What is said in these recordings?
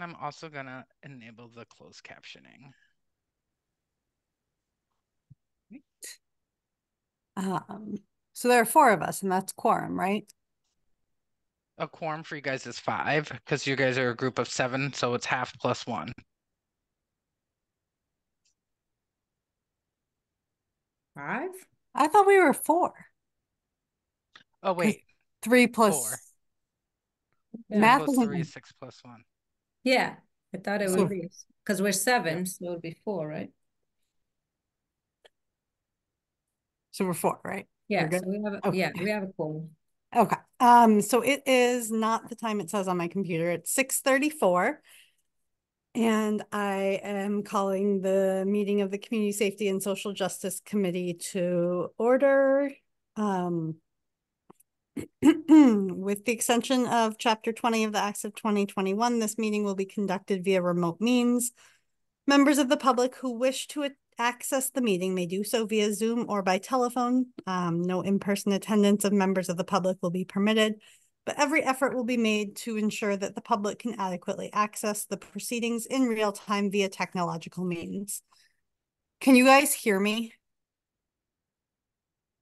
And I'm also gonna enable the closed captioning. Um, so there are four of us and that's quorum, right? A quorum for you guys is five, because you guys are a group of seven, so it's half plus one. Five? I thought we were four. Oh, wait, Three plus Four. Yeah. math three is six plus one. Yeah, I thought it So- would be, because we're seven, so it would be four, right? So we're four, right? Yeah, so we have, a- yeah, Okay. we have a quorum. Okay, um, so it is not the time it says on my computer, it's six thirty-four. And I am calling the meeting of the Community Safety and Social Justice Committee to order. Um. With the extension of chapter twenty of the Acts of twenty twenty-one, this meeting will be conducted via remote means. Members of the public who wish to access the meeting may do so via Zoom or by telephone. Um, no in-person attendance of members of the public will be permitted, but every effort will be made to ensure that the public can adequately access the proceedings in real time via technological means. Can you guys hear me?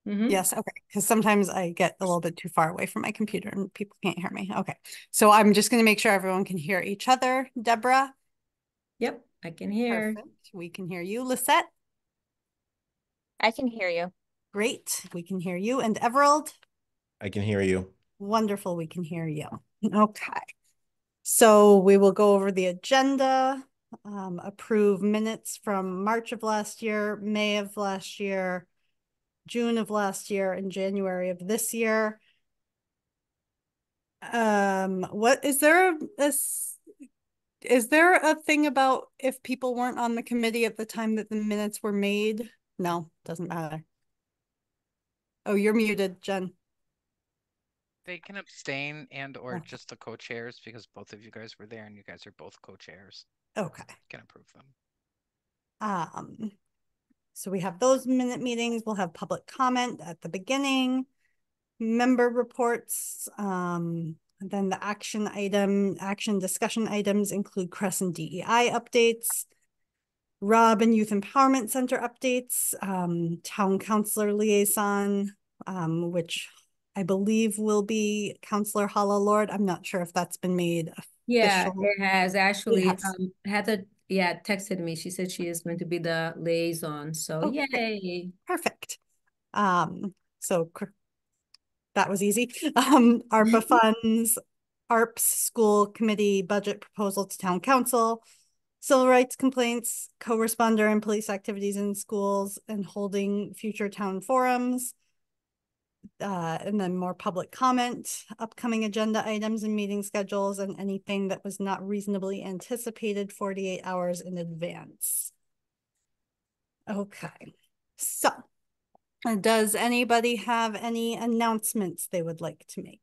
Mhm. Yes, okay, because sometimes I get a little bit too far away from my computer and people can't hear me. Okay, so I'm just gonna make sure everyone can hear each other. Deborah? Yep, I can hear. Perfect. We can hear you. Lisette? I can hear you. Great, we can hear you. And Everald? I can hear you. Wonderful, we can hear you. Okay. So we will go over the agenda, um, approve minutes from March of last year, May of last year, June of last year, and January of this year. Um, what, is there a, this, is there a thing about if people weren't on the committee at the time that the minutes were made? No, doesn't matter. Oh, you're muted, Jen. They can abstain and or Okay. just the co-chairs because both of you guys were there and you guys are both co-chairs. Okay. Can approve them. Um, so we have those minute meetings, we'll have public comment at the beginning. Member reports, um, and then the action item, action discussion items include CRESS and DEI updates. Rob and Youth Empowerment Center updates, um, Town Councilor Liaison, um, which I believe will be Counselor Hala Lord. I'm not sure if that's been made. Yeah, it has actually, has. um, Heather, yeah, texted me. She said she is going to be the liaison, so Oh, yay. Perfect. Um, so that was easy. Um, ARPA funds, ARPS school committee budget proposal to town council, civil rights complaints, co-responder and police activities in schools and holding future town forums. Uh, and then more public comment, upcoming agenda items and meeting schedules and anything that was not reasonably anticipated forty-eight hours in advance. Okay, so. Does anybody have any announcements they would like to make?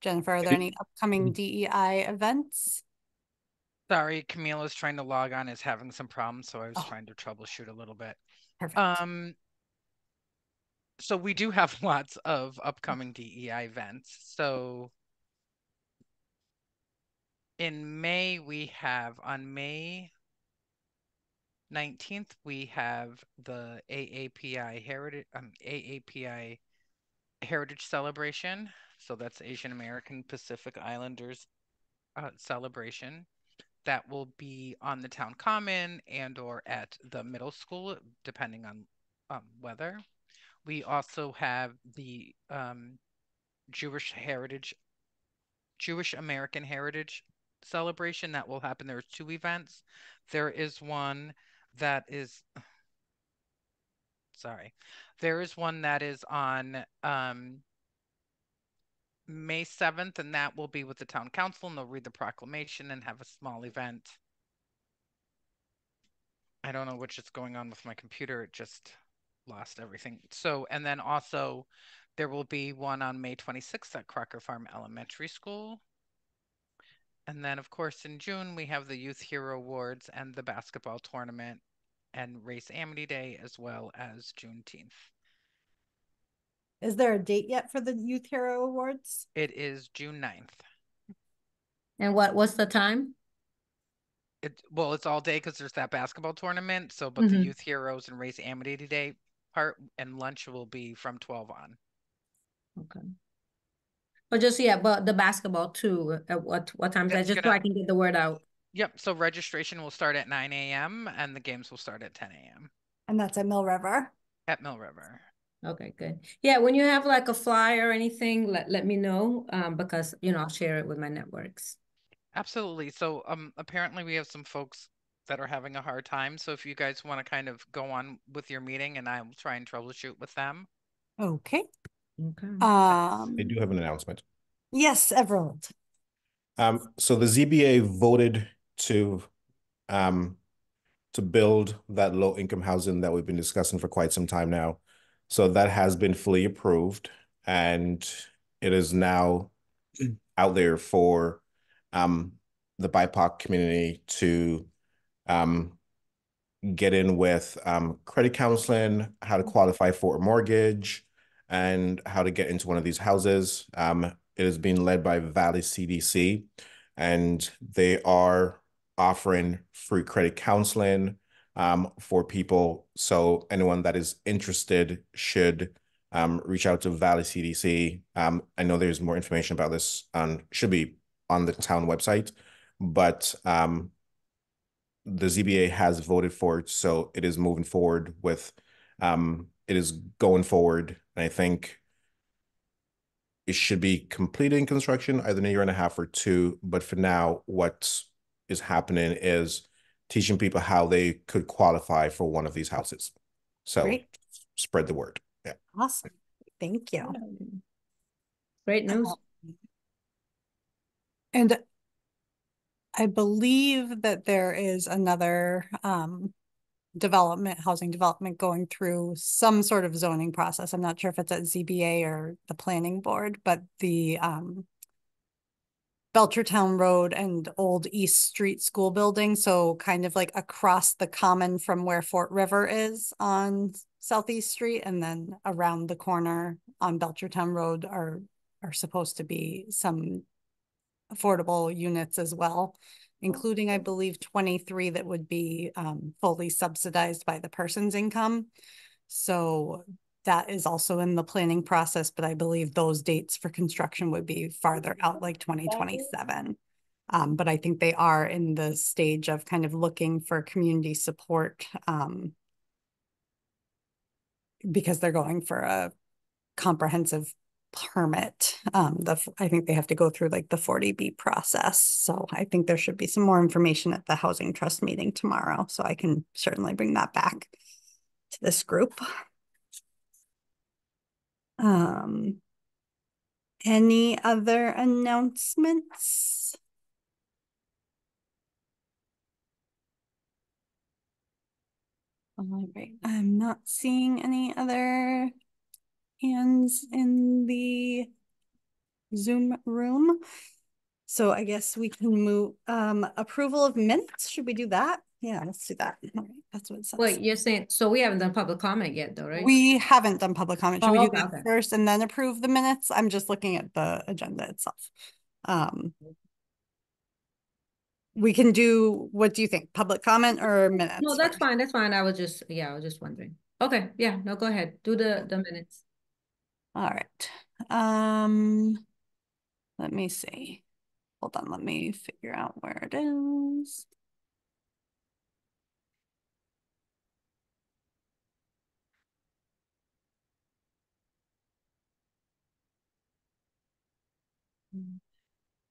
Jennifer, are there any upcoming DEI events? Sorry, Camila's trying to log on, is having some problems, so I was Oh. trying to troubleshoot a little bit. Perfect. Um, so we do have lots of upcoming DEI events. So in May, we have on May 19th, we have the AAPI Heritage um, AAPI Heritage Celebration. So that's Asian American Pacific Islanders uh, celebration that will be on the town common and or at the middle school depending on um, weather. We also have the um, jewish heritage jewish american heritage celebration that will happen. There's two events. There is one that is sorry. There is one that is on um, May 7th, and that will be with the town council, and they'll read the proclamation and have a small event. I don't know what's is going on with my computer. It just lost everything. So, and then also there will be one on May 26th at Crocker Farm Elementary School. And then, of course, in June, we have the Youth Hero Awards and the basketball tournament and Race Amity Day, as well as Juneteenth. Is there a date yet for the Youth Hero Awards? It is June 9th. And what, what's the time? It, well, it's all day because there's that basketball tournament. So, but the Mhm. Youth Heroes and Race Amity Day part and lunch will be from 12 on. Okay. But just, yeah, but the basketball too, at what, what time? It's Just so I can get the word out. Yep. So registration will start at 9 a.m. and the games will start at 10 a.m. And that's at Mill River. at Mill River. Okay, good. Yeah, when you have like a flyer or anything, let, let me know, um, because, you know, I'll share it with my networks. Absolutely. So, um, apparently we have some folks that are having a hard time. So if you guys want to kind of go on with your meeting and I will try and troubleshoot with them. Okay. Okay. Um, I do have an announcement. yes, Everald. Um, so the ZBA voted to, um, to build that low income housing that we've been discussing for quite some time now. So that has been fully approved and it is now out there for, um, the BIPOC community to, um, get in with, um, credit counseling, how to qualify for a mortgage, and how to get into one of these houses. Um, it is being led by Valley CDC, and they are offering free credit counseling um, for people. So anyone that is interested should um, reach out to Valley CDC. Um, I know there's more information about this on should be on the town website, but um, the ZBA has voted for it, so it is moving forward with um, it is going forward. And I think it should be completed in construction either in a year and a half or two. But for now, what is happening is teaching people how they could qualify for one of these houses. So Great. spread the word. Yeah. Awesome. Thank you. Great news. And I believe that there is another um development, housing development going through some sort of zoning process. I'm not sure if it's at ZBA or the planning board, but the um Belchertown Road and Old East Street School Building, so kind of like across the common from where Fort River is on Southeast Street and then around the corner on Belchertown Road are are supposed to be some affordable units as well, including, I believe, twenty-three that would be um fully subsidized by the person's income. So that is also in the planning process, but I believe those dates for construction would be farther out, like twenty twenty-seven. Um, but I think they are in the stage of kind of looking for community support, um, because they're going for a comprehensive permit. Um, the, I think they have to go through like the forty B process. So I think there should be some more information at the Housing Trust meeting tomorrow, so I can certainly bring that back to this group. Um, any other announcements? All right, I'm not seeing any other hands in the Zoom room. So I guess we can move, um, approval of minutes. Should we do that? Yeah, let's do that. All right, That's what it says. Wait, you're saying, so we haven't done public comment yet though, right? We haven't done public comment. Should we Oh, do okay, that okay. first and then approve the minutes? I'm just looking at the agenda itself. Um. We can do, what do you think? Public comment or minutes? No, that's first? fine, that's fine. I was just, yeah, I was just wondering. Okay, yeah, no, go ahead. Do the, the minutes. All right, um, let me see. Hold on, let me figure out where it is.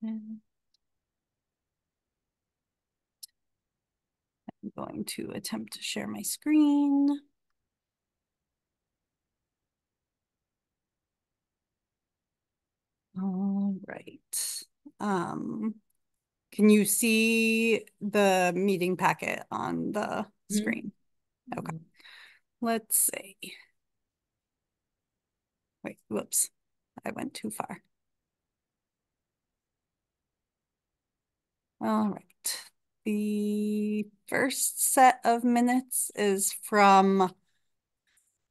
Mm. I'm going to attempt to share my screen. All right. Um, can you see the meeting packet on the Mhm. screen? Okay, let's see. Wait, whoops, I went too far. All right, the first set of minutes is from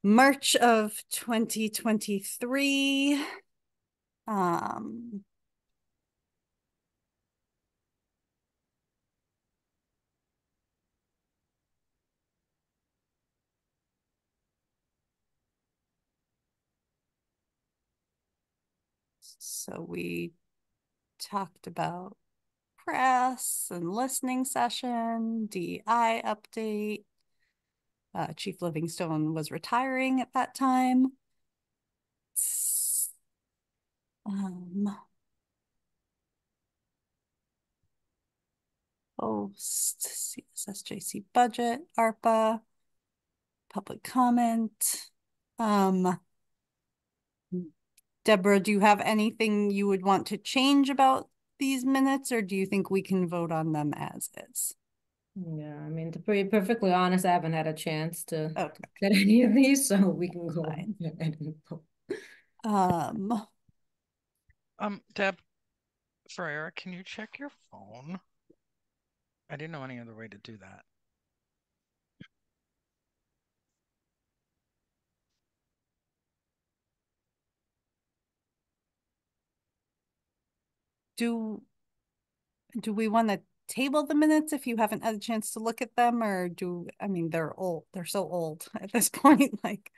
March of twenty twenty-three. Um. So we talked about press and listening session, DI update. Uh, Chief Livingstone was retiring at that time. Um. Post, CSSJC budget, ARPA, public comment. Um. Deborah, do you have anything you would want to change about these minutes, or do you think we can vote on them as is? Yeah, I mean, to be perfectly honest, I haven't had a chance to Okay. get any of these, so we can go. Fine. ahead and vote. Um, Um, Deb, for Eric, can you check your phone? I didn't know any other way to do that. Do, do we want to table the minutes if you haven't had a chance to look at them, or do, I mean, they're old, they're so old at this point, like.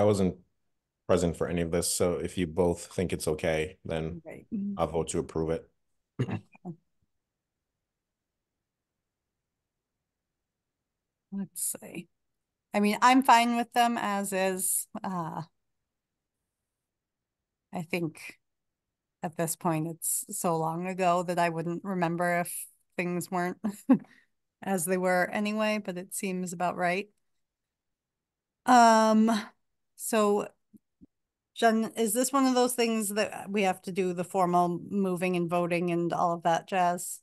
I wasn't present for any of this, so if you both think it's okay, then Right. I'll vote to approve it. Let's see. I mean, I'm fine with them as is, uh. I think at this point, it's so long ago that I wouldn't remember if things weren't as they were anyway, but it seems about right. Um, so Jen, is this one of those things that we have to do the formal moving and voting and all of that jazz?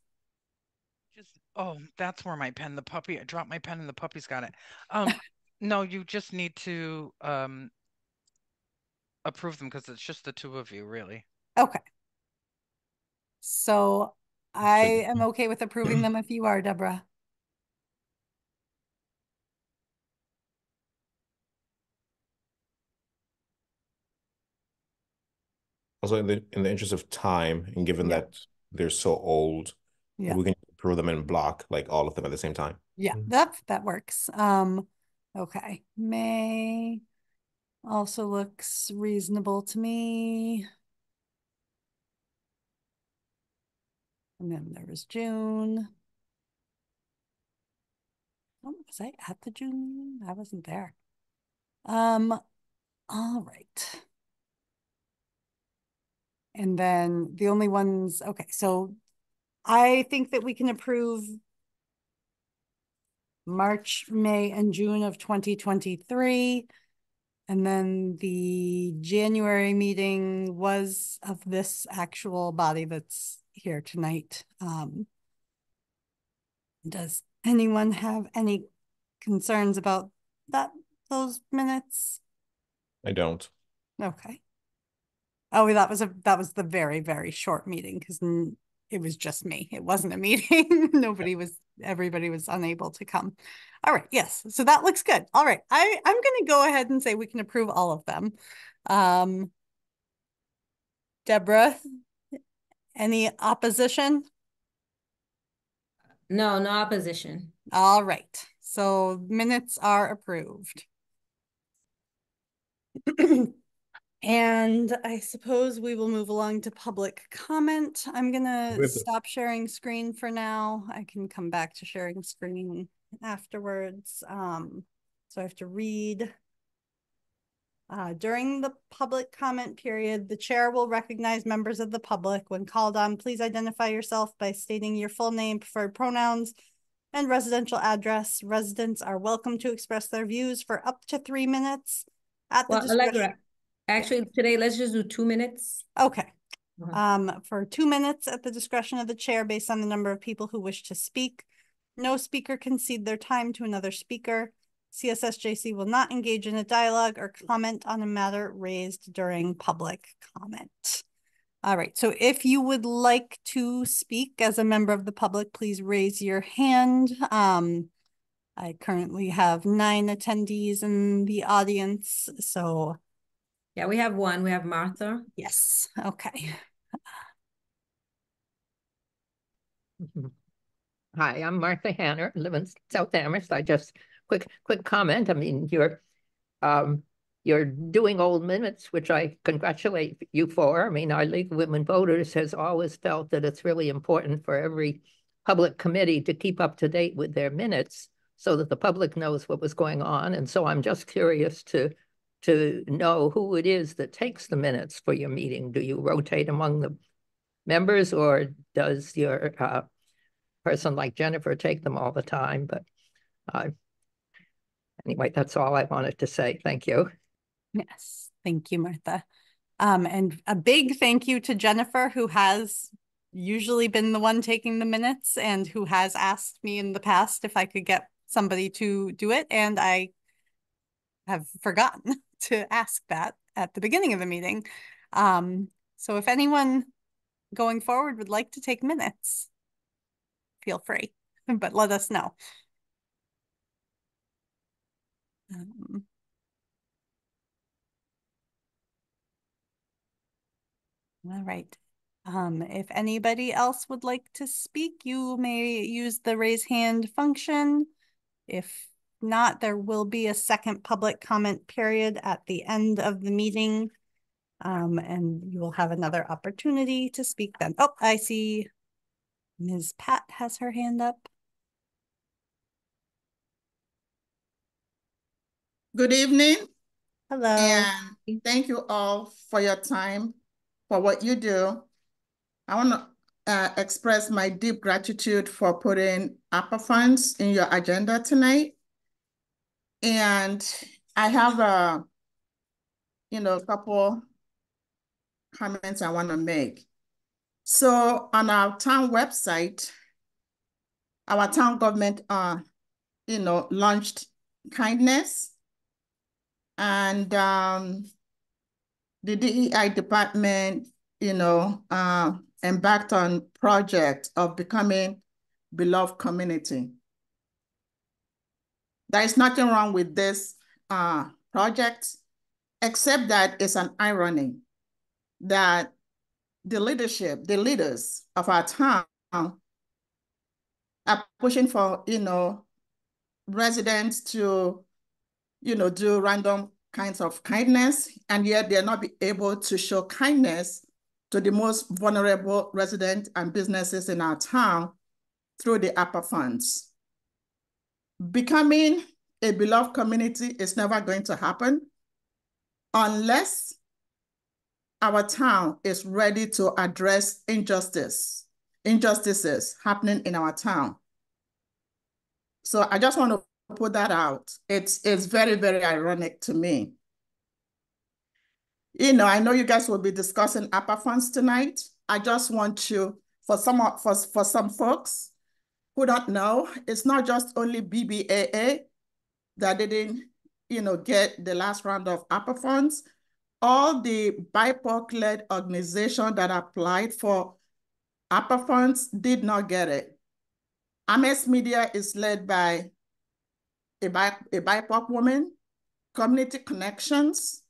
Just, oh, that's where my pen, the puppy, I dropped my pen and the puppy's got it. Um, no, you just need to, um, approve them because it's just the two of you, really. Okay. So I am okay with approving them if you are, Deborah. Also, in the, in the interest of time, and given Yeah. that they're so old, Yeah. we can throw them in block, like all of them at the same time. Yeah, Mm. that that works. Um, okay, May also looks reasonable to me. And then there was June. Oh, was I at the June meeting? I wasn't there. Um, all right. And then the only ones, okay, so I think that we can approve March, May, and June of twenty twenty-three. And then the January meeting was of this actual body that's here tonight. Um. Does anyone have any concerns about that, those minutes? I don't. Okay. Oh, that was a, that was the very, very short meeting because it was just me. It wasn't a meeting. Nobody was, everybody was unable to come. All right, yes, so that looks good. All right, I, I'm gonna go ahead and say we can approve all of them. Um. Deborah, any opposition? No, no opposition. All right, so minutes are approved. And I suppose we will move along to public comment. I'm gonna We have to- stop sharing screen for now. I can come back to sharing screen afterwards. Um, so I have to read. Uh, during the public comment period, the chair will recognize members of the public. When called on, please identify yourself by stating your full name, preferred pronouns, and residential address. Residents are welcome to express their views for up to three minutes. At the Well, discretion. Actually, today, let's just do two minutes. Okay. Uh-huh. Um, for two minutes at the discretion of the chair based on the number of people who wish to speak. No speaker can cede their time to another speaker. CSSJC will not engage in a dialogue or comment on a matter raised during public comment. All right, so if you would like to speak as a member of the public, please raise your hand. Um, I currently have nine attendees in the audience, so Yeah, we have one. We have Martha. yes, okay. Hi, I'm Martha Hanner, I live in South Amherst. I just, quick, quick comment. I mean, you're, um, you're doing old minutes, which I congratulate you for. I mean, our League of Women Voters has always felt that it's really important for every public committee to keep up to date with their minutes so that the public knows what was going on. And so I'm just curious to, to know who it is that takes the minutes for your meeting. Do you rotate among the members or does your uh, person like Jennifer take them all the time? But uh, anyway, that's all I wanted to say. Thank you. Yes, thank you, Martha. Um, and a big thank you to Jennifer, who has usually been the one taking the minutes and who has asked me in the past if I could get somebody to do it. And I have forgotten to ask that at the beginning of the meeting. Um, so if anyone going forward would like to take minutes, feel free, but let us know. Um, All right. Um, if anybody else would like to speak, you may use the raise hand function. If not, there will be a second public comment period at the end of the meeting. Um, and you will have another opportunity to speak then. Oh, I see Ms. Pat has her hand up. Good evening, Hello. and thank you all for your time, for what you do. I want to uh, express my deep gratitude for putting APA funds in your agenda tonight. And I have a, you know, a couple comments I want to make. So on our town website, our town government, uh, you know, launched kindness and um, the DEI department, you know, uh, embarked on project of becoming beloved community. There is nothing wrong with this uh, project, except that it's an irony that the leadership, the leaders of our town are pushing for, you know, residents to you know, do random kinds of kindness, and yet they're not be able to show kindness to the most vulnerable residents and businesses in our town through the ARPA funds. Becoming a beloved community is never going to happen unless our town is ready to address injustice, injustices happening in our town. So I just want to put that out. It's it's very, very ironic to me. You know, I know you guys will be discussing ARPA funds tonight. I just want to, for some for, for some folks who don't know, it's not just only BBAA that didn't, you know, get the last round of APA funds. All the BIPOC-led organization that applied for APA funds did not get it. MS Media is led by a, bi a BIPOC woman, community connections,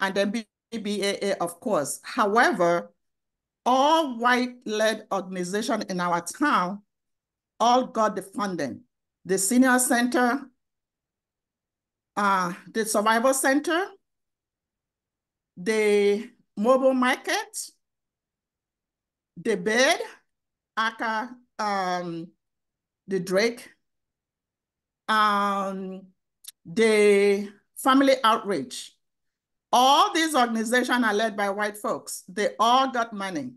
and then BBAA, of course. However, all white-led organizations in our town all got the funding. The Senior Center, uh, the Survival Center, the Mobile Market, the Bed, aka um, the Drake um, the family outreach. All these organizations are led by white folks. They all got money,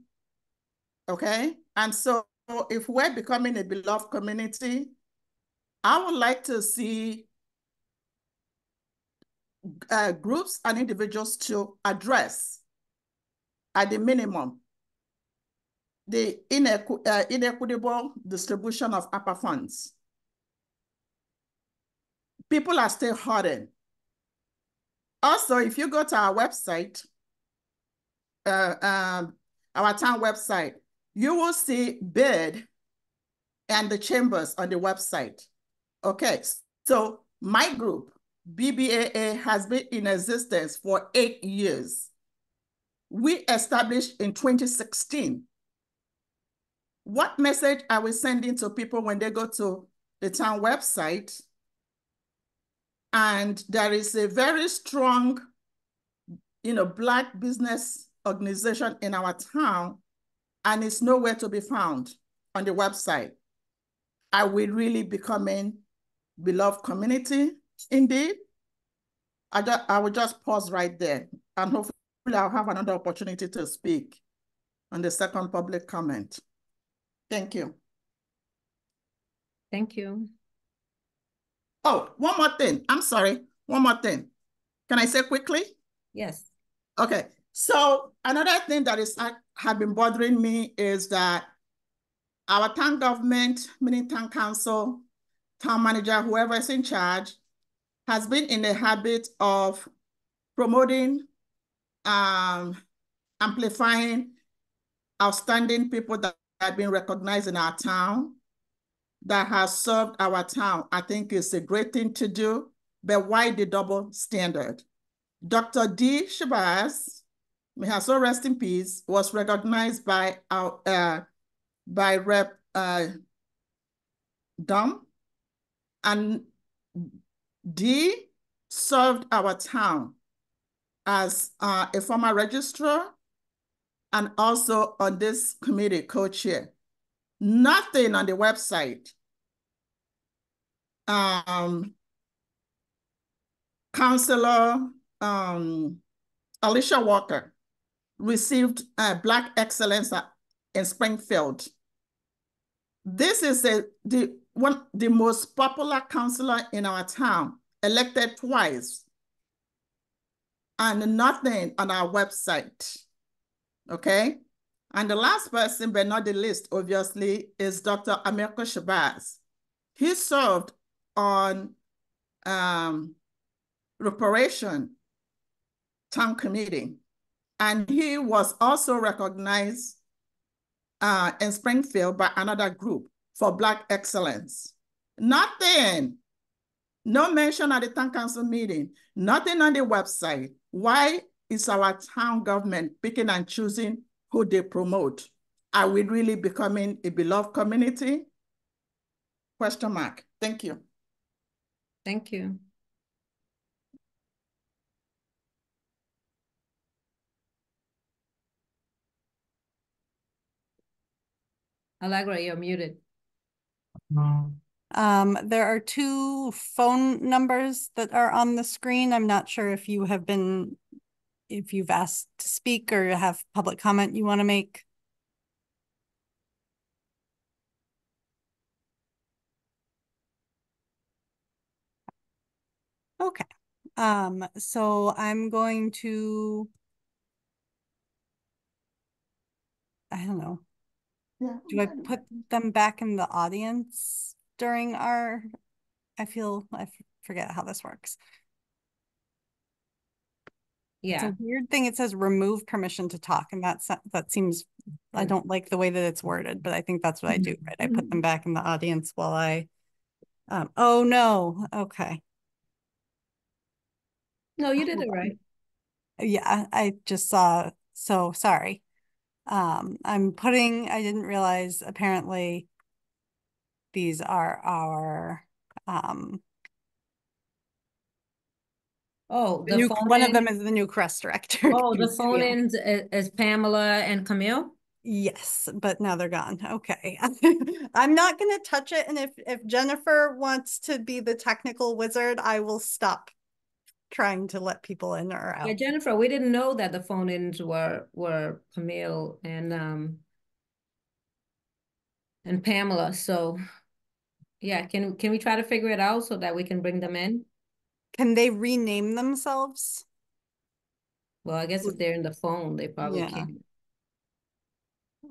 okay? And so if we're becoming a beloved community, I would like to see uh, groups and individuals to address, at the minimum, the inequ uh, inequitable distribution of APA funds. People are still hurting. Also, if you go to our website, uh, um, our town website, you will see bid and the chambers on the website. Okay, so my group, BBAA, has been in existence for eight years. We established in 2016. What message are we sending to people when they go to the town website? And there is a very strong, you know, Black business organization in our town, and it's nowhere to be found on the website. Are we really becoming beloved community indeed? I, just, I will just pause right there and hopefully I'll have another opportunity to speak on the second public comment. Thank you. Thank you. Oh, one more thing. I'm sorry. One more thing. Can I say quickly? Yes. Okay. So another thing that is have been bothering me is that our town government, meaning town council, town manager, whoever is in charge, has been in the habit of promoting, um, amplifying outstanding people that have been recognized in our town, that has served our town. I think it's a great thing to do, but why the double standard? Dr. Dee Shabazz, may her soul rest in peace, was recognized by our uh, by Rep. Uh, Domb, and Dee served our town as uh, a former registrar and also on this committee co-chair. Nothing on the website. Um, Councillor um, Ellisha Walker received uh, Black Excellence in Springfield. This is a, the one the most popular councillor in our town, elected twice, and nothing on our website. Okay. And the last person, but not the least, obviously, is Dr. Amilcar Shabazz. He served on um, reparation town committee, and he was also recognized uh, in Springfield by another group for Black excellence. Nothing. No mention at the town council meeting, nothing on the website. Why is our town government picking and choosing who they promote? Are we really becoming a beloved community? Question mark. Thank you. Thank you. Allegra, you're muted. Um, there are two phone numbers that are on the screen. I'm not sure if you have been, if you've asked to speak or have public comment you want to make. Okay, um, so I'm going to, I don't know. Do I put them back in the audience during our, I feel, I forget how this works. Yeah. It's a weird thing. It says remove permission to talk and that's, that seems, I don't like the way that it's worded, but I think that's what I do, right? I put them back in the audience while I, um, oh no, okay. no, you did it right. Yeah, I just saw, so sorry. Um, I'm putting, I didn't realize apparently these are our, um, Oh, the new, phone one of them is the new CRESS director. oh, the phone you. ins is, is Pamela and Camille? Yes, but now they're gone. Okay. I'm not gonna touch it, and if, if Jennifer wants to be the technical wizard, I will stop trying to let people in or out. Yeah. Jennifer, we didn't know that the phone ins were, were Camille and, um, and Pamela, so, yeah, can, can we try to figure it out so that we can bring them in? Can they rename themselves? Well, I guess if they're in the phone, they probably Yeah. can.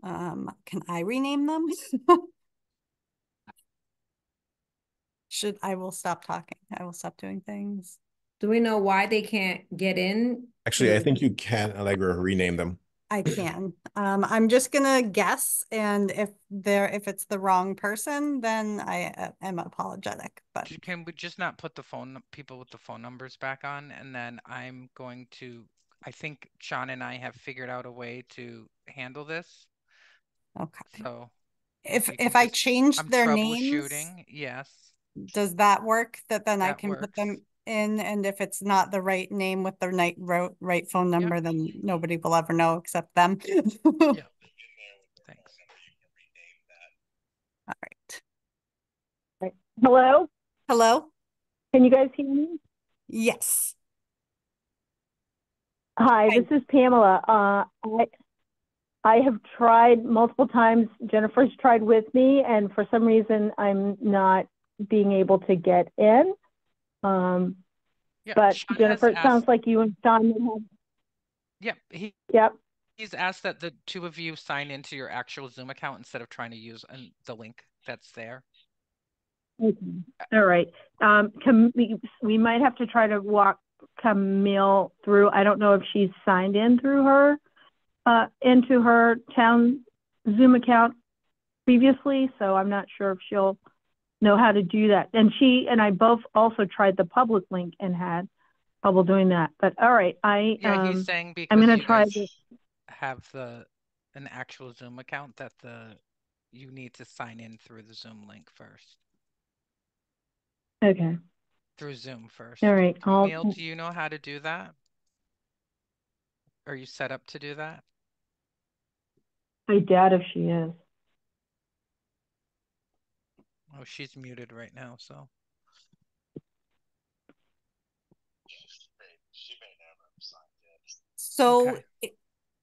Um, can I rename them? Should, I will stop talking. I will stop doing things. Do we know why they can't get in? Actually, I think you can, Allegra, rename them. I can. Um, I'm just gonna guess and if they're, if it's the wrong person, then I uh, am apologetic, but Can we just not put the phone, people with the phone numbers back on? And then I'm going to, I think Sean and I have figured out a way to handle this. okay. So If, if I just- change I'm their names, troubleshooting, yes. does that work? That then I That can put them in and if it's not the right name with the right, ro- right phone number, then nobody will ever know except them. Yeah. Thanks. All right. Hello, Hello? can you guys hear me? Yes. Hi, Hi. this is Pamela. Uh, I, I have tried multiple times. Jennifer's tried with me, and for some reason, I'm not being able to get in. Um, Yeah, but Sean Jennifer, it sounds asked- like you and Sean have, Yep, he, yep. he's asked that the two of you sign into your actual Zoom account instead of trying to use an, the link that's there. Okay. All right. Um, Cam- we, we might have to try to walk Camille through. I don't know if she's signed in through her, uh, into her town Zoom account previously, so I'm not sure if she'll know how to do that. And she and I both also tried the public link and had trouble doing that. But all right, I, Yeah, um, he's saying because I'm gonna try to have the, an actual Zoom account that the, you need to sign in through the Zoom link first, Okay. through Zoom first. All right, Camille, do you know how to do that? Are you set up to do that? I doubt if she is. Oh, she's muted right now, so. So Okay. i-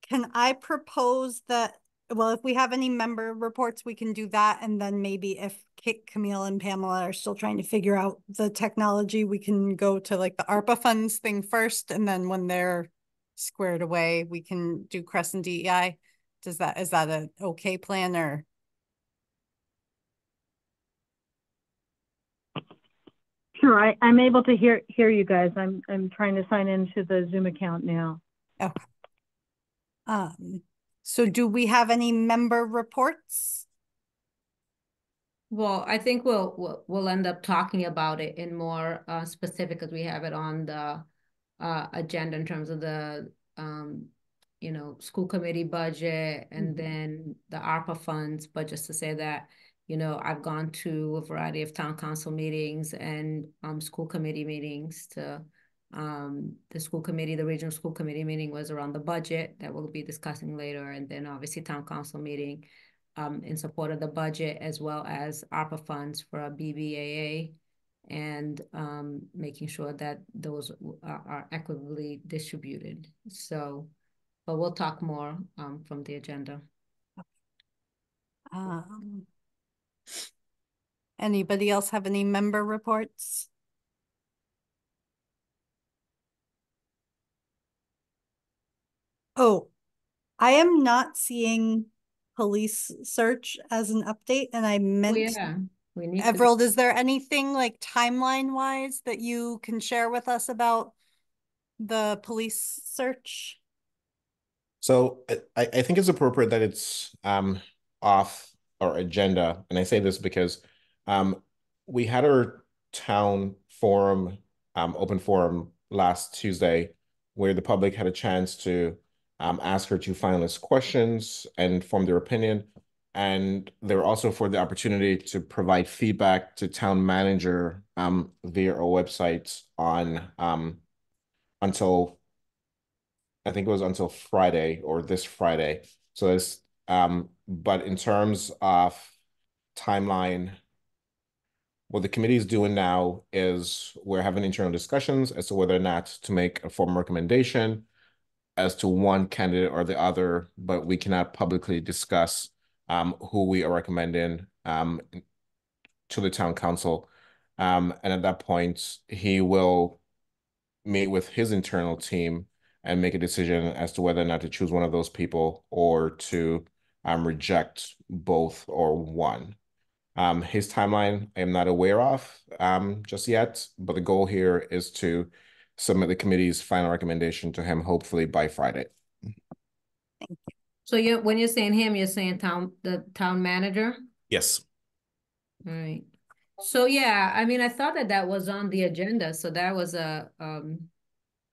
can I propose that, well, if we have any member reports, we can do that. And then maybe if Kate, Camille and Pamela are still trying to figure out the technology, we can go to like the ARPA funds thing first. And then when they're squared away, we can do CRESS and DEI. Does that, is that a okay plan or? Sure, I, I'm able to hear, hear you guys. I'm, I'm trying to sign into the Zoom account now. Um, so do we have any member reports? Well, I think we'll, we'll, we'll end up talking about it in more, uh, specific, because we have it on the, uh, agenda in terms of the, um, you know, school committee budget and Mhm. then the ARPA funds, but just to say that, you know, I've gone to a variety of town council meetings and, um, school committee meetings to, um, the school committee, the regional school committee meeting was around the budget that we'll be discussing later, and then obviously town council meeting um, in support of the budget as well as ARPA funds for our BBAA and um, making sure that those are, are equitably distributed. So, but we'll talk more um, from the agenda. Um. Anybody else have any member reports? Oh, I am not seeing police search as an update and I Oh, meant, yeah, we need to. Everald, is there anything like timeline wise that you can share with us about the police search? So I, I think it's appropriate that it's um off our agenda, and I say this because um we had our town forum, um open forum last Tuesday, where the public had a chance to um ask her two finalist questions and form their opinion. And they were also for the opportunity to provide feedback to town manager um via our website on um until I think it was until Friday or this Friday. So this, um, but in terms of timeline, what the committee is doing now is we're having internal discussions as to whether or not to make a formal recommendation as to one candidate or the other, but we cannot publicly discuss um who we are recommending um to the town council. Um, and at that point, he will meet with his internal team and make a decision as to whether or not to choose one of those people or to um, reject both or one. Um, his timeline, I am not aware of um, just yet, but the goal here is to submit the committee's final recommendation to him hopefully by Friday. Thank you. So you, when you're saying him, you're saying town, the town manager? Yes. All right. So yeah, I mean, I thought that that was on the agenda, so that was a um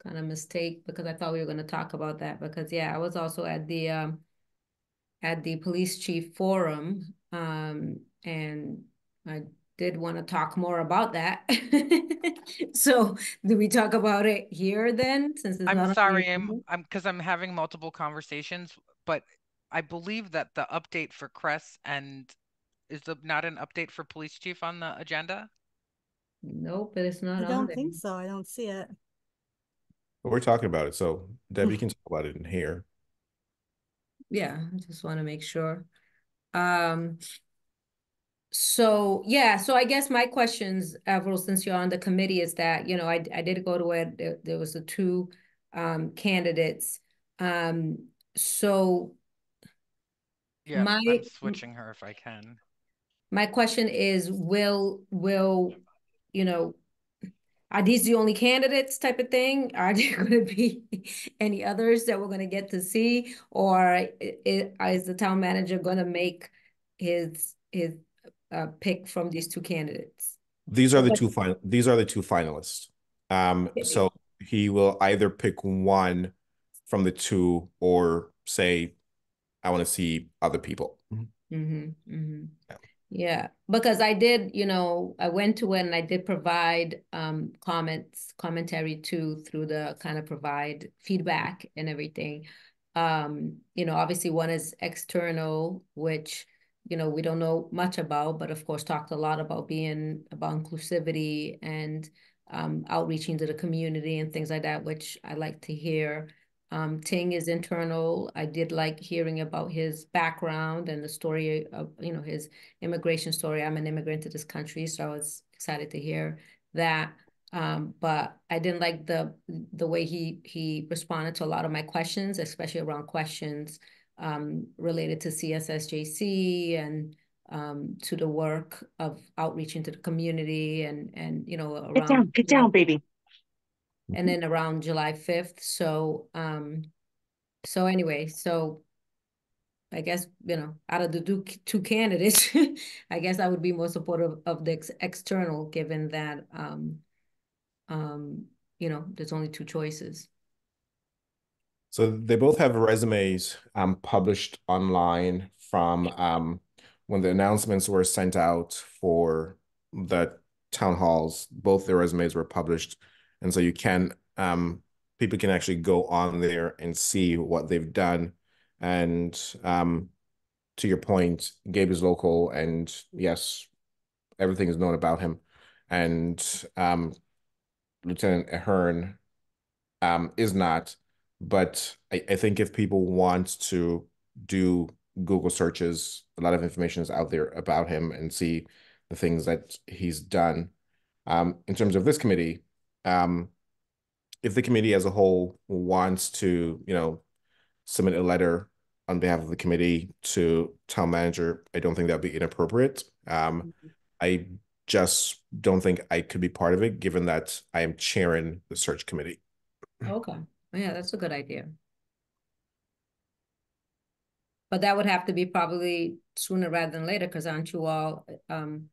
kind of mistake because I thought we were going to talk about that because yeah, I was also at the um at the police chief forum um and I did want to talk more about that. So do we talk about it here then, since it's I'm the sorry. I'm, I'm, because I'm having multiple conversations, but I believe that the update for CRESS and is the, not an update for police chief on the agenda? Nope, but it's not I don't there. think so. I don't see it. But we're talking about it, so Debbie can talk about it in here. Yeah, I just want to make sure. Um, so yeah, so I guess my questions, Avril, since you're on the committee, is that, you know, I I did go to it, there, there was the two um candidates. Um, so Yeah, My- I'm switching her if I can. my question is, will, will, you know, are these the only candidates type of thing? Are there gonna be any others that we're gonna get to see? Or i- i- is the town manager gonna make his, his uh pick from these two candidates? These are the two final, these are the two finalists. Um, so he will either pick one from the two or say, I want to see other people. Mm-hmm, mm-hmm. Yeah. Yeah, because I did, you know, I went to it and I did provide um comments, commentary too, through the kind of provide feedback and everything. Um, you know, obviously one is external, which, you know, we don't know much about, but of course talked a lot about being about inclusivity and um outreaching to the community and things like that, which I like to hear. Um, Ting is internal. I did like hearing about his background and the story of, you know, his immigration story. I'm an immigrant to this country, so I was excited to hear that. Um, but I didn't like the the way he he responded to a lot of my questions, especially around questions um, related to CSSJC and um, to the work of outreach into the community and and you know around Get down, get down, baby. And then around July fifth. So, um, so anyway, so I guess, you know, out of the two, two candidates, I guess I would be more supportive of the ex- external, given that, um, um, you know, there's only two choices. So they both have resumes um published online from um when the announcements were sent out for the town halls, both their resumes were published. And so you can um people can actually go on there and see what they've done. And um to your point, Gabe is local and yes, everything is known about him. And um Lieutenant Ahern um is not. But I, I think if people want to do Google searches, a lot of information is out there about him and see the things that he's done. Um, in terms of this committee, um, if the committee as a whole wants to, you know, submit a letter on behalf of the committee to town manager, I don't think that'd be inappropriate. Um, I just don't think I could be part of it, given that I am chairing the search committee. Okay, yeah, that's a good idea. But that would have to be probably sooner rather than later, because aren't you all, um,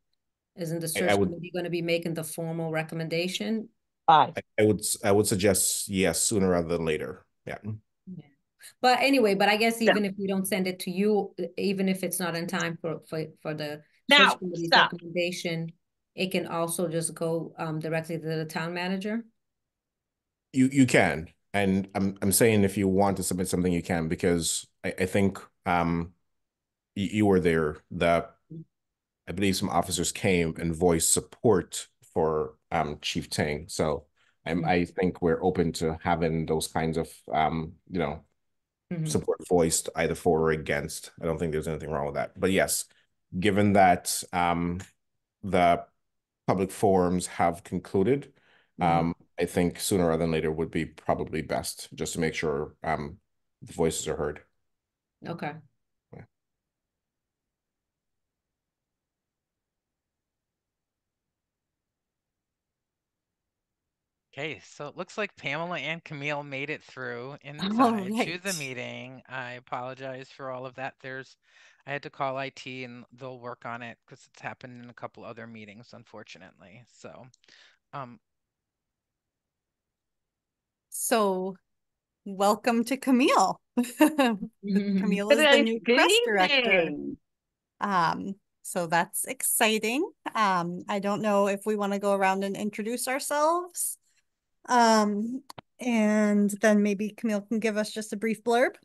isn't the I search would- committee gonna be making the formal recommendation? Bye. I, I would I would suggest yes sooner rather than later. Yeah. But anyway, but I guess even if we don't send it to you, even if it's not in time for, for, for the Now, stop. recommendation, it can also just go, um, directly to the town manager? You you can. And I'm I'm saying if you want to submit something, you can because I, I think um you, you were there. The I believe some officers came and voiced support for um Chief Ting. So I'm Mhm. I think we're open to having those kinds of um, you know, Mhm. support voiced either for or against. I don't think there's anything wrong with that. But yes, given that um the public forums have concluded, Mhm. um, I think sooner rather than later would be probably best, just to make sure um the voices are heard. Okay. Okay, so it looks like Pamela and Camille made it through inside to the meeting. I apologize for all of that. There's, I had to call IT and they'll work on it because it's happened in a couple other meetings, unfortunately. So, um, So welcome to Camille. Camille is the new good press director. Um, so that's exciting. Um, I don't know if we want to go around and introduce ourselves. Um, and then maybe Camille can give us just a brief blurb.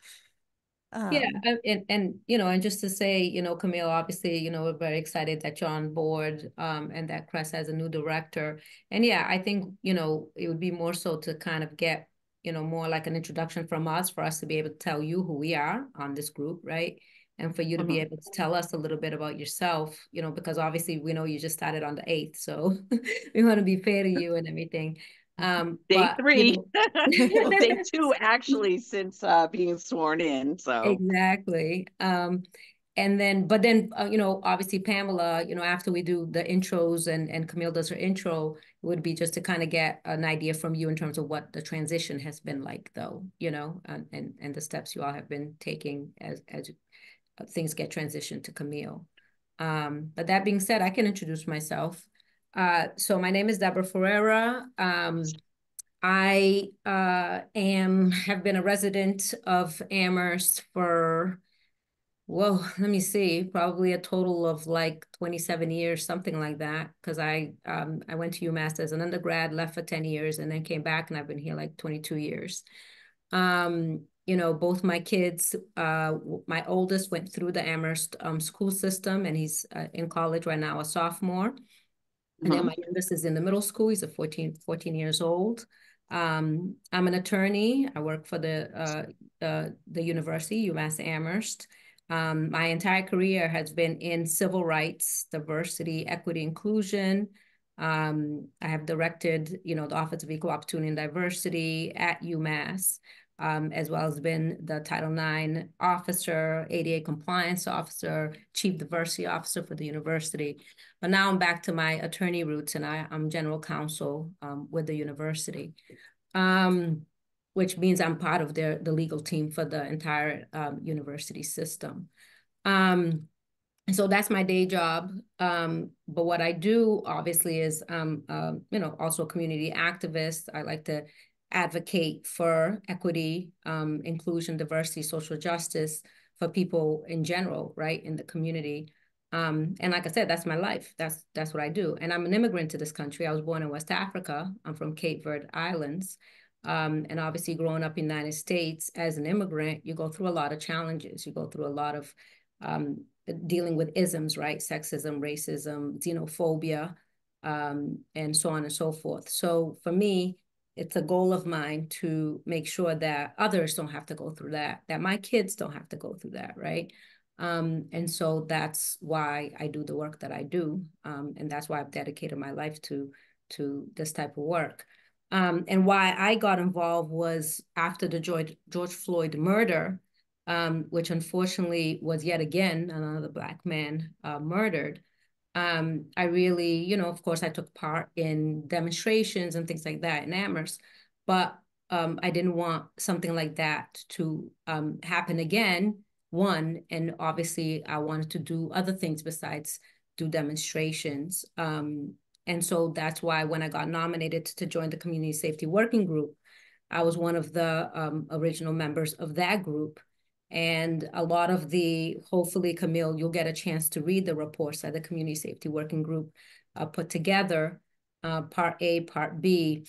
Yeah, Um, and, and, and, you know, and just to say, you know, Camille, obviously, you know, we're very excited that you're on board, um, and that CRESS has a new director. And yeah, I think, you know, it would be more so to kind of get, you know, more like an introduction from us, for us to be able to tell you who we are on this group, right? And for you to be Mhm. able to tell us a little bit about yourself, you know, because obviously we know you just started on the eighth, so we want to be fair to you and everything. Um, Day but, you three. know- Well, day two, actually, since uh being sworn in, so. Exactly. Um, and then, but then, uh, you know, obviously Pamela, you know, after we do the intros and, and Camille does her intro, it would be just to kind of get an idea from you in terms of what the transition has been like though, you know, and, and, and the steps you all have been taking as, as things get transitioned to Camille. Um, but that being said, I can introduce myself. Uh, so my name is Deborah Ferreira. Um, I uh, am have been a resident of Amherst for, well, let me see, probably a total of like 27 years, something like that. Because I um, I went to UMass as an undergrad, left for 10 years, and then came back, and I've been here like 22 years. Um, you know, both my kids, uh, my oldest went through the Amherst um, school system, and he's uh, in college right now, a sophomore. And then Mhm. my youngest is in the middle school. He's a 14, 14 years old. Um, I'm an attorney. I work for the uh, uh, the university, UMass Amherst. Um, my entire career has been in civil rights, diversity, equity, inclusion. Um, I have directed, you know, the Office of Equal Opportunity and Diversity at UMass, um, as well as been the Title IX officer, ADA compliance officer, chief diversity officer for the university. But now I'm back to my attorney roots and I, I'm general counsel um, with the university, um, which means I'm part of the, the legal team for the entire um, university system. Um, so that's my day job. Um, but what I do obviously is, uh, you know, also a community activist. I like to advocate for equity, um, inclusion, diversity, social justice for people in general, right, in the community. Um, and like I said, that's my life. That's that's what I do. And I'm an immigrant to this country. I was born in West Africa. I'm from Cape Verde Islands. Um, and obviously growing up in the United States as an immigrant, you go through a lot of challenges. You go through a lot of um, dealing with isms, right? Sexism, racism, xenophobia, um, and so on and so forth. So for me, it's a goal of mine to make sure that others don't have to go through that, that my kids don't have to go through that, right? Um, and so that's why I do the work that I do. Um, and that's why I've dedicated my life to, to this type of work. Um, and why I got involved was after the George, George Floyd murder, um, which unfortunately was yet again another Black man uh, murdered. Um, I really, you know, of course, I took part in demonstrations and things like that in Amherst, but um, I didn't want something like that to um, happen again. One, and obviously, I wanted to do other things besides do demonstrations. Um, and so that's why when I got nominated to join the Community Safety Working Group, I was one of the um, original members of that group. And a lot of the, hopefully, Camille, you'll get a chance to read the reports that the Community Safety Working Group uh, put together, uh, Part A, Part B,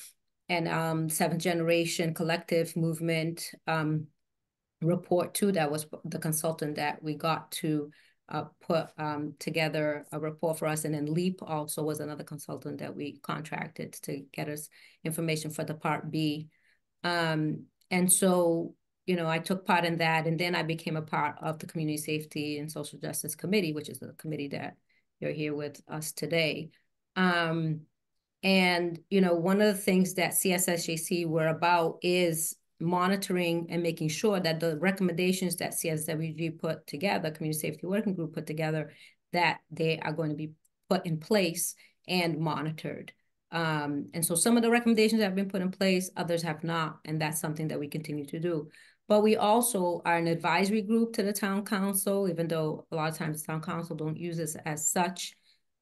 and um, Seventh Generation Collective Movement um, report too. That was the consultant that we got to uh, put um, together a report for us. And then LEAP also was another consultant that we contracted to get us information for the Part B. Um, and so, you know, I took part in that. And then I became a part of the Community Safety and Social Justice Committee, which is the committee that you're here with us today. Um, and, you know, one of the things that CSSJC were about is monitoring and making sure that the recommendations that CSWG put together, Community Safety Working Group put together, that they are going to be put in place and monitored. Um, and so some of the recommendations have been put in place, others have not, and that's something that we continue to do. But we also are an advisory group to the town council, even though a lot of times the town council don't use us as such.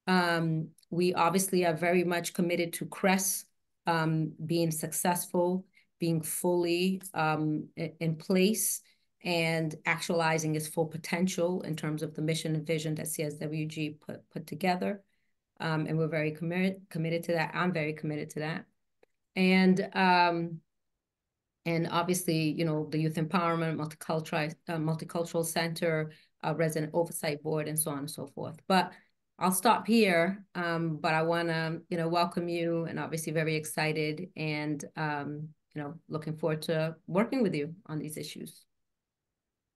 Um, we obviously are very much committed to CRESS um, being successful, being fully um, in place and actualizing its full potential in terms of the mission and vision that CSWG put, put together. Um, and we're very committed committed to that. I'm very committed to that. And um, and obviously, you know, the Youth Empowerment, Multicultural, uh, Multicultural Center, uh, Resident Oversight Board, and so on and so forth. But I'll stop here, um, but I want to, you know, welcome you and obviously very excited and, um, you know, looking forward to working with you on these issues.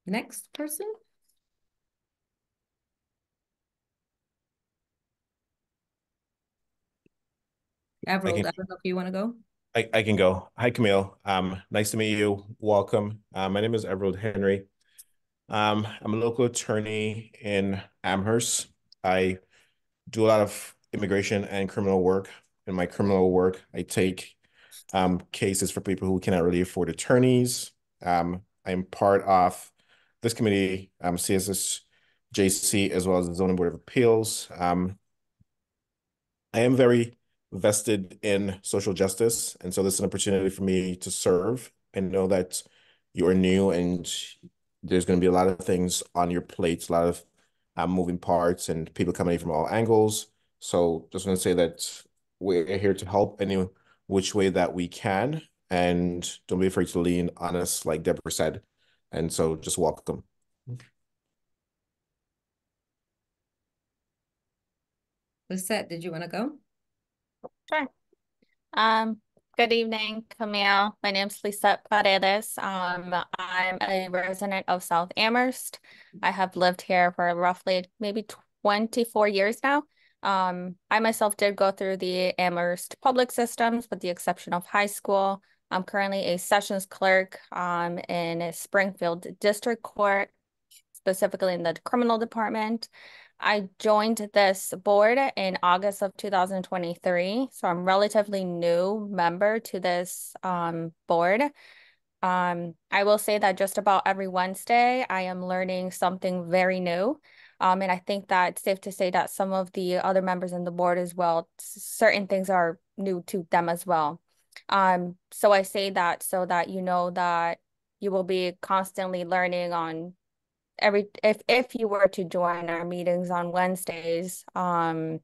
Next person. Everald, I don't know if you want to go. I, I can go. Hi, Camille. Um, nice to meet you. Welcome. Uh, my name is Everald Henry. Um, I'm a local attorney in Amherst. I do a lot of immigration and criminal work. In my criminal work, I take um, cases for people who cannot really afford attorneys. Um, I'm part of this committee, um, CSSJC, as well as the Zoning Board of Appeals. Um, I am very vested in social justice. And so this is an opportunity for me to serve and know that you are new and there's going to be a lot of things on your plate, a lot of um, moving parts and people coming in from all angles. So just want to say that we're here to help any which way that we can. And don't be afraid to lean on us, like Deborah said. And so just welcome. Lisette, did you want to go? Sure. Um, good evening, Camille. My name is Lisa Paredes. Um, I'm a resident of South Amherst. I have lived here for roughly maybe 24 years now. Um, I myself did go through the Amherst public systems with the exception of high school. I'm currently a sessions clerk um, in Springfield District Court, specifically in the criminal department. I joined this board in August of 2023, so I'm relatively new member to this um, board. Um, I will say that just about every Wednesday, I am learning something very new. Um, and I think that it's safe to say that some of the other members in the board as well, certain things are new to them as well. Um, so I say that so that you know that you will be constantly learning on every if if you were to join our meetings on Wednesdays. Um,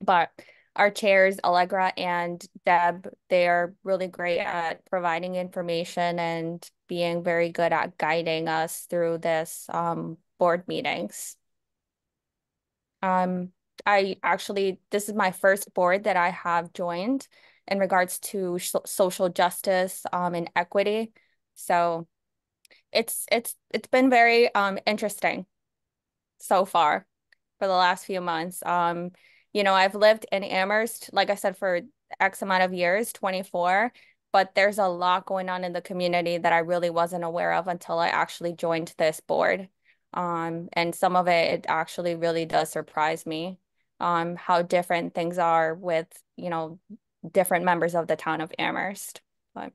but our chairs, Allegra and Deb, they are really great at providing information and being very good at guiding us through this um, board meetings. Um, I actually, this is my first board that I have joined in regards to social justice um, and equity. So it's it's it's been very um interesting so far for the last few months. Um, you know, I've lived in Amherst, like I said, for X amount of years, 24, but there's a lot going on in the community that I really wasn't aware of until I actually joined this board. Um, and some of it, it actually really does surprise me um, how different things are with, you know, different members of the town of Amherst. But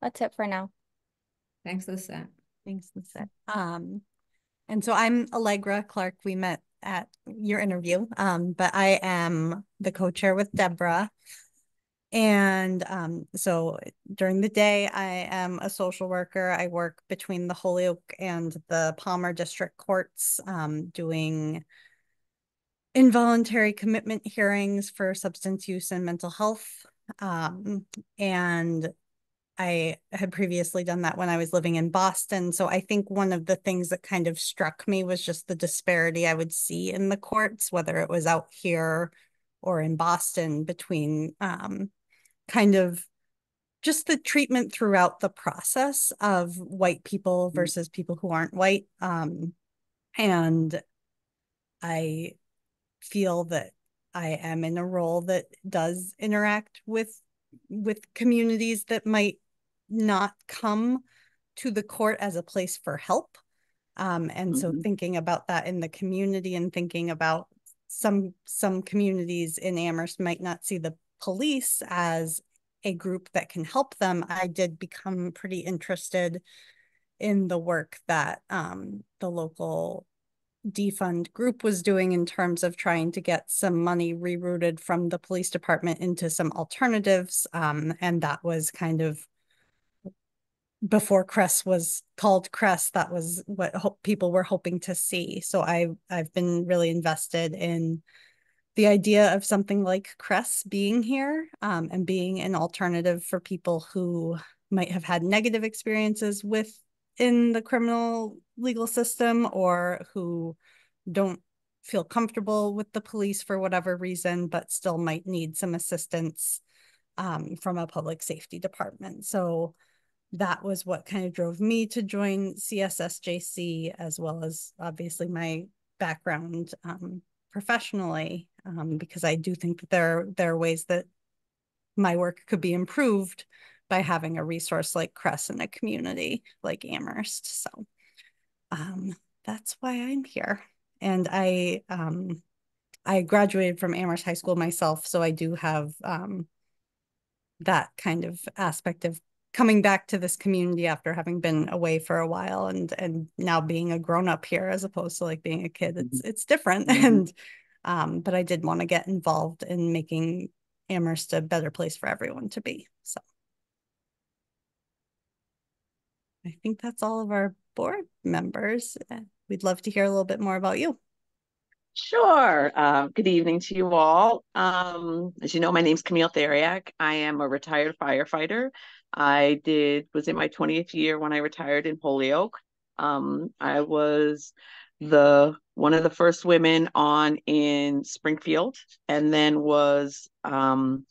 that's it for now. Thanks, Lisa. Thanks, Lisa. Um, and so I'm Allegra Clark. We met at your interview, um, but I am the co-chair with Deborah. And um, so during the day, I am a social worker. I work between the Holyoke and the Palmer District Courts, um, doing involuntary commitment hearings for substance use and mental health. Um, and I had previously done that when I was living in Boston. So I think one of the things that kind of struck me was just the disparity I would see in the courts, whether it was out here or in Boston, between um, kind of just the treatment throughout the process of white people mm. versus people who aren't white. Um, and I feel that I am in a role that does interact with with communities that might not come to the court as a place for help. Um, and mm-hmm. so thinking about that in the community and thinking about some some communities in Amherst might not see the police as a group that can help them, I did become pretty interested in the work that um, the local defund group was doing in terms of trying to get some money rerouted from the police department into some alternatives. Um, and that was kind of before CRESS was called CRESS, that was what people were hoping to see. So I I've been really invested in the idea of something like CRESS being here um, and being an alternative for people who might have had negative experiences with in the criminal legal system or who don't feel comfortable with the police for whatever reason, but still might need some assistance um, from a public safety department. So that was what kind of drove me to join CSSJC, as well as obviously my background um, professionally um, because I do think that there there are ways that my work could be improved by having a resource like CRESS in a community like Amherst. So um, that's why I'm here. And I um, I graduated from Amherst High School myself, so I do have um, that kind of aspect of coming back to this community after having been away for a while and and now being a grown up here as opposed to like being a kid it's mm-hmm. it's different mm -hmm. and um, but I did want to get involved in making Amherst a better place for everyone to be. So I think that's all of our board members. Uh, we'd love to hear a little bit more about you. Sure. Uh, good evening to you all. Um, as you know, my name is Camille Theriaque. I am a retired firefighter. I did was in my 20th year when I retired in Holyoke. Um, I was the one of the first women on in Springfield, and then was um,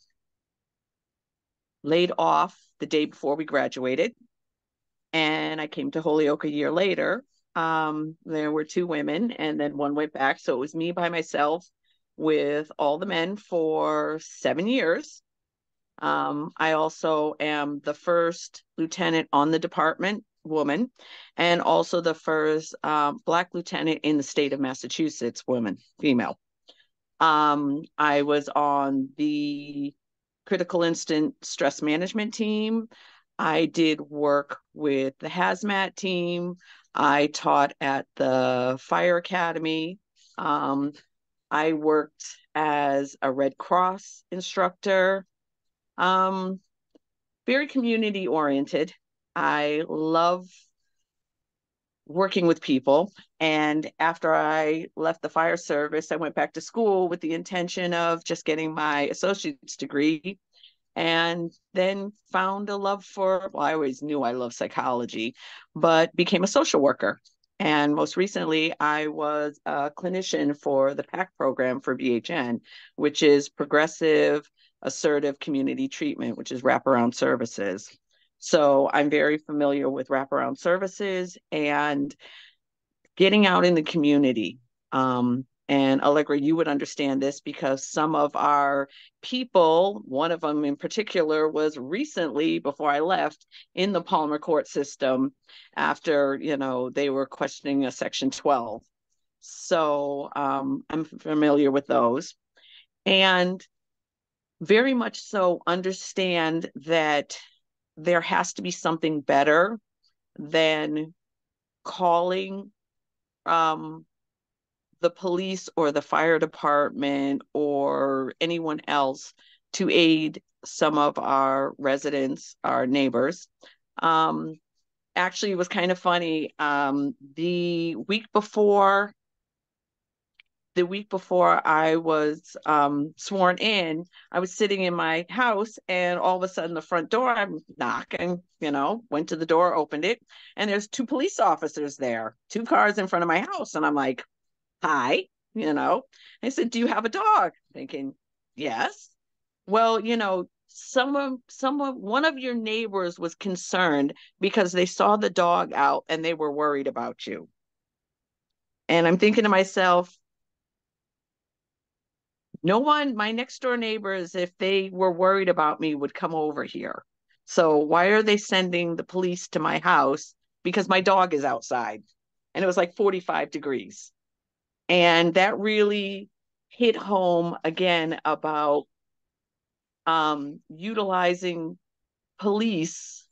laid off the day before we graduated. And I came to Holyoke a year later. Um, there were two women, and then one went back. So it was me by myself with all the men for seven years. Um, I also am the first lieutenant on the department woman, and also the first um, Black lieutenant in the state of Massachusetts, woman, female. Um, I was on the critical incident stress management team. I did work with the hazmat team. I taught at the fire academy. Um, I worked as a Red Cross instructor. Um, very community oriented. I love working with people. And after I left the fire service, I went back to school with the intention of just getting my associate's degree and then found a love for, well, I always knew I loved psychology, but became a social worker. And most recently, I was a clinician for the PACT program for BHN, which is Progressive Assertive Community Treatment, which is wraparound services. So I'm very familiar with wraparound services and getting out in the community. Um, and Allegra, you would understand this because some of our people, one of them in particular, was recently before I left in the Palmer court system after, you know, they were questioning a section 12. So um, I'm familiar with those. And very much so understand that there has to be something better than calling um, the police or the fire department or anyone else to aid some of our residents, our neighbors. Um, actually, it was kind of funny. Um, the week before the week before I was um, sworn in, I was sitting in my house and all of a sudden the front door, I'm knocking, you know, went to the door, opened it, and there's two police officers there, two cars in front of my house. And I'm like, hi, you know. I said, do you have a dog? Thinking, yes. Well, you know, some of some of one of your neighbors was concerned because they saw the dog out and they were worried about you. And I'm thinking to myself, no one, my next door neighbors, if they were worried about me, would come over here. So why are they sending the police to my house? Because my dog is outside. And it was like 45 degrees. And that really hit home again about um, utilizing police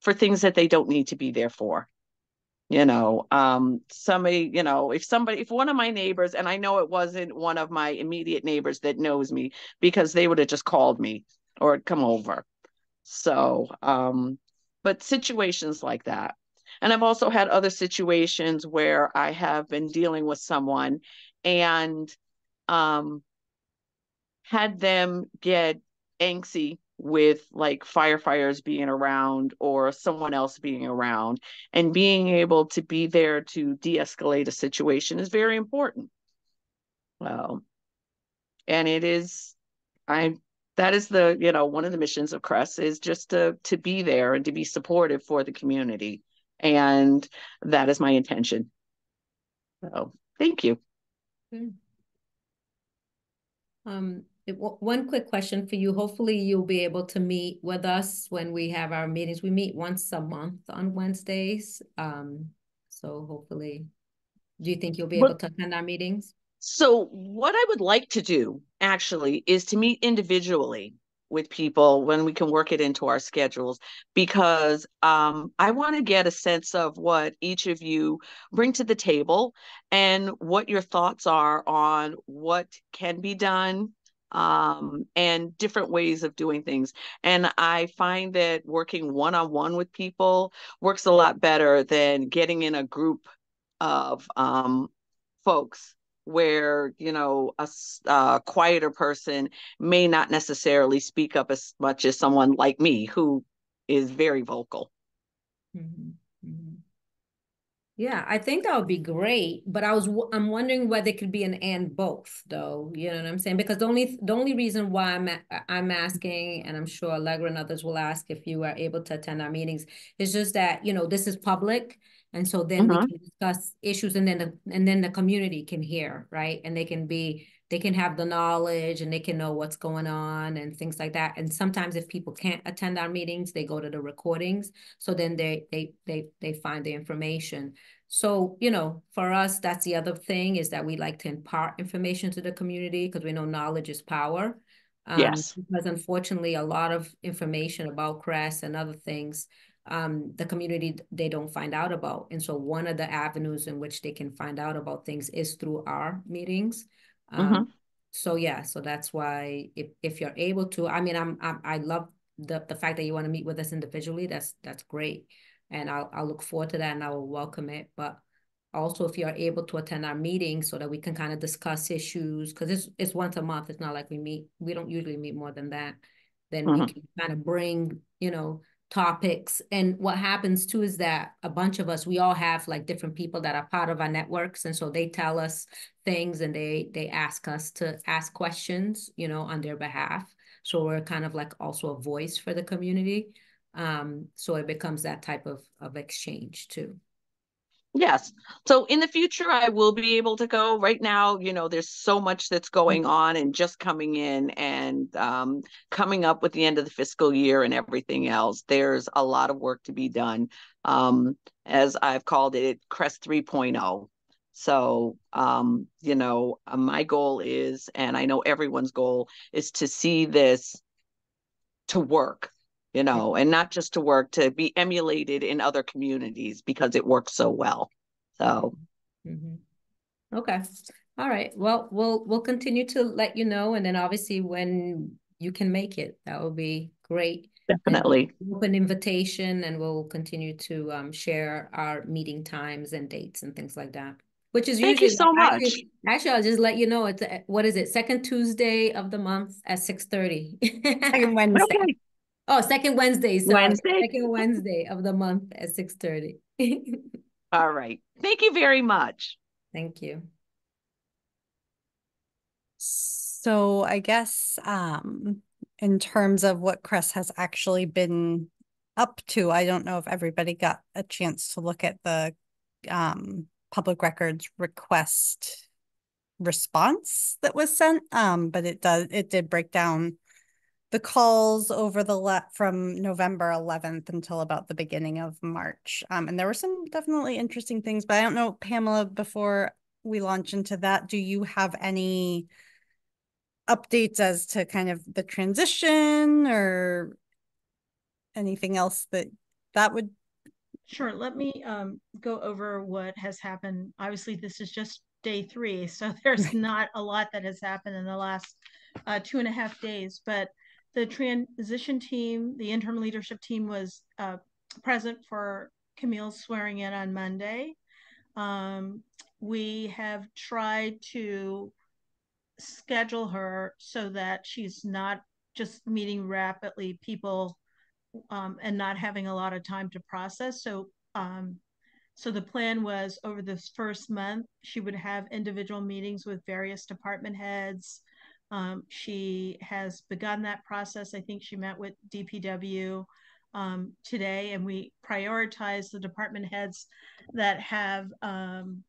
for things that they don't need to be there for. You know, um, somebody, you know, if somebody, if one of my neighbors, and I know it wasn't one of my immediate neighbors that knows me because they would have just called me or come over. So, um, but situations like that. And I've also had other situations where I have been dealing with someone and um, had them get angsty with like firefighters being around or someone else being around and being able to be there to de-escalate a situation is very important. Well and it is i that is the you know one of the missions of CRESS is just to to be there and to be supportive for the community and that is my intention. So thank you. Um, it- o- one quick question for you. Hopefully you'll be able to meet with us when we have our meetings. We meet once a month on Wednesdays. Um, so hopefully, do you think you'll be able to attend our meetings? So, what I would like to do actually is to meet individually with people when we can work it into our schedules because um, I want to get a sense of what each of you bring to the table and what your thoughts are on what can be done um, and different ways of doing things. And I find that working one on one with people works a lot better than getting in a group of um, folks where you know a uh, quieter person may not necessarily speak up as much as someone like me who is very vocal Mhm, mhm. Yeah, I think that would be great, but I was, I'm wondering whether it could be an and both, though, you know what I'm saying? Because the only, the only reason why I'm, I'm asking, and I'm sure Allegra and others will ask if you are able to attend our meetings, is just that, you know, this is public, and so then we Mhm. can discuss issues and then, the and then the community can hear, right? And they can be, they can have the knowledge and they can know what's going on and things like that. And sometimes if people can't attend our meetings, they go to the recordings, so then they, they, they, they find the information. So, you know, for us, that's the other thing is that we like to impart information to the community because we know knowledge is power. Um, Yes. Because unfortunately, a lot of information about CRESS and other things, um, the community, they don't find out about. And so one of the avenues in which they can find out about things is through our meetings. Um, so yeah, so that's why if, if you're able to, I mean, I'm, I'm, I love the, the fact that you want to meet with us individually, that's, that's great. And I'll, I'll look forward to that and I will welcome it. But also if you're able to attend our meetings so that we can kind of discuss issues, because it's, it's once a month. It's not like we meet, we don't usually meet more than that. Then we Mhm. can kind of bring, you know, topics. And what happens too is that a bunch of us, we all have like different people that are part of our networks. And so they tell us things and they, they ask us to ask questions, you know, on their behalf. So we're kind of like also a voice for the community. Um, so it becomes that type of, of exchange too. Yes. So in the future, I will be able to go. Right now, you know, there's so much that's going on and just coming in and um, coming up with the end of the fiscal year and everything else. There's a lot of work to be done. Um, as I've called it, CRESS 3.0. So, um, you know, uh, my goal is, and I know everyone's goal is to see this to work you know, and not just to work, to be emulated in other communities because it works so well. So, Mhm. Okay, all right. Well, we'll, we'll continue to let you know. And then obviously when you can make it, that would be great. Definitely. Open invitation and we'll continue to um share our meeting times and dates and things like that. Which is Thank you so much. actually, actually, I'll just let you know, it's, what is it, second Tuesday of the month at six thirty. Second Wednesday. Okay. Oh, second Wednesday, sorry. Wednesday. Second Wednesday of the month at six thirty. All right. Thank you very much. Thank you. So I guess um in terms of what CRESS has actually been up to, I don't know if everybody got a chance to look at the um public records request response that was sent. Um, but it does it did break down the calls over the le- from November 11th until about the beginning of March. Um, and there were some definitely interesting things, but I don't know, Pamela, before we launch into that, do you have any updates as to kind of the transition or anything else that that would Sure. Let me um, go over what has happened. Obviously, this is just day three, so there's not a lot that has happened in the last uh, two and a half days. But the transition team, the interim leadership team, was uh, present for Camille's swearing in on Monday. Um, we have tried to schedule her so that she's not just meeting rapidly people um, and not having a lot of time to process. So, um, so the plan was over this first month, she would have individual meetings with various department heads. Um, she has begun that process. I think she met with DPW um, today, and we prioritize the department heads that have um,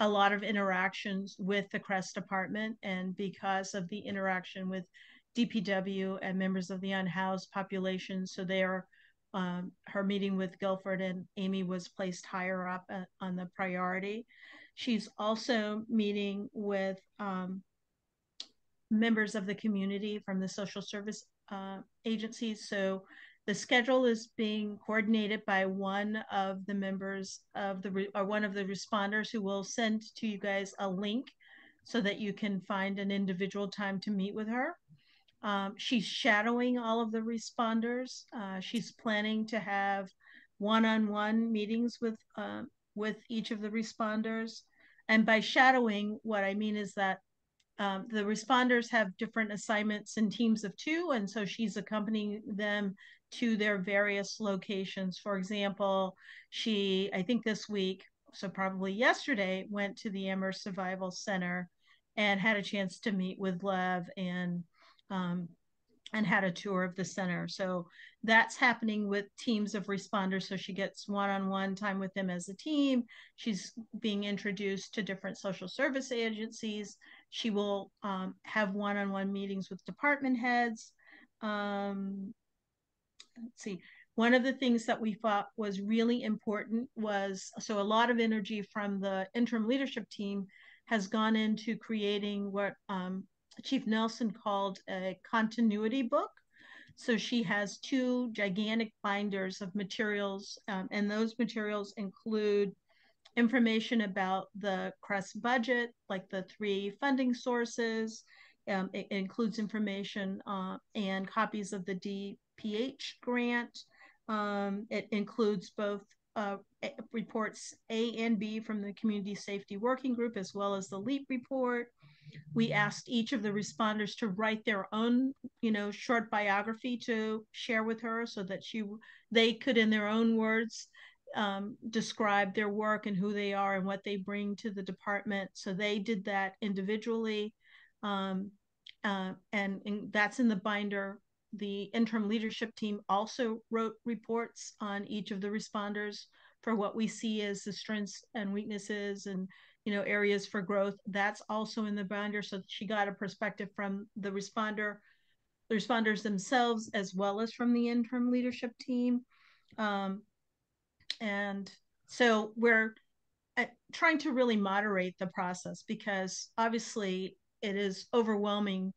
a lot of interactions with the CRESS department. And because of the interaction with DPW and members of the unhoused population. So they are, um, her meeting with Guilford and Amy was placed higher up uh, on the priority. She's also meeting with um, members of the community from the social service uh, agencies. So the schedule is being coordinated by one of the members of the or one of the responders who will send to you guys a link so that you can find an individual time to meet with her. Um, she's shadowing all of the responders. Uh, she's planning to have one-on-one meetings with uh, with each of the responders. And by shadowing, what I mean is that um, the responders have different assignments in teams of two, and so she's accompanying them to their various locations. For example, she, I think this week, so probably yesterday, went to the Amherst Survival Center and had a chance to meet with Lev and um, and had a tour of the center. So that's happening with teams of responders. So she gets one on one time with them as a team. She's being introduced to different social service agencies. She will um, have one on one meetings with department heads. Um, let's see. One of the things that we thought was really important was so a lot of energy from the interim leadership team has gone into creating what um, Chief Nelson called a continuity book. So she has two gigantic binders of materials, um, and those materials include information about the CRESS budget, like the three funding sources. Um, it, it, includes information uh, and copies of the DPH grant. Um, it includes both uh, reports A and B from the Community Safety Working Group, as well as the LEAP report we asked each of the responders to write their own you know short biography to share with her so that she they could in their own words um, describe their work and who they are and what they bring to the department. So they did that individually um, uh, and, that's in the binder. The interim leadership team also wrote reports on each of the responders for what we see as the strengths and weaknesses and you know areas for growth. That's also in the binder. So she got a perspective from the responder the responders themselves as well as from the interim leadership team. Um, and so we're uh, trying to really moderate the process because obviously it is overwhelming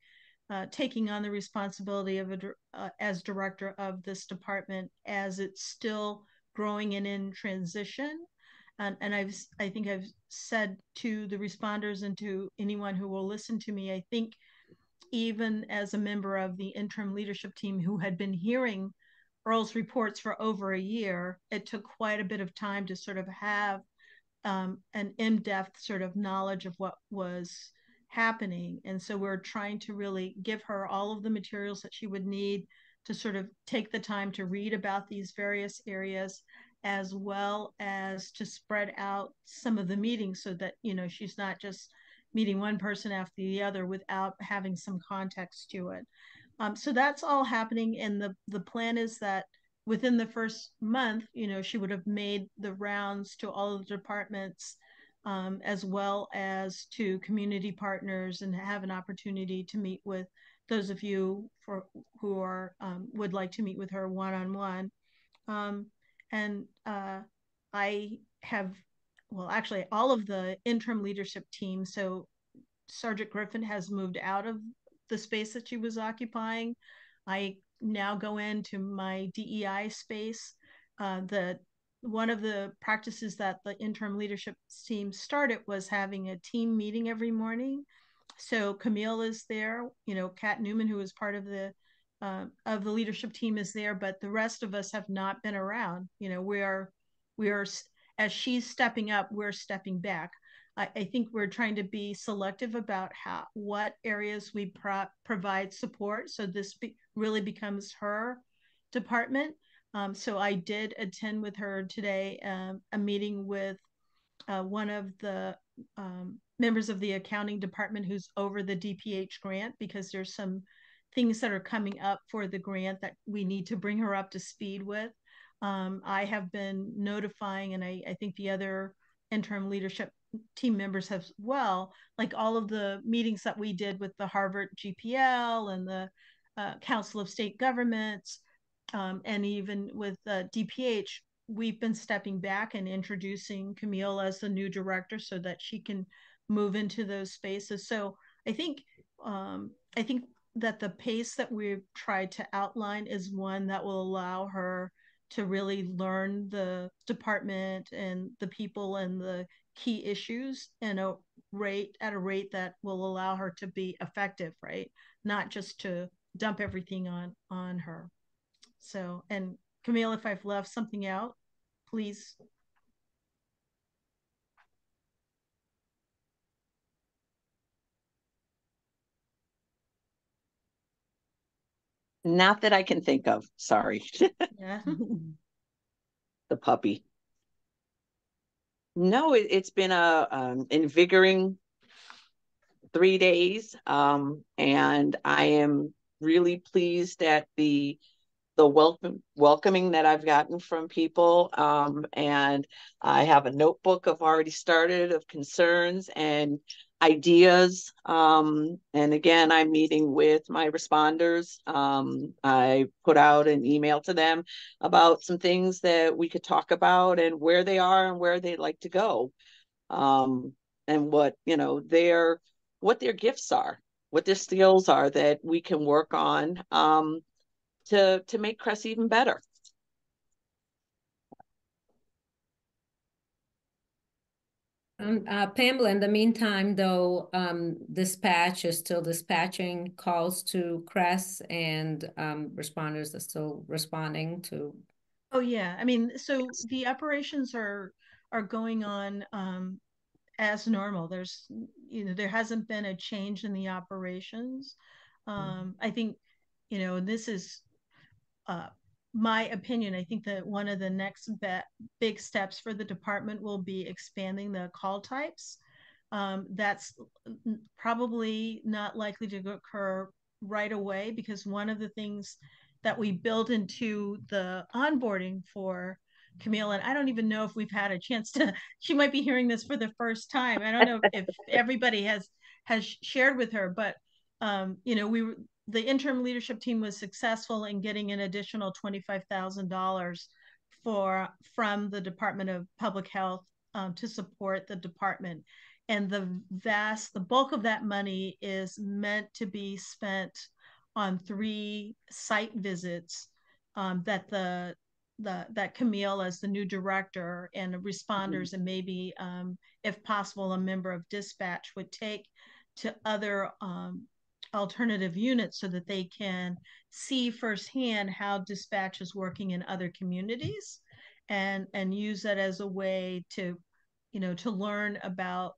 uh, taking on the responsibility of a, uh, as director of this department as it's still growing and in transition. And, and I've I think I've said to the responders and to anyone who will listen to me, I think even as a member of the interim leadership team who had been hearing Earl's reports for over a year, it took quite a bit of time to sort of have um, an in-depth sort of knowledge of what was happening. And so we're trying to really give her all of the materials that she would need to sort of take the time to read about these various areas as well as to spread out some of the meetings so that you know she's not just meeting one person after the other without having some context to it um, so that's all happening and the the plan is that within the first month you know she would have made the rounds to all of the departments um, as well as to community partners and have an opportunity to meet with those of you for who are um, would like to meet with her one on one and uh, I have well, actually, all of the interim leadership team. So Sergeant Griffin has moved out of the space that she was occupying. I now go into my DEI space. Uh, the one of the practices that the interim leadership team started was having a team meeting every morning. So Camille is there, you know, Kat Newman, who is part of the uh, of the leadership team, is there, but the rest of us have not been around. You know, we are we are as she's stepping up, we're stepping back. I, I think we're trying to be selective about how what areas we pro- provide support. So this be, really becomes her department. Um, so I did attend with her today um, a meeting with uh, one of the um, members of the accounting department who's over the DPH grant because there's some things that are coming up for the grant that we need to bring her up to speed with. Um, I have been notifying, and I, I think the other interim leadership team members have well, like all of the meetings that we did with the Harvard GPL and the uh, Council of State Governments, um, and even with uh, DPH, we've been stepping back and introducing Camille as the new director so that she can move into those spaces. So I think um, I think that the pace that we've tried to outline is one that will allow her to really learn the department and the people and the key issues in a rate at a rate that will allow her to be effective right not just to dump everything on on her so and camille if i've left something out please Not that I can think of. Sorry. yeah the puppy. No, it, has been a um, invigorating three days, um, and I am really pleased at the the welcome welcoming that I've gotten from people. Um, and I have a notebook I've already started of concerns and ideas. Um, and again, I'm meeting with my responders. Um, I put out an email to them about some things that we could talk about and where they are and where they'd like to go. Um, and what, you know, their what their gifts are, what their skills are that we can work on um, to to make CRESS even better. Um, uh, Pamela, in the meantime, though, um, dispatch is still dispatching calls to CRESS and um, responders are still responding to. Oh yeah, I mean, so the operations are are going on um, as normal. There's you know there hasn't been a change in the operations. Mm-hmm. Um, I think you know this is uh, my opinion, I think that one of the next big steps for the department will be expanding the call types. Um, that's probably not likely to occur right away because one of the things that we build into the onboarding for Camille, and I don't even know if we've had a chance to. She might be hearing this for the first time. I don't know if everybody has has shared with her, but um, you know, we the interim leadership team was successful in getting an additional $25,000 for from the Department of Public Health um, to support the department. And the vast, the bulk of that money is meant to be spent on three site visits um, that the the that Camille as the new director and responders mm-hmm. and maybe um, if possible a member of dispatch would take to other um, alternative units so that they can see firsthand how dispatch is working in other communities and and use that as a way to you know to learn about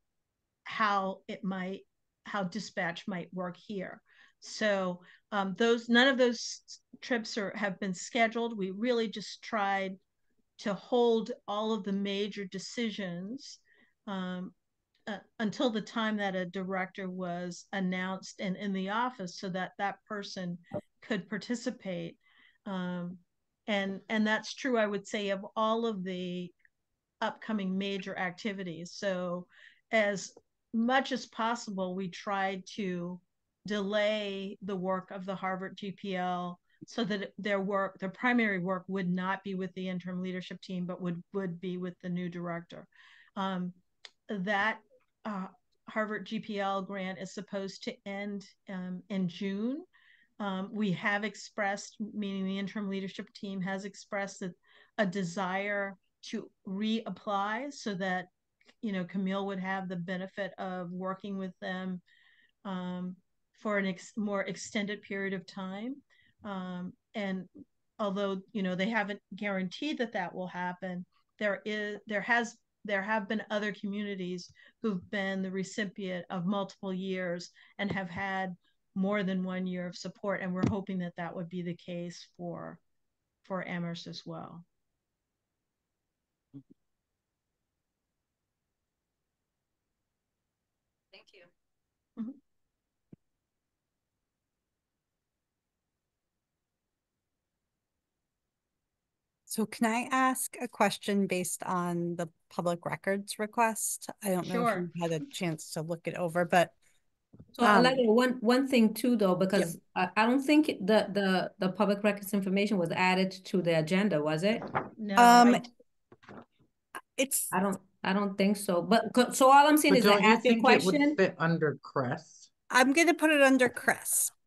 how it might how dispatch might work here. So um, those none of those trips are have been scheduled. We really just tried to hold all of the major decisions um, uh, until the time that a director was announced and in the office so that that person could participate. Um, and and that's true i would say of all of the upcoming major activities. So as much as possible we tried to delay the work of the harvard gpl so that their work their primary work would not be with the interim leadership team but would would be with the new director. Um, that uh, Harvard GPL grant is supposed to end um, in June. Um, we have expressed, meaning the interim leadership team has expressed a, a desire to reapply so that you know Camille would have the benefit of working with them um, for an ex- more extended period of time. Um, and although you know they haven't guaranteed that that will happen, there is there has there have been other communities who've been the recipient of multiple years and have had more than one year of support and we're hoping that that would be the case for for Amherst as well. So can I ask a question based on the public records request? I don't know if Sure. you had a chance to look it over, but So Um, Allegra, one, one thing too, though, because I, I don't think the, the, the public records information was added to the agenda, was it? No, um, I- it's, I don't, I don't think so, but, so all I'm saying But is I don't you asked the think it would question. fit under CRESS? I'm gonna put it under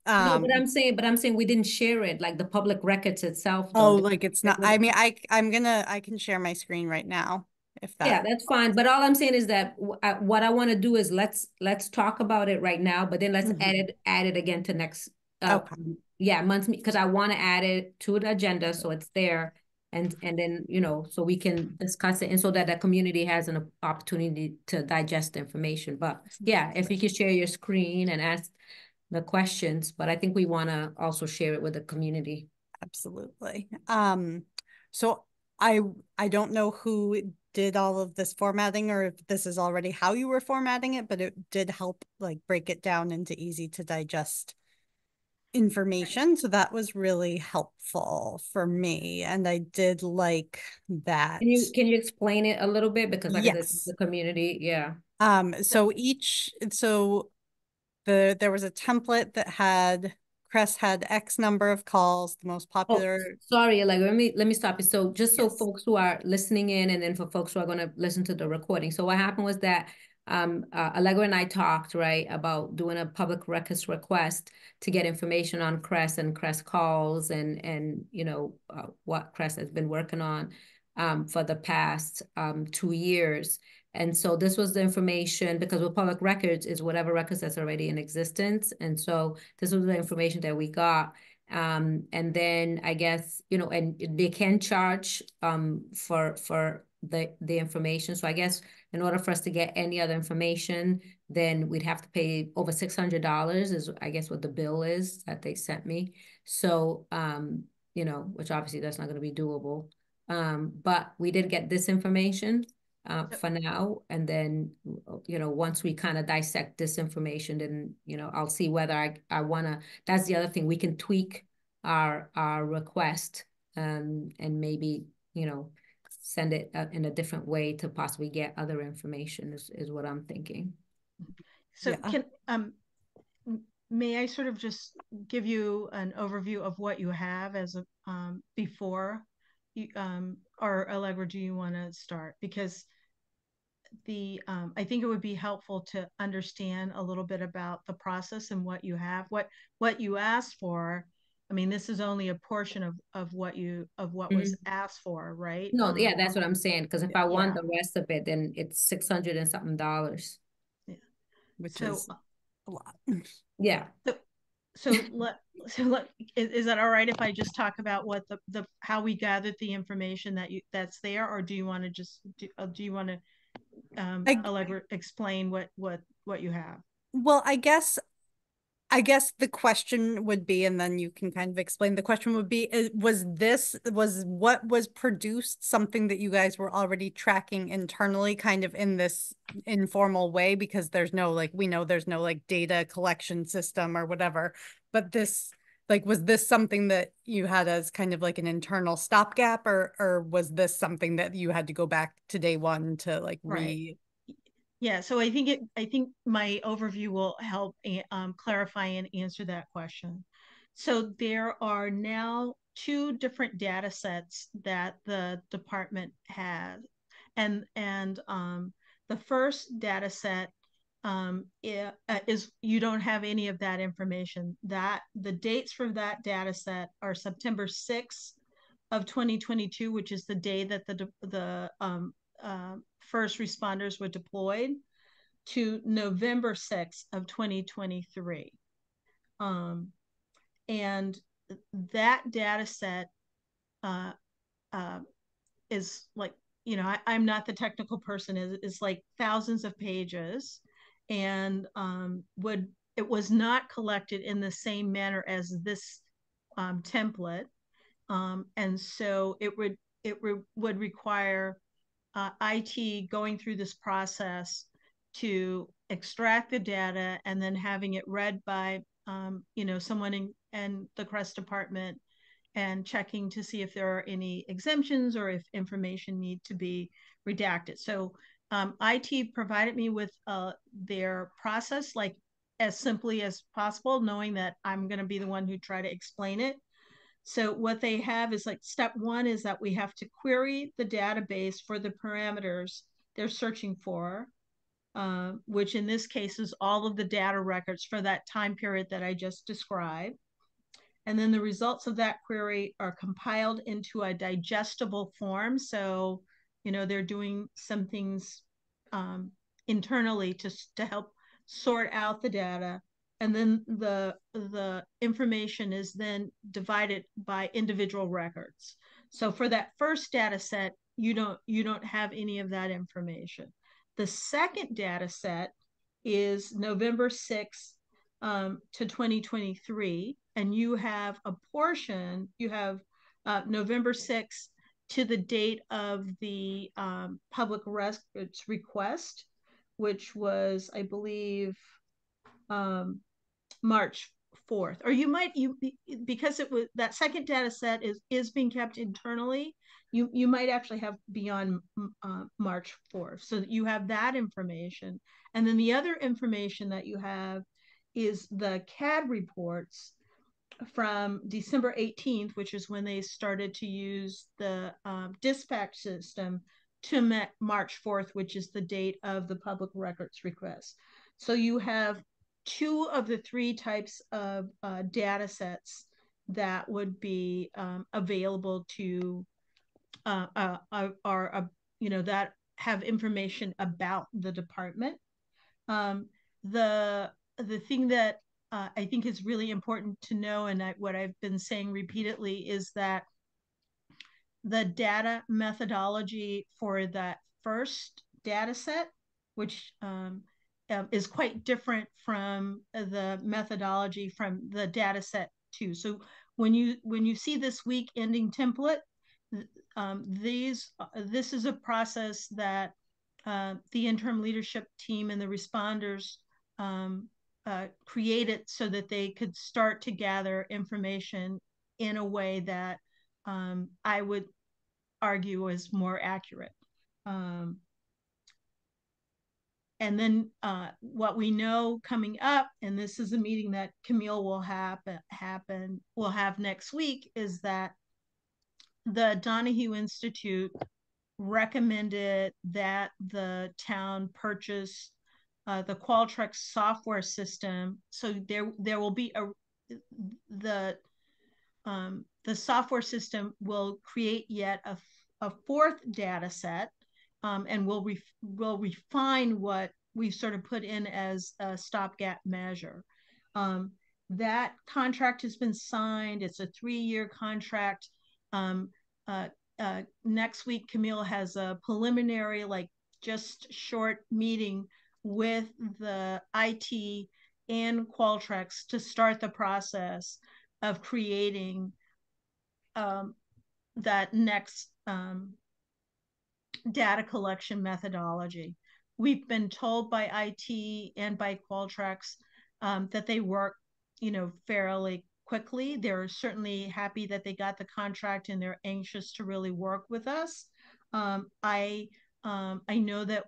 CRESS. No, Um, but I'm saying, but I'm saying we didn't share it, like the public records itself. oh, like it's not, I mean, I, I'm gonna, I can share my screen right now if that Yeah, that's fine, but all I'm saying is that I- what I want to do is let's, let's talk about it right now, but then let's Mhm. add it, add it again to next. uh, Okay. Yeah, months, because I want to add it to the agenda, so it's there. And, and then, you know, so we can discuss it and so that the community has an opportunity to digest the information. But yeah, if you could share your screen and ask the questions, but I think we want to also share it with the community. absolutely. Um, so I, I don't know who did all of this formatting or if this is already how you were formatting it, but it did help like break it down into easy to digest information. So that was really helpful for me. And I did like that. Can you, can you explain it a little bit? Because like Yes. the community, yeah. Um, so each, so the, there was a template that had, CRESS had X number of calls, the most Oh, popular. sorry, like, let me, let me stop you. So just so Yes. folks who are listening in and then for folks who are gonna listen to the recording. So what happened was that um, uh, Allegra and I talked, right, about doing a public records request to get information on CRESS and CRESS calls and, and, you know, uh, what CRESS has been working on um, for the past um, two years. And so this was the information, because with public records is whatever records that's already in existence. And so this was the information that we got. Um, and then I guess, you know, and they can charge um for for the the information. So I guess in order for us to get any other information, then we'd have to pay over six hundred dollars is I guess what the bill is that they sent me. So um, you know, which obviously that's not gonna be doable. Um, but we did get this information uh Yep. for now, and then, you know, once we kind of dissect this information, then, you know, I'll see whether I I wanna, that's the other thing, we can tweak our our request um and maybe, you know, send it uh, in a different way to possibly get other information is is what I'm thinking. So Yeah. can, um, may I sort of just give you an overview of what you have as a, um, before? You, um, or Allegra, do you want to start? Because the, um, I think it would be helpful to understand a little bit about the process and what you have, what, what you asked for. I mean, this is only a portion of, of what you, of what was asked for, right? No, yeah, Um, that's what I'm saying, because if I want Yeah. the rest of it, then it's six hundred and something dollars. Yeah, which So, is a lot. Yeah, So let, so let, is, is that all right if I just talk about what the, the, how we gathered the information that you, that's there, or do you want to just, do, uh, do you want to, um, I- Allegra, explain what, what, what you have? Well, I guess, I guess the question would be, and then you can kind of explain, the question would be, was this, was what was produced something that you guys were already tracking internally, kind of in this informal way? Because there's no, like, we know there's no like data collection system or whatever, but this, like, was this something that you had as kind of like an internal stopgap or, or was this something that you had to go back to day one to like Right. Yeah, so I think it, I think my overview will help um, clarify and answer that question. So there are now two different data sets that the department has. And, and um, the first data set um, uh, is you don't have any of that information. That the dates for that data set are September 6th of 2022, which is the day that the the um, uh, first responders were deployed, to November 6th of 2023. Um, and that data set uh, uh, is like, you know, I, am not the technical person, is is like thousands of pages and um, would it was not collected in the same manner as this um, template. Um, and so it would it re would require uh, IT going through this process to extract the data and then having it read by um, you know someone in, in the CRESS department and checking to see if there are any exemptions or if information need to be redacted. So um, IT provided me with uh, their process like as simply as possible, knowing that I'm going to be the one who try to explain it. So what they have is like step one is that we have to query the database for the parameters they're searching for, uh, which in this case is all of the data records for that time period that I just described. And then the results of that query are compiled into a digestible form. So, you know, they're doing some things um, internally to, to help sort out the data and then the the information is then divided by individual records. So for that first data set you don't you don't have any of that information. The second data set is november 6th um, to 2023 and you have a portion you have uh, november 6th to the date of the um, public records request which was i believe um, March 4th, or you might you because it was that second data set is is being kept internally. You you might actually have beyond uh, March 4th, so you have that information, and then the other information that you have is the CAD reports from December 18th, which is when they started to use the um, dispatch system, to March 4th, which is the date of the public records request. So you have two of the three types of uh, data sets that would be um, available to uh, uh, are, uh, you know that have information about the department. Um, the the thing that uh, I think is really important to know, and I, what I've been saying repeatedly, is that the data methodology for that first data set, which um, uh, is quite different from the methodology from the data set too. So when you when you see this week ending template, um, these uh, this is a process that uh, the interim leadership team and the responders um, uh, created so that they could start to gather information in a way that um, I would argue is more accurate. Um, and then uh, what we know coming up, and this is a meeting that Camille will happen happen will have next week, is that the Donahue Institute recommended that the town purchase uh, the Qualtrics software system. So there there will be a the um, the software system will create yet a, a fourth data set um, and we'll ref- we'll refine what we've sort of put in as a stopgap measure. Um, that contract has been signed. It's a three-year contract. Um, uh, uh, next week, Camille has a preliminary, like just short meeting with the IT and Qualtrics to start the process of creating um, that next um, data collection methodology. We've been told by IT and by Qualtrics um, that they work, you know, fairly quickly. They're certainly happy that they got the contract and they're anxious to really work with us. Um, I um, I know that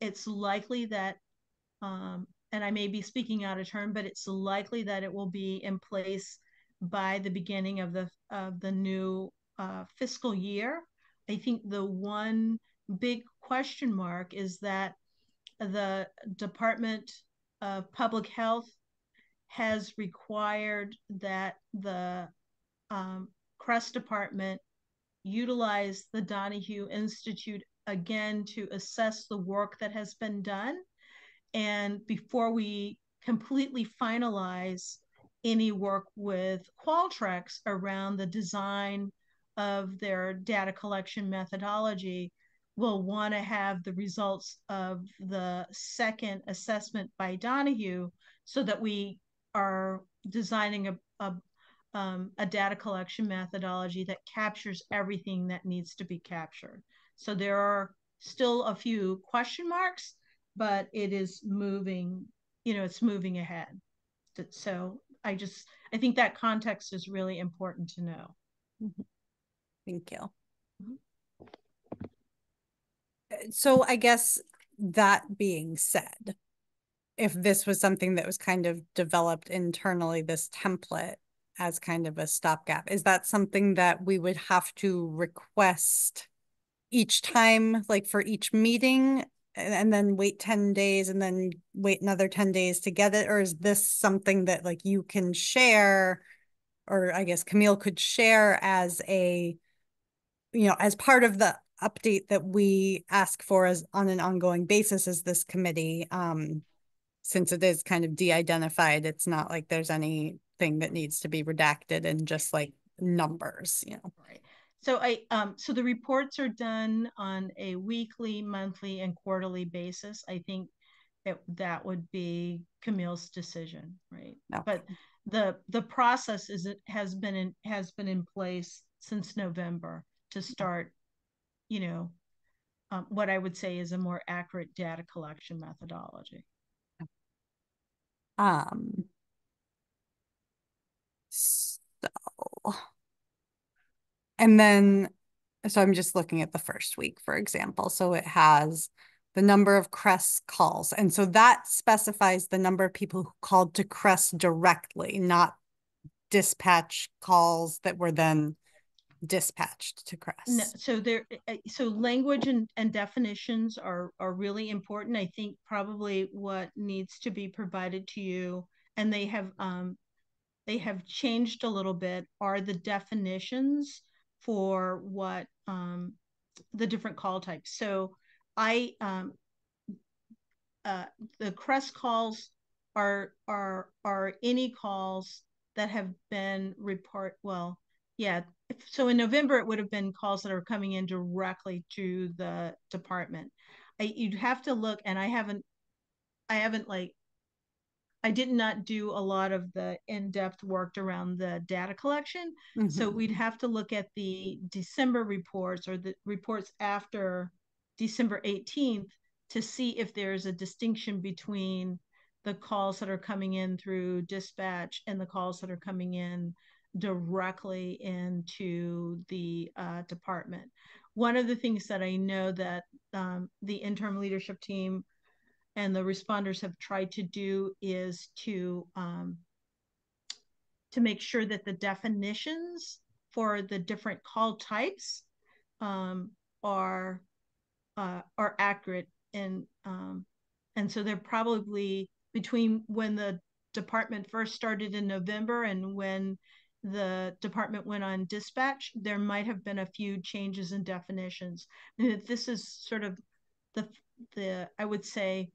it's likely that, um, and I may be speaking out of turn, but it's likely that it will be in place by the beginning of the of the new uh, fiscal year. I think the one big question mark is that the Department of Public Health has required that the um, CRESS Department utilize the Donahue Institute again to assess the work that has been done. And before we completely finalize any work with Qualtrics around the design of their data collection methodology, we'll want to have the results of the second assessment by Donahue so that we are designing a, a, um, a data collection methodology that captures everything that needs to be captured. So there are still a few question marks, but it is moving, you know, it's moving ahead. So I just, I think that context is really important to know. Mm-hmm. Thank you. Mm-hmm. So I guess that being said, if this was something that was kind of developed internally, this template as kind of a stopgap, is that something that we would have to request each time, like for each meeting, and then wait 10 days and then wait another 10 days to get it? Or is this something that like you can share, or I guess Camille could share as a, you know, as part of the update that we ask for as on an ongoing basis as this committee? Um, since it is kind of de-identified, it's not like there's anything that needs to be redacted and just like numbers, you know. Right. So I um so the reports are done on a weekly, monthly, and quarterly basis. I think it, that would be Camille's decision, right? Okay. But the the process is it has been in has been in place since November to start, you know, um, what I would say is a more accurate data collection methodology. Um, so, and then, so I'm just looking at the first week, for example. So it has the number of CRESS calls. And so that specifies the number of people who called to CRESS directly, not dispatch calls that were then dispatched to CRESS. No, so there, eh, eh, so language and, and definitions are are really important. I think probably what needs to be provided to you, and they have um, they have changed a little bit, are the definitions for what um, the different call types. So I um, uh, the CRESS calls are are are any calls that have been report well yeah so in November it would have been calls that are coming in directly to the department. I, you'd have to look, and I haven't, I haven't like, I did not do a lot of the in-depth work around the data collection. Mm-hmm. So we'd have to look at the December reports or the reports after December 18th to see if there's a distinction between the calls that are coming in through dispatch and the calls that are coming in directly into the uh, department. One of the things that I know that um, the interim leadership team and the responders have tried to do is to um, to make sure that the definitions for the different call types um, are uh, are accurate and um, and so they're probably between when the department first started in November and when the department went on dispatch, there might have been a few changes in definitions. And this is sort of the the I would say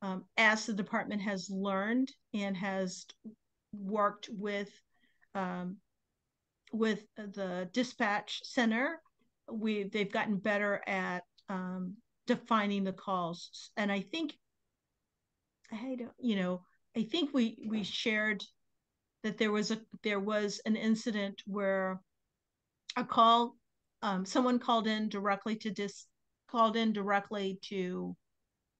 um, as the department has learned and has worked with um, with the dispatch center, we they've gotten better at um, defining the calls. And I think I don't, you know, I think we we shared that there was a there was an incident where a call um, someone called in directly to dis called in directly to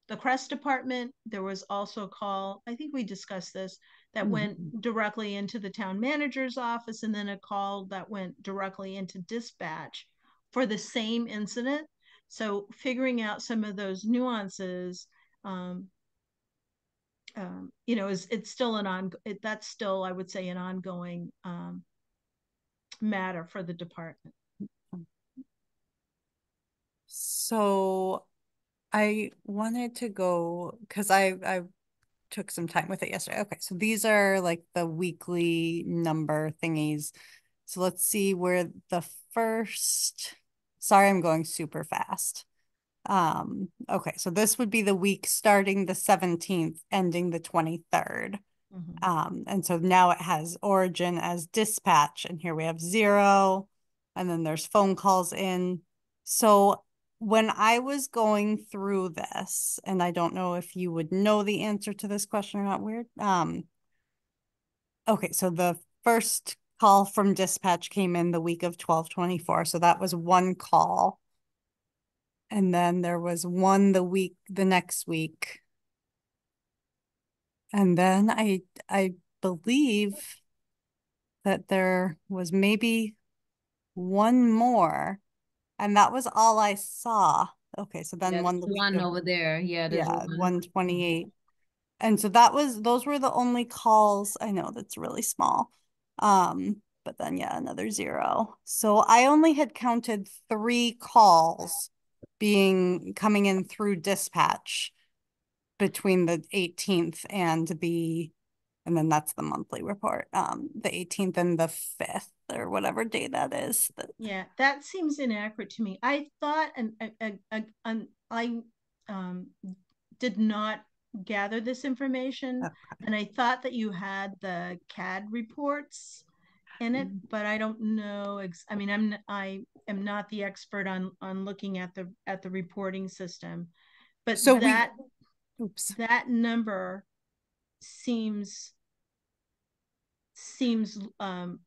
the CRESS department there was also a call i think we discussed this that mm-hmm. went directly into the town manager's office and then a call that went directly into dispatch for the same incident so figuring out some of those nuances um, um, you know, is it's still an on it, that's still I would say an ongoing um, matter for the department. So, I wanted to go, cause I, I took some time with it yesterday. Okay, so these are like the weekly number thingies. So let's see where the first, sorry, I'm going super fast. Um, okay, so this would be the week starting the seventeenth, ending the twenty-third. Mhm. Um, and so now it has origin as dispatch, and here we have zero, and then there's phone calls in. So when I was going through this, and I don't know if you would know the answer to this question or not, weird. Um, okay, so the first call from dispatch came in the week of twelve twenty-four, so that was one call. And then there was one the week, the next week. And then I, I believe that there was maybe one more, and that was all I saw. Okay, so then Yeah, one. the one of- over there, yeah. Yeah, one. one twenty-eight. And so that was, those were the only calls, I know that's really small. Um, but then yeah, another zero. So I only had counted three calls being, coming in through dispatch between the eighteenth and the, and then that's the monthly report, um, the eighteenth and the fifth or whatever day that is. Yeah, that seems inaccurate to me. I thought and an- I um did not gather this information Okay. and I thought that you had the CAD reports in it, Mm. but I don't know. I mean, I'm I am not the expert on on looking at the at the reporting system, but So we- that Oops. that number seems seems um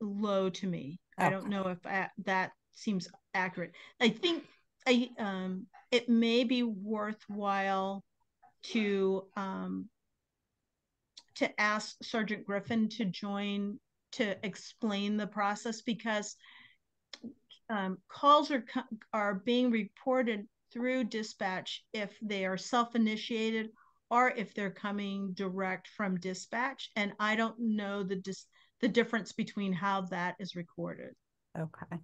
low to me. I don't know if that, that seems accurate. I think I um it may be worthwhile to um to ask Sergeant Griffin to join to explain the process because um, calls are are being reported through dispatch if they are self-initiated or if they're coming direct from dispatch and i don't know the dis- the difference between how that is recorded Okay.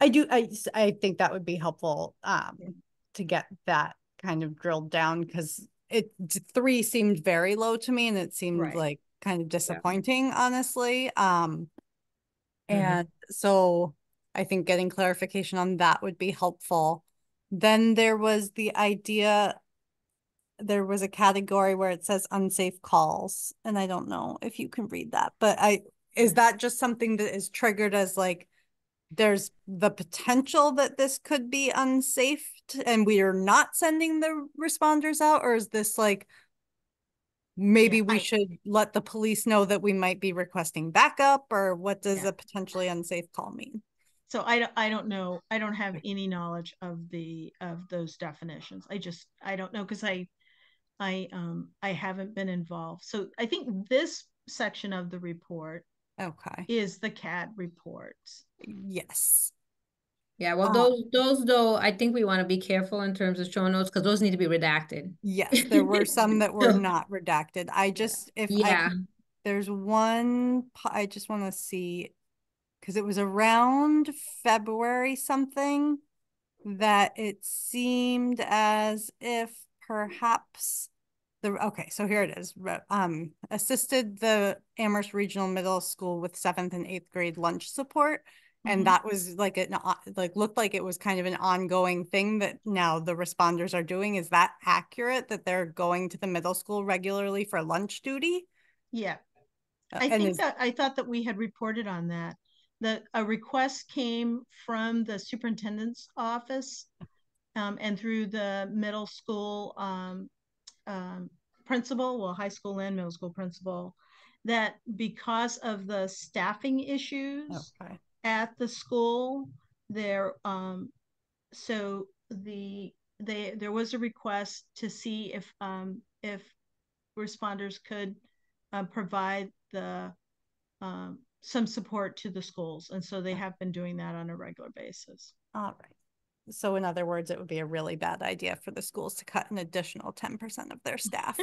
I do, i i think that would be helpful, um, to get that kind of drilled down, because it, three seemed very low to me and it seemed Right. like kind of disappointing, honestly, um. Mhm. And so I think getting clarification on that would be helpful. Then there was the idea, there was a category where it says unsafe calls, and I don't know if you can read that, but I, is that just something that is triggered as like there's the potential that this could be unsafe and we are not sending the responders out, or is this like maybe Yeah, we I- should let the police know that we might be requesting backup, or what does Yeah. a potentially unsafe call mean? So i don't i don't know i don't have any knowledge of the of those definitions i just i don't know because i i um i haven't been involved so i think this section of the report Okay, is the cad reports yes, Yeah, well, Uh, those, those though, I think we want to be careful in terms of show notes, because those need to be redacted. yes, there were some that were not redacted. I just, if I Yeah. can there's one, I just want to see, because it was around February something that it seemed as if perhaps the, okay, so here it is. Um, assisted the Amherst Regional Middle School with seventh and eighth grade lunch support. And that was like an, o- like, looked like it was kind of an ongoing thing that now the responders are doing. Is that accurate that they're going to the middle school regularly for lunch duty? yeah Uh, I think that I thought that we had reported on that. That a request came from the superintendent's office um, and through the middle school um, um, principal, well, high school and middle school principal, that because of the staffing issues Okay. at the school, there um, so the they there was a request to see if um, if responders could uh, provide the um, some support to the schools, and so they have been doing that on a regular basis. All right. So in other words, it would be a really bad idea for the schools to cut an additional ten percent of their staff.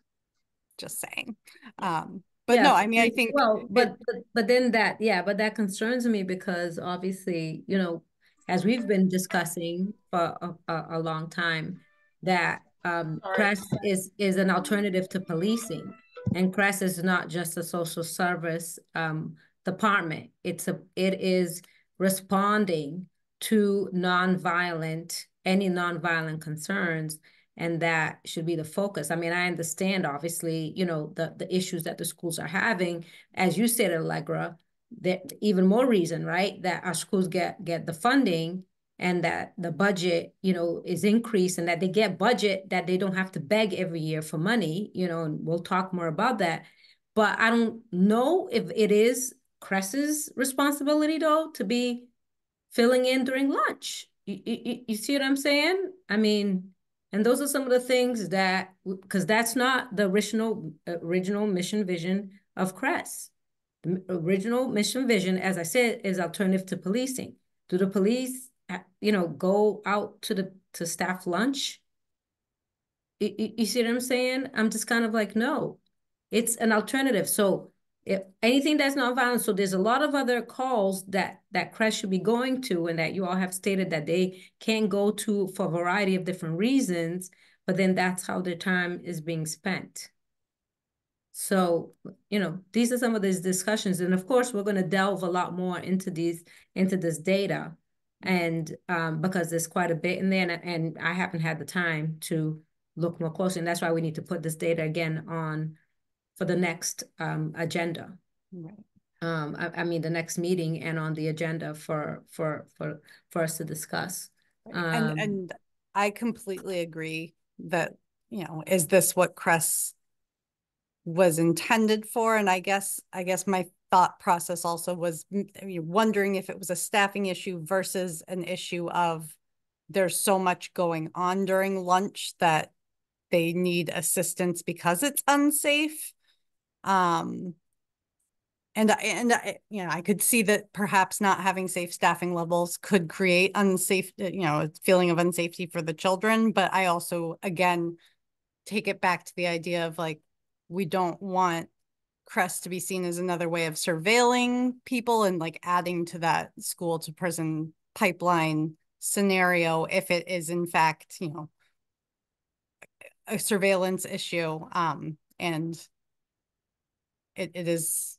Just saying. Um, but Yeah, no, I mean, I think. Well, but, but, but then that, yeah, but that concerns me because obviously, you know, as we've been discussing for a, a, a long time, that um, CRESS is is an alternative to policing, and CRESS is not just a social service um, department. It's a it is responding to nonviolent any nonviolent concerns and that should be the focus. I mean, I understand obviously, you know, the the issues that the schools are having. As you said, Allegra, that even more reason, right? That our schools get get the funding and that the budget, you know, is increased and that they get budget that they don't have to beg every year for money, you know, and we'll talk more about that. But I don't know if it is CRESS's responsibility though to be filling in during lunch. You, you, you see what I'm saying? I mean, and those are some of the things that, because that's not the original original mission vision of CRESS. The original mission vision, as I said, is alternative to policing. Do the police, you know, go out to the to staff lunch? You, you see what I'm saying? I'm just kind of like, no, it's an alternative. So if anything that's not violent, so there's a lot of other calls that that CRESS should be going to and that you all have stated that they can go to for a variety of different reasons, but then that's how their time is being spent. So, you know, these are some of these discussions. And of course, we're going to delve a lot more into these, into this data. And um, because there's quite a bit in there and, and I haven't had the time to look more closely. And that's why we need to put this data again on for the next um, agenda. Right. Um, I, I mean, the next meeting and on the agenda for, for, for, for us to discuss. Um, And, and I completely agree that, you know, is this what CRESS was intended for? And I guess, I guess my thought process also was mean, wondering if it was a staffing issue versus an issue of there's so much going on during lunch that they need assistance because it's unsafe. Um, and and I, you know, I could see that perhaps not having safe staffing levels could create unsafe, you know, a feeling of unsafety for the children. But I also, again, take it back to the idea of like, we don't want CRESS to be seen as another way of surveilling people and like adding to that school to prison pipeline scenario if it is in fact, you know, a surveillance issue. Um, and it, it is,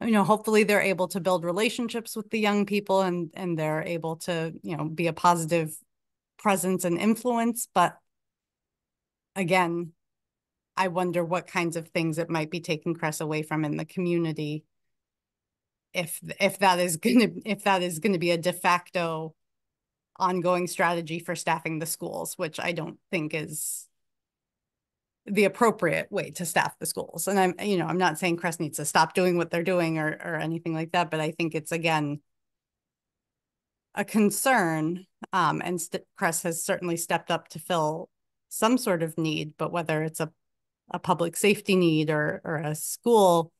you know, hopefully they're able to build relationships with the young people and, and they're able to, you know, be a positive presence and influence. But again, I wonder what kinds of things it might be taking CRESS away from in the community. If if that is gonna if that is gonna be a de facto ongoing strategy for staffing the schools, which I don't think is the appropriate way to staff the schools. And I'm, you know, I'm not saying CRESS needs to stop doing what they're doing or or anything like that, but I think it's again a concern. Um, and CRESS has certainly stepped up to fill some sort of need, but whether it's a a public safety need or or a school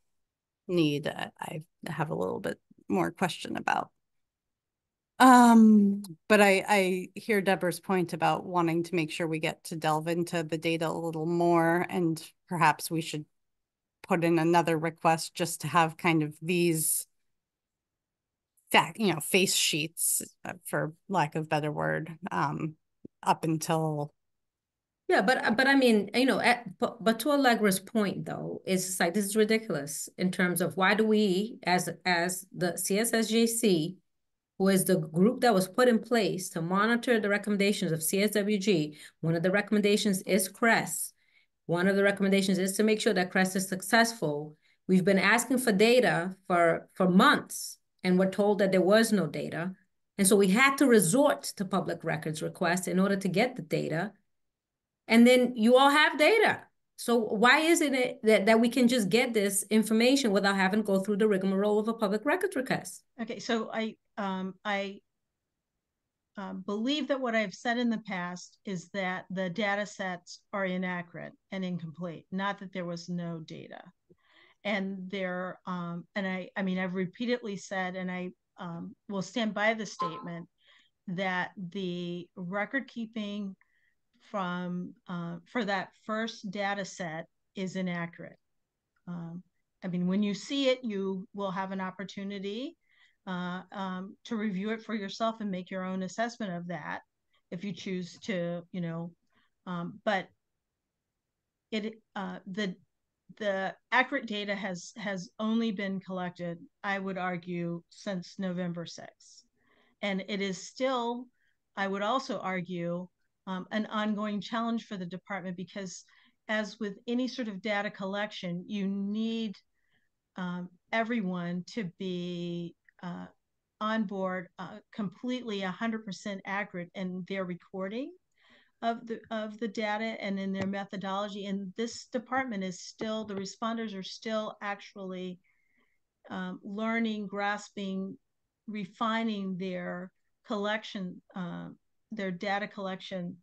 need, I have a little bit more question about. Um, but I, I hear Deborah's point about wanting to make sure we get to delve into the data a little more and perhaps we should put in another request just to have kind of these fact, you know, face sheets uh, for lack of better word, um, up until yeah, but but I mean, you know, at, but but to Allegra's point though, it's like this is ridiculous in terms of why do we, as as the CSSJC, who is the group that was put in place to monitor the recommendations of CSWG. One of the recommendations is CRESS. One of the recommendations is to make sure that CRESS is successful. We've been asking for data for, for months, and we're told that there was no data. And so we had to resort to public records requests in order to get the data. And then you all have data. So why isn't it that, that we can just get this information without having to go through the rigmarole of a public records request? Okay, so I um, I uh, believe that what I've said in the past is that the data sets are inaccurate and incomplete, not that there was no data. And there, um, and I, I mean, I've repeatedly said, and I um, will stand by the statement that the record keeping from uh, for that first data set is inaccurate. Um, I mean, when you see it, you will have an opportunity uh, um, to review it for yourself and make your own assessment of that if you choose to, you know, um, but it uh, the the accurate data has has only been collected, I would argue, since November 6th. And it is still, I would also argue, um, an ongoing challenge for the department because as with any sort of data collection, you need um, everyone to be uh, on board uh, completely 100% accurate in their recording of the of the data and in their methodology. And this department is still the responders are still actually um, learning grasping refining their collection uh, their data collection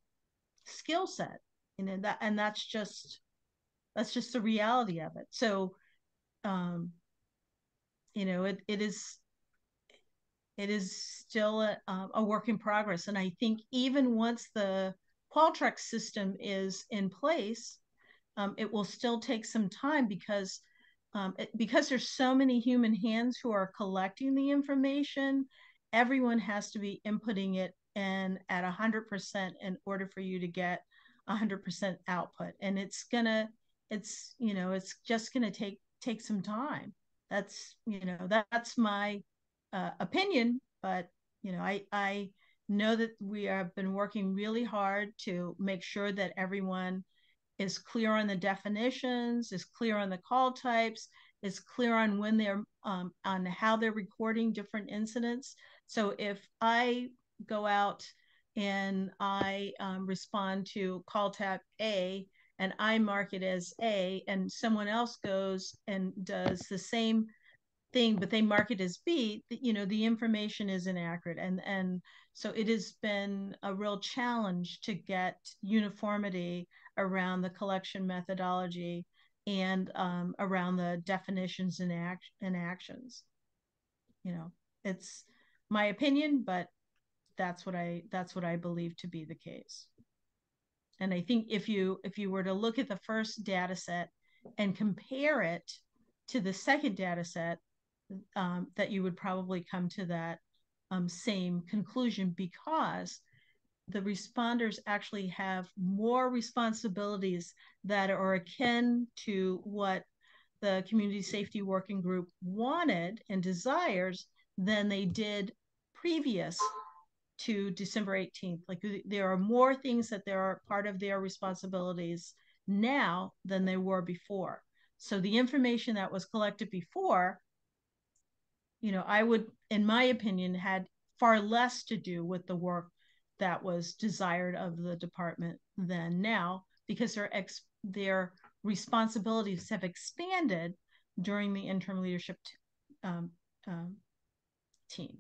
skill set know that and that's just that's just the reality of it. So um you know it, it is it is still a, a work in progress. And i think even once the Qualtrics system is in place, um, it will still take some time because um, it, because there's so many human hands who are collecting the information, everyone has to be inputting it in at 100% in order for you to get 100% output. And it's gonna, it's, you know, it's just gonna take, take some time. That's, you know, that, that's my uh, opinion, but, you know, I, I, know that we have been working really hard to make sure that everyone is clear on the definitions, is clear on the call types, is clear on when they're um, on how they're recording different incidents. So if I go out and I um, respond to call type A and I mark it as A, and someone else goes and does the same thing, but they mark it as B, you know, the information is inaccurate. And and so it has been a real challenge to get uniformity around the collection methodology and um, around the definitions and act and actions. You know, it's my opinion, but that's what I that's what I believe to be the case. And I think if you if you were to look at the first data set and compare it to the second data set, um, that you would probably come to that um, same conclusion because the responders actually have more responsibilities that are akin to what the community safety working group wanted and desires than they did previous to December 18th. Like there are more things that there are part of their responsibilities now than they were before. So the information that was collected before you know, I would, in my opinion, had far less to do with the work that was desired of the department than now because their ex their responsibilities have expanded during the interim leadership um, um, team.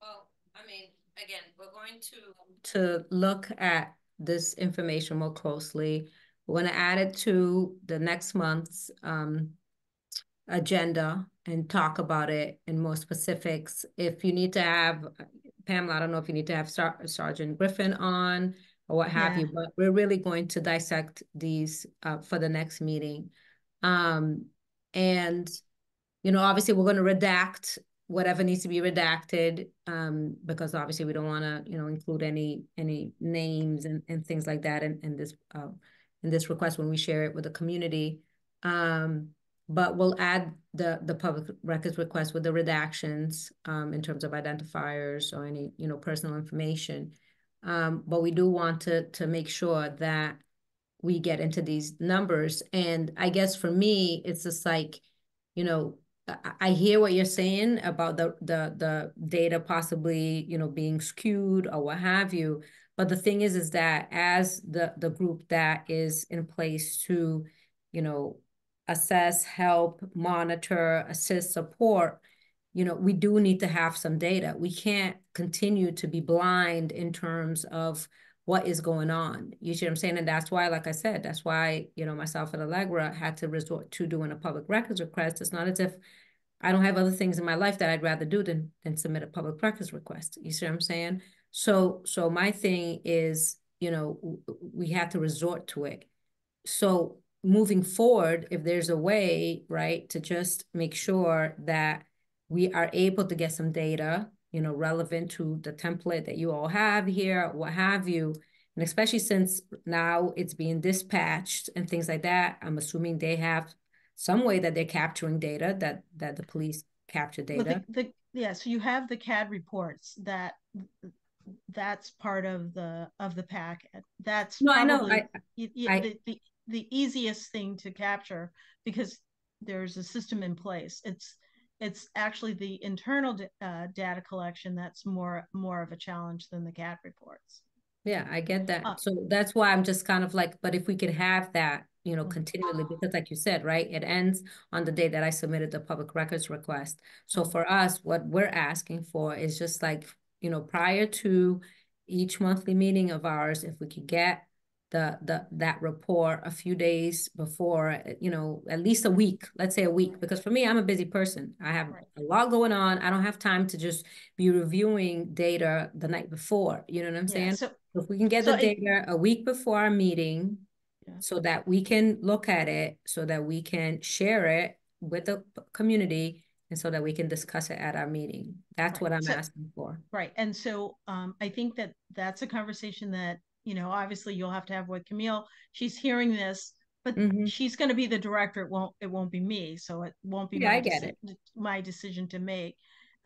Well, I mean, again, we're going to to look at this information more closely. We're going to add it to the next month's um, agenda and talk about it in more specifics. If you need to have, Pamela, I don't know if you need to have Sar Sergeant Griffin on or what have yeah. you, but we're really going to dissect these uh, for the next meeting. Um, and, you know, obviously we're going to redact whatever needs to be redacted, um, because obviously we don't want to, you know, include any any names and, and things like that in, in this uh, in this request when we share it with the community. Um, but we'll add the the public records request with the redactions um, in terms of identifiers or any you know personal information. Um, but we do want to to make sure that we get into these numbers. And I guess for me, it's just like, you know, I hear what you're saying about the the the data possibly you know being skewed or what have you. But the thing is, is that as the the group that is in place to, you know, assess, help, monitor, assist, support, you know, we do need to have some data. We can't continue to be blind in terms of what is going on. You see what I'm saying? And that's why, like I said, that's why, you know, myself and Allegra had to resort to doing a public records request. It's not as if I don't have other things in my life that I'd rather do than, than submit a public records request. You see what I'm saying? So, so my thing is, you know, we had to resort to it. So moving forward, if there's a way, right, to just make sure that we are able to get some data, you know, relevant to the template that you all have here, what have you. And especially since now it's being dispatched and things like that, I'm assuming they have some way that they're capturing data that that the police capture data. the, the, yeah, so you have the CAD reports that that's part of the of the packet. That's No, I know, I- I- the, the the easiest thing to capture because there's a system in place. It's it's actually the internal uh, data collection that's more more of a challenge than the CAD reports. Yeah, I get Uh, that. So that's why I'm just kind of like, but if we could have that, you know, Mhm. continually, because like you said, right, it ends on the day that I submitted the public records request. So for us, what we're asking for is just like, you know, prior to each monthly meeting of ours, if we could get the, the, that report a few days before, you know, at least a week, let's say a week, because for me, I'm a busy person. I have Right. a lot going on. I don't have time to just be reviewing data the night before, you know what I'm Yeah, saying? so If we can get So the it- data a week before our meeting, Yeah. so that we can look at it, so that we can share it with the community, and so that we can discuss it at our meeting. That's Right, what I'm so- asking for. Right, and so um, I think that that's a conversation that, you know, obviously you'll have to have with Camille. She's hearing this, but Mhm. she's gonna be the director. It won't, it won't be me, so it won't be Yeah, my I get deci- it. my decision to make.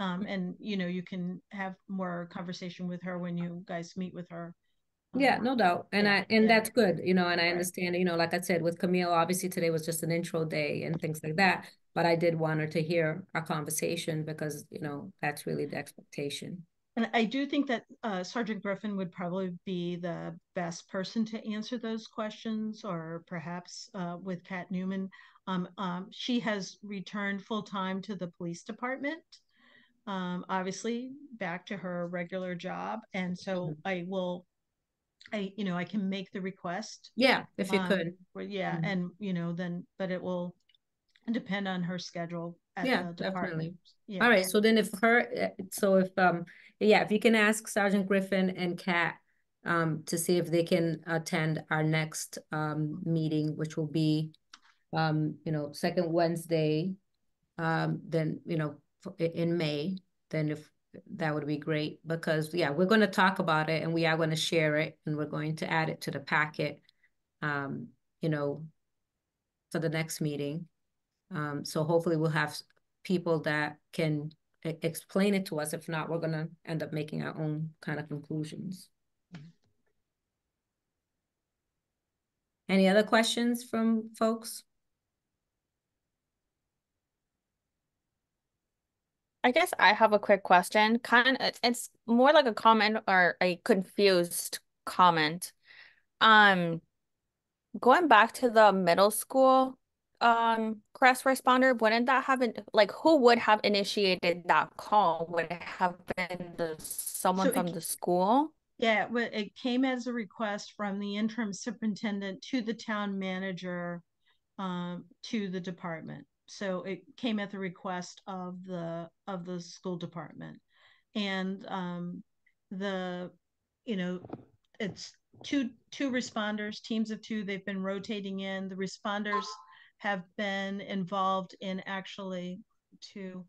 Um, and, you know, you can have more conversation with her when you guys meet with her. Yeah, no doubt, and yeah, I, and yeah. that's good, you know, and I understand, you know, like I said, with Camille, obviously today was just an intro day and things like that. But I did want her to hear our conversation because, you know, that's really the expectation. And I do think that uh, Sergeant Griffin would probably be the best person to answer those questions, or perhaps uh, with Kat Newman. Um, um, she has returned full time to the police department, um, obviously back to her regular job, and so Mhm. I will, I you know I can make the request. Yeah, if you um, could. yeah, Mhm. and you know then, but it will depend on her schedule at Yeah, the definitely. Yeah. All right, so then if her, uh, so if, um, yeah, if you can ask Sergeant Griffin and Kat um, to see if they can attend our next, um, meeting, which will be, um, you know, second Wednesday, um, then, you know, in May, then if, that would be great, because, yeah, we're gonna talk about it and we are gonna share it and we're going to add it to the packet, um, you know, for the next meeting. Um, so hopefully we'll have people that can explain it to us. If not, we're gonna end up making our own kind of conclusions. Any other questions from folks? I guess I have a quick question. Kind of, it's more like a comment or a confused comment. Um, going back to the middle school, um, CRESS responder, wouldn't that have been like who would have initiated that call? Would it have been the someone So from c- the school? Yeah, well, it came as a request from the interim superintendent to the town manager, um, to the department. So it came at the request of the, of the school department. And, um, the, you know, it's two, two responders, teams of two, they've been rotating in. The responders have been involved in actually two,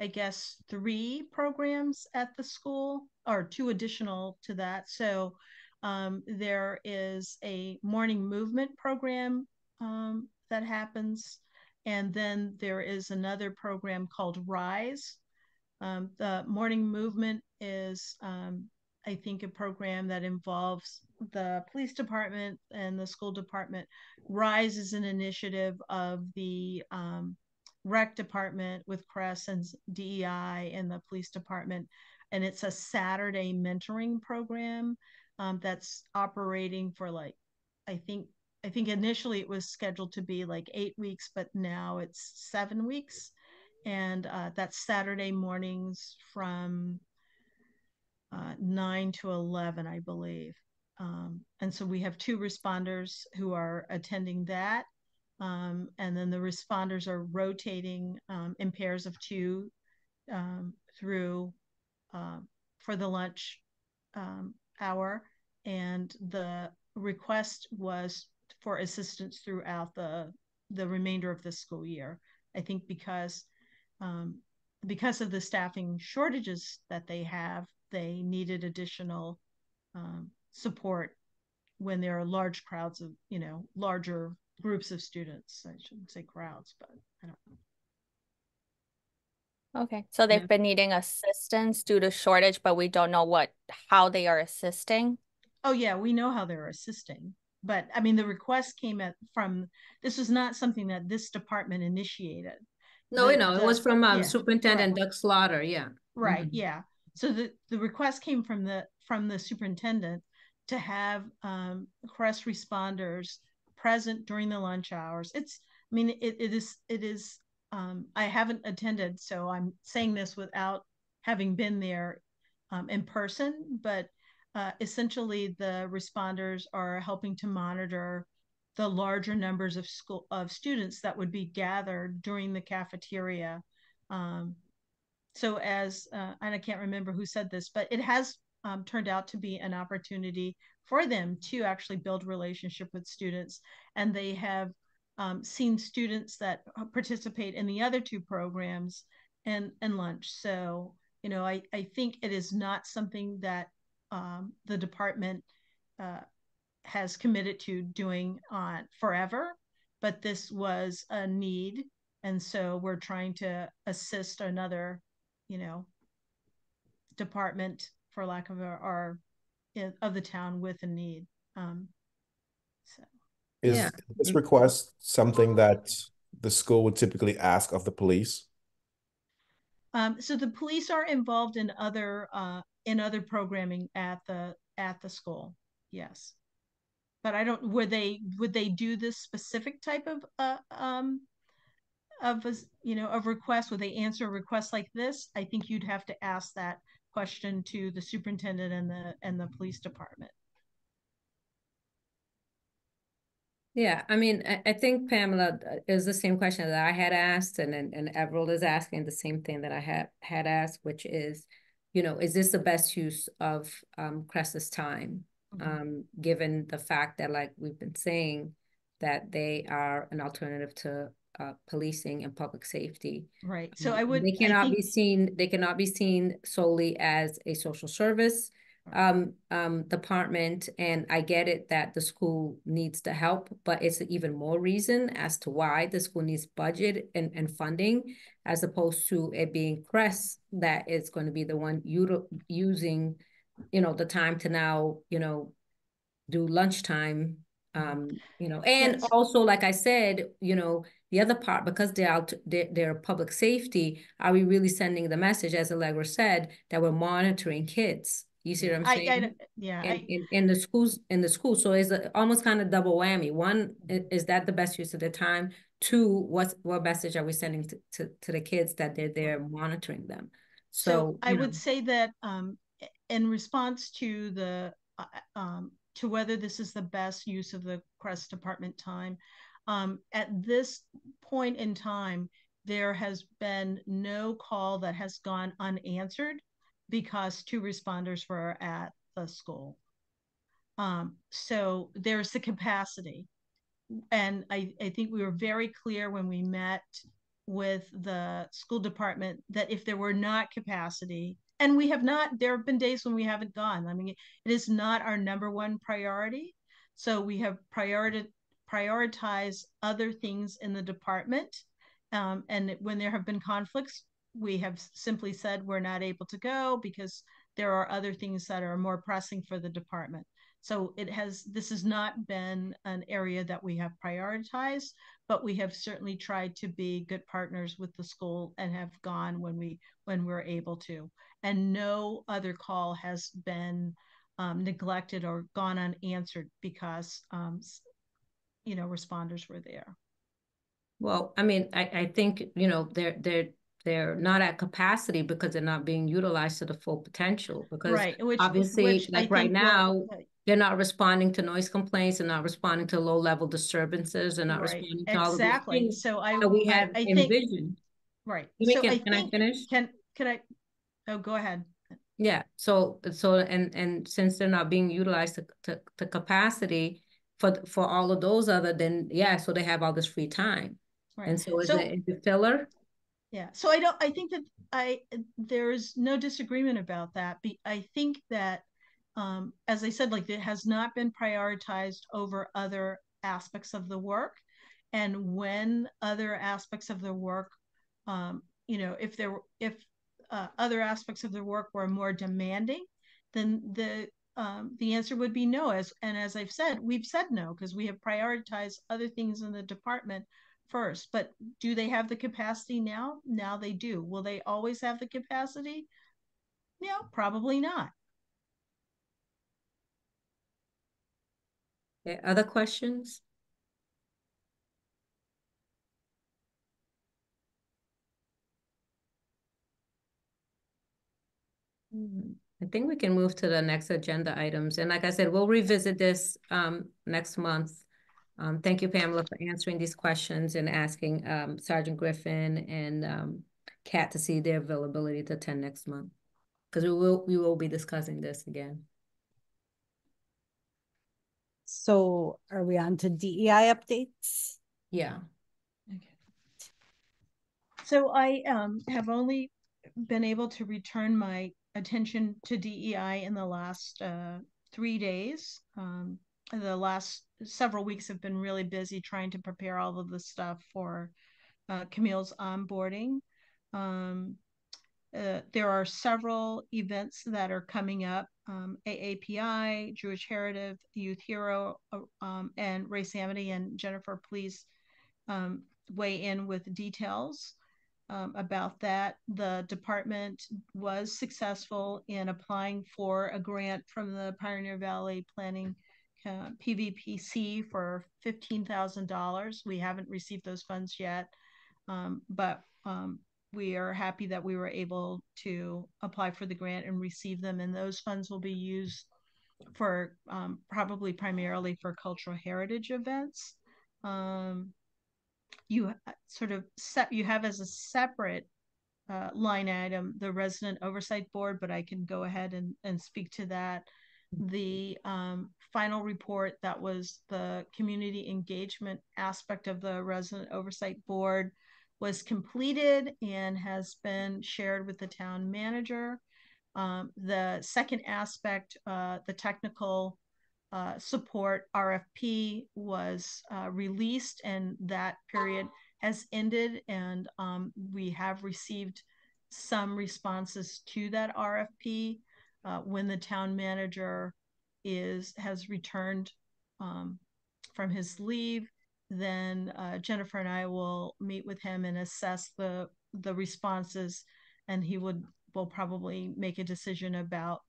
I guess, three programs at the school or two additional to that. So um, there is a morning movement program um, that happens. And then there is another program called Rise. Um, the morning movement is, um, I think, a program that involves the police department and the school department. Rise is an initiative of the um, rec department with Cress and DEI and the police department. And it's a Saturday mentoring program um, that's operating for like, I think, I think initially it was scheduled to be like eight weeks, but now it's seven weeks. And uh, that's Saturday mornings from uh, 9 to 11, I believe. Um, and so we have two responders who are attending that. Um, and then the responders are rotating um, in pairs of two um, through um, for the lunch um, hour. and the request was for assistance throughout the the remainder of the school year. I think because um, because of the staffing shortages that they have, they needed additional um, support when there are large crowds of you know larger groups of students. I shouldn't say crowds, but I don't know. Okay, so they've been needing assistance due to shortage, but we don't know what, how they are assisting. Oh yeah, we know how they're assisting, but I mean the request came at from this was not something that this department initiated. No, The- you know, it was from um, yeah, Superintendent right. Doug Slaughter, yeah. Right, Mhm. yeah. So the the request came from the from the superintendent to have um CRESS responders present during the lunch hours. It's I mean it it is it is um I haven't attended, so I'm saying this without having been there um in person, but uh essentially the responders are helping to monitor the larger numbers of school of students that would be gathered during the cafeteria um so as uh, and I can't remember who said this, but it has um, turned out to be an opportunity for them to actually build relationship with students, and they have um, seen students that uh, participate in the other two programs and and lunch. So you know, I I think it is not something that um, the department uh, has committed to doing on forever, but this was a need, and so we're trying to assist another you know, department, for lack of a, or of the town with a need. Um, so Is Yeah. this request something that the school would typically ask of the police? Um, so the police are involved in other uh, in other programming at the at the school. Yes, but I don't. Would they would they do this specific type of uh, um of a, you know of request? Would they answer a request like this? I think you'd have to ask that question to the superintendent and the and the police department. Yeah, I mean, I, I think Pamela uh, is the same question that I had asked, and and, and Everald is asking the same thing that I had had asked, which is, you know, is this the best use of um CRESS's time? Mhm. Um, given the fact that, like we've been saying, that they are an alternative to uh policing and public safety. Right. So Um, I would. They cannot be seen, they cannot be seen solely as a social service um, um, department. And I get it that the school needs the help, but it's even more reason as to why the school needs budget and, and funding as opposed to it being CRESS that is going to be the one util- using, you know, the time to now, you know, do lunchtime, um, you know, and also, like I said, you know, the other part, because they're out, they're, they're public safety, are we really sending the message, as Allegra said, that we're monitoring kids? You see what I'm saying? I, don't- yeah, In, I, in, in the schools, in the school, so it's a- almost kind of double whammy. One, is that the best use of the time? Two, what's, what message are we sending to, to, to the kids that they're there monitoring them? So So, I you would say that um, in response to the uh, um, to whether this is the best use of the CRESS Department time, um, at this point in time, there has been no call that has gone unanswered because two responders were at the school. Um, so there's the capacity. And I, I think we were very clear when we met with the school department that if there were not capacity, and we have not, there have been days when we haven't gone. I mean, it is not our number one priority. So we have priority prioritized other things in the department. Um, and when there have been conflicts, we have simply said we're not able to go because there are other things that are more pressing for the department. So it has, this has not been an area that we have prioritized, but we have certainly tried to be good partners with the school and have gone when we, when we're able to. And no other call has been um, neglected or gone unanswered because, um, you know, responders were there. Well, I mean, I, I think, you know, they're, they're, they're not at capacity because they're not being utilized to the full potential. Because Right, which- obviously, which I like right think now, they're not responding to noise complaints, they're not responding to low-level disturbances, they're not Right, responding to all of these Exactly. So I, that we I- have I think, envisioned. right. So can- I can I finish? Can, can I, oh, go ahead. Yeah, so, so, and, and since they're not being utilized to, to, to capacity for, for all of those other, than yeah, so they have all this free time. Right. And so is So- it, is filler? Yeah, so I don't, I think that I, there's no disagreement about that. I think that, um, as I said, like it has not been prioritized over other aspects of the work. And when other aspects of the work, um, you know, if there, were- if, uh, other aspects of the work were more demanding, then the, um, the answer would be no. As, and as I've said, we've said no, because we have prioritized other things in the department first. But do they have the capacity now? Now they do. Will they always have the capacity? No, probably not. Okay, other questions? Hmm, I think we can move to the next agenda items. And like I said, we'll revisit this um next month. Um, thank you, Pamela, for answering these questions and asking um Sergeant Griffin and um Kat to see their availability to attend next month. Because we will, we will be discussing this again. So are we on to DEI updates? Yeah. Okay. So I um have only been able to return my attention to DEI in the last uh three days. Um the last several weeks have been really busy trying to prepare all of the stuff for uh Camille's onboarding. Um uh, there are several events that are coming up um, AAPI, Jewish Heritage, Youth Hero, uh, um, and Race Amity. And Jennifer, please um, weigh in with details um, about that. The department was successful in applying for a grant from the Pioneer Valley Planning uh, PVPC for $15,000. We haven't received those funds yet, um, but um, we are happy that we were able to apply for the grant and receive them. And those funds will be used for um, probably primarily for cultural heritage events. Um, you uh, sort of set you have as a separate uh, line item the resident oversight board, but I can go ahead and, and speak to that. The um, final report that was the community engagement aspect of the resident oversight board was completed and has been shared with the town manager. Um, the second aspect, uh, the technical uh, support RFP was uh, released and that period has ended and um, we have received some responses to that RFP uh, when the town manager is has returned um, from his leave then uh, Jennifer and I will meet with him and assess the the responses, and he would will probably make a decision about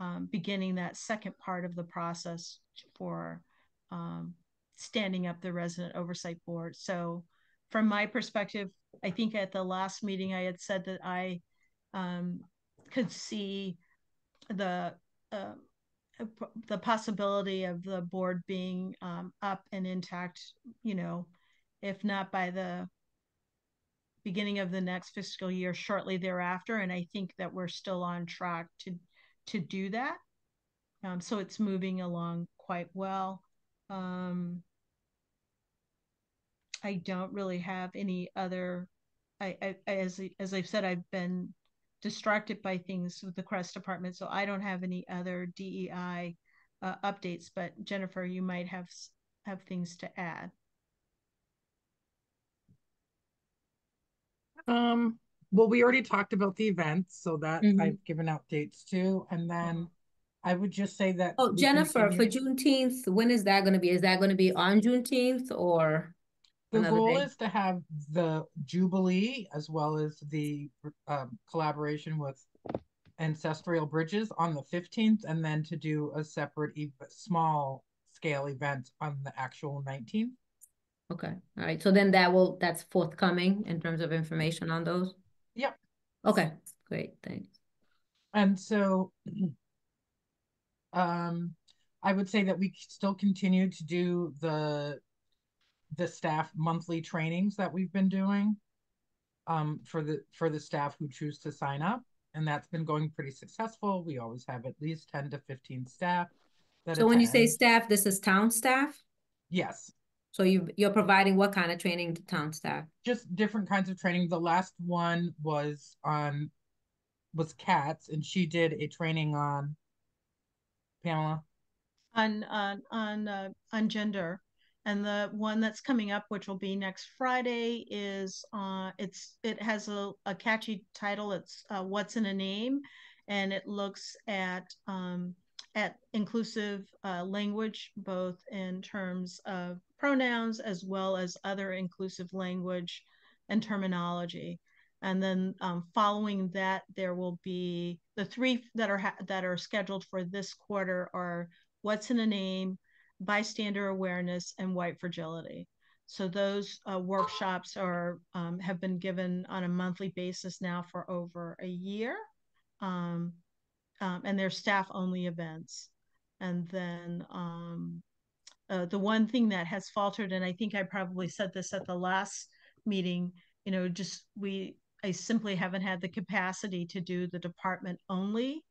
um, beginning that second part of the process for um, standing up the resident oversight board. So, from my perspective, I think at the last meeting I had said that I um, could see the uh, the possibility of the board being um, up and intact, you know, if not by the beginning of the next fiscal year, shortly thereafter. And I think that we're still on track to to do that. Um, so it's moving along quite well. Um, I don't really have any other. I, I as as I've said, I've been distracted by things with the CRESS department, so I don't have any other DEI uh, updates. But Jennifer, you might have have things to add. Um, well, we already talked about the events, so that Mhm. I've given updates to, and then I would just say that. Oh, Jennifer, for Juneteenth, when is that gonna be? Is that gonna be on Juneteenth or? The goal day? is to have the Jubilee as well as the um, collaboration with Ancestral Bridges on the fifteenth, and then to do a separate, ev- small scale event on the actual nineteenth. Okay, all right, so then that will, that's forthcoming in terms of information on those? Yep. Okay, great, thanks. And so um, I would say that we still continue to do the the staff monthly trainings that we've been doing um, for the for the staff who choose to sign up. and that's been going pretty successful. We always have at least ten to fifteen staff. that So when you say staff, this is town staff? Yes, So you, you're providing what kind of training to town staff? just different kinds of training. The last one was on was cats, and she did a training on Pamela. on on on uh, on gender and the one that's coming up which will be next friday is uh it's it has a, a catchy title it's uh, what's in a name and it looks at um at inclusive uh, language both in terms of pronouns as well as other inclusive language and terminology and then um, following that there will be the three that are ha- that are scheduled for this quarter are what's in a name, bystander awareness, and white fragility. So those uh, workshops are um, have been given on a monthly basis now for over a year, um, um, and they're staff only events. And then um, uh, the one thing that has faltered, and I think I probably said this at the last meeting, you know, just we I simply haven't had the capacity to do the department only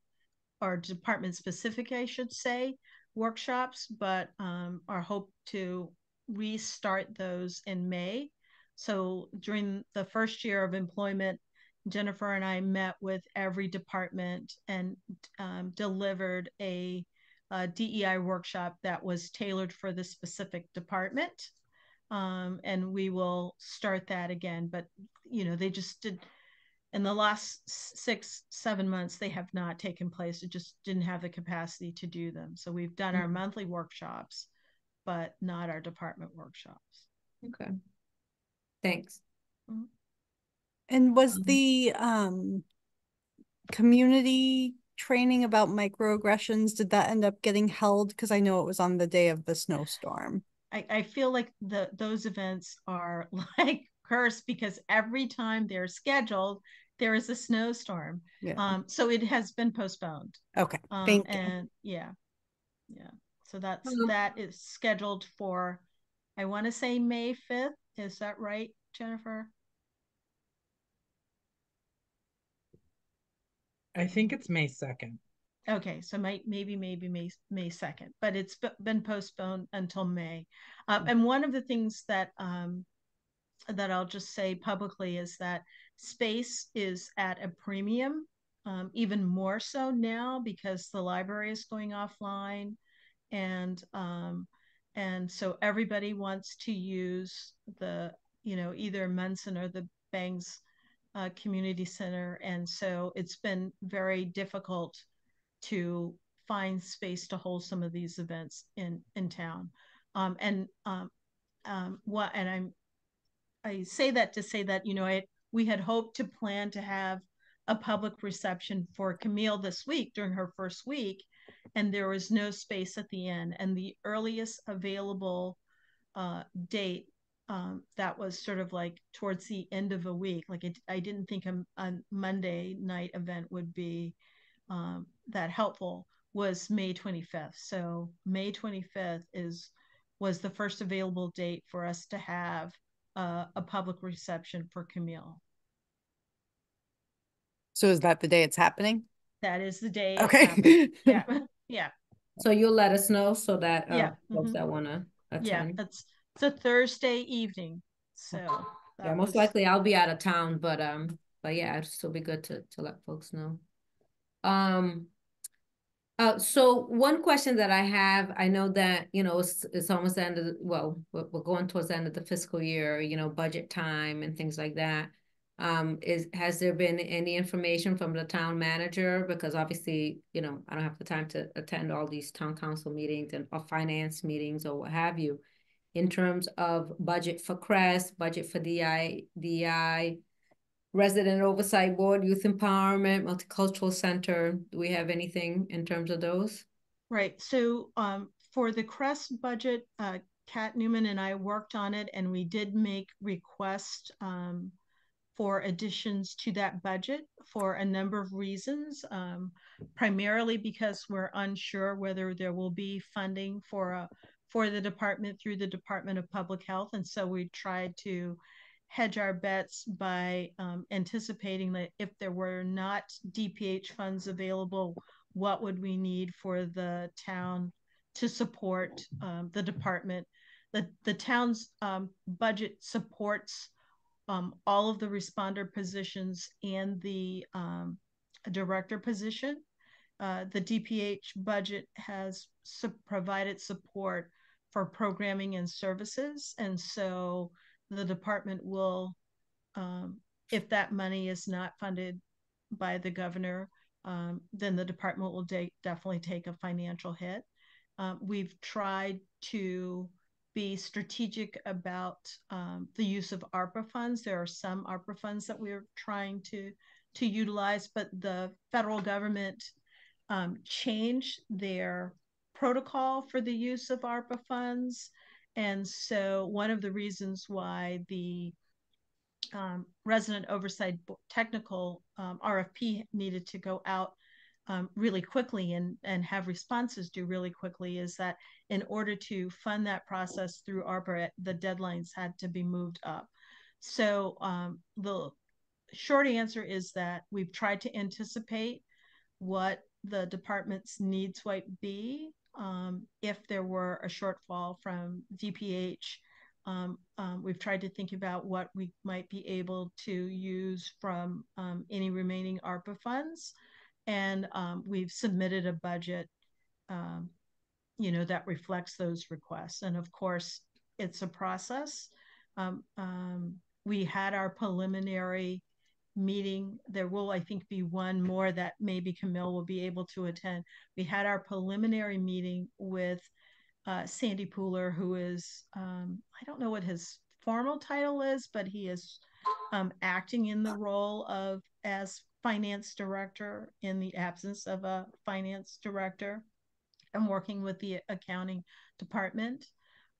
or department specific, I should say, workshops, but um, our hope to restart those in May. So during the first year of employment, Jennifer and I met with every department and um, delivered a, a, DEI workshop that was tailored for the specific department. Um, and we will start that again. But you know, they just did in the last six seven months they have not taken place it just didn't have the capacity to do them so we've done our Mhm. monthly workshops but not our department workshops Okay. Thanks. And was Mhm. the um community training about microaggressions, did that end up getting held? Because I know it was on the day of the snowstorm. I, I feel like the those events are like cursed because every time they're scheduled there is a snowstorm Yeah. um so it has been postponed Okay, um thank you. and yeah yeah so that's Um, that is scheduled for i want to say may 5th is that right jennifer I think it's May second. Okay, so might maybe maybe May May second, but it's been postponed until May. Uh, and one of the things that um, that I'll just say publicly is that space is at a premium, um, even more so now because the library is going offline, and um, and so everybody wants to use the you know either Munson or the Bangs uh, Community Center, and so it's been very difficult to find space to hold some of these events in in town. Um, and um, um, what and I'm I say that to say that you know I we had hoped to plan to have a public reception for Camille this week during her first week, and there was no space at the end. And the earliest available uh, date um, that was sort of like towards the end of a week. Like it, I didn't think a, a Monday night event would be um, that helpful. Was May 25th. So May 25th is was the first available date for us to have uh, a public reception for Camille. So is that the day it's happening? That is the day. Okay. happened. Yeah. Yeah. So you'll let us know so that uh, Yeah, folks mhm. that wanna attend. It's it's a Thursday evening. So Yeah, most was- likely I'll be out of town, but um, but yeah, it'd still be good to to let folks know. Um. Uh, so one question that I have, I know that, you know, it's it's almost the end of the, well, we're, we're going towards the end of the fiscal year, you know, budget time and things like that. Um, is has there been any information from the town manager? Because obviously, you know, I don't have the time to attend all these town council meetings and or finance meetings or what have you. In terms of budget for CRESS, budget for DI, DI, Resident Oversight Board, Youth Empowerment, Multicultural Center, do we have anything in terms of those? Right. So um, for the CRESS budget, uh, Kat Newman and I worked on it, and we did make requests um, for additions to that budget for a number of reasons. Um, primarily because we're unsure whether there will be funding for a for the department through the Department of Public Health, and so we tried to hedge our bets by um, anticipating that if there were not DPH funds available, what would we need for the town to support um, the department? The, the town's um, budget supports um, all of the responder positions and the um, director position. Uh, the DPH budget has su provided support for programming and services. And so the department will, um, if that money is not funded by the governor, um, then the department will de definitely take a financial hit. Um, we've tried to be strategic about um, the use of ARPA funds. There are some ARPA funds that we're trying to to utilize, but the federal government um, changed their protocol for the use of ARPA funds. And so one of the reasons why the um, resident oversight technical um, RFP needed to go out um, really quickly and, and have responses due really quickly is that in order to fund that process through ARPA, the deadlines had to be moved up. So um, the short answer is that we've tried to anticipate what the department's needs might be um, if there were a shortfall from DPH. Um, um, we've tried to think about what we might be able to use from um, any remaining ARPA funds. And um, we've submitted a budget, um, you know, that reflects those requests. And of course, it's a process. we had our preliminary meeting. There will, I think, be one more that maybe Camille will be able to attend. We had our preliminary meeting with uh, Sandy Pooler, who is, um, I don't know what his formal title is, but he is um, acting in the role of as finance director in the absence of a finance director and working with the accounting department.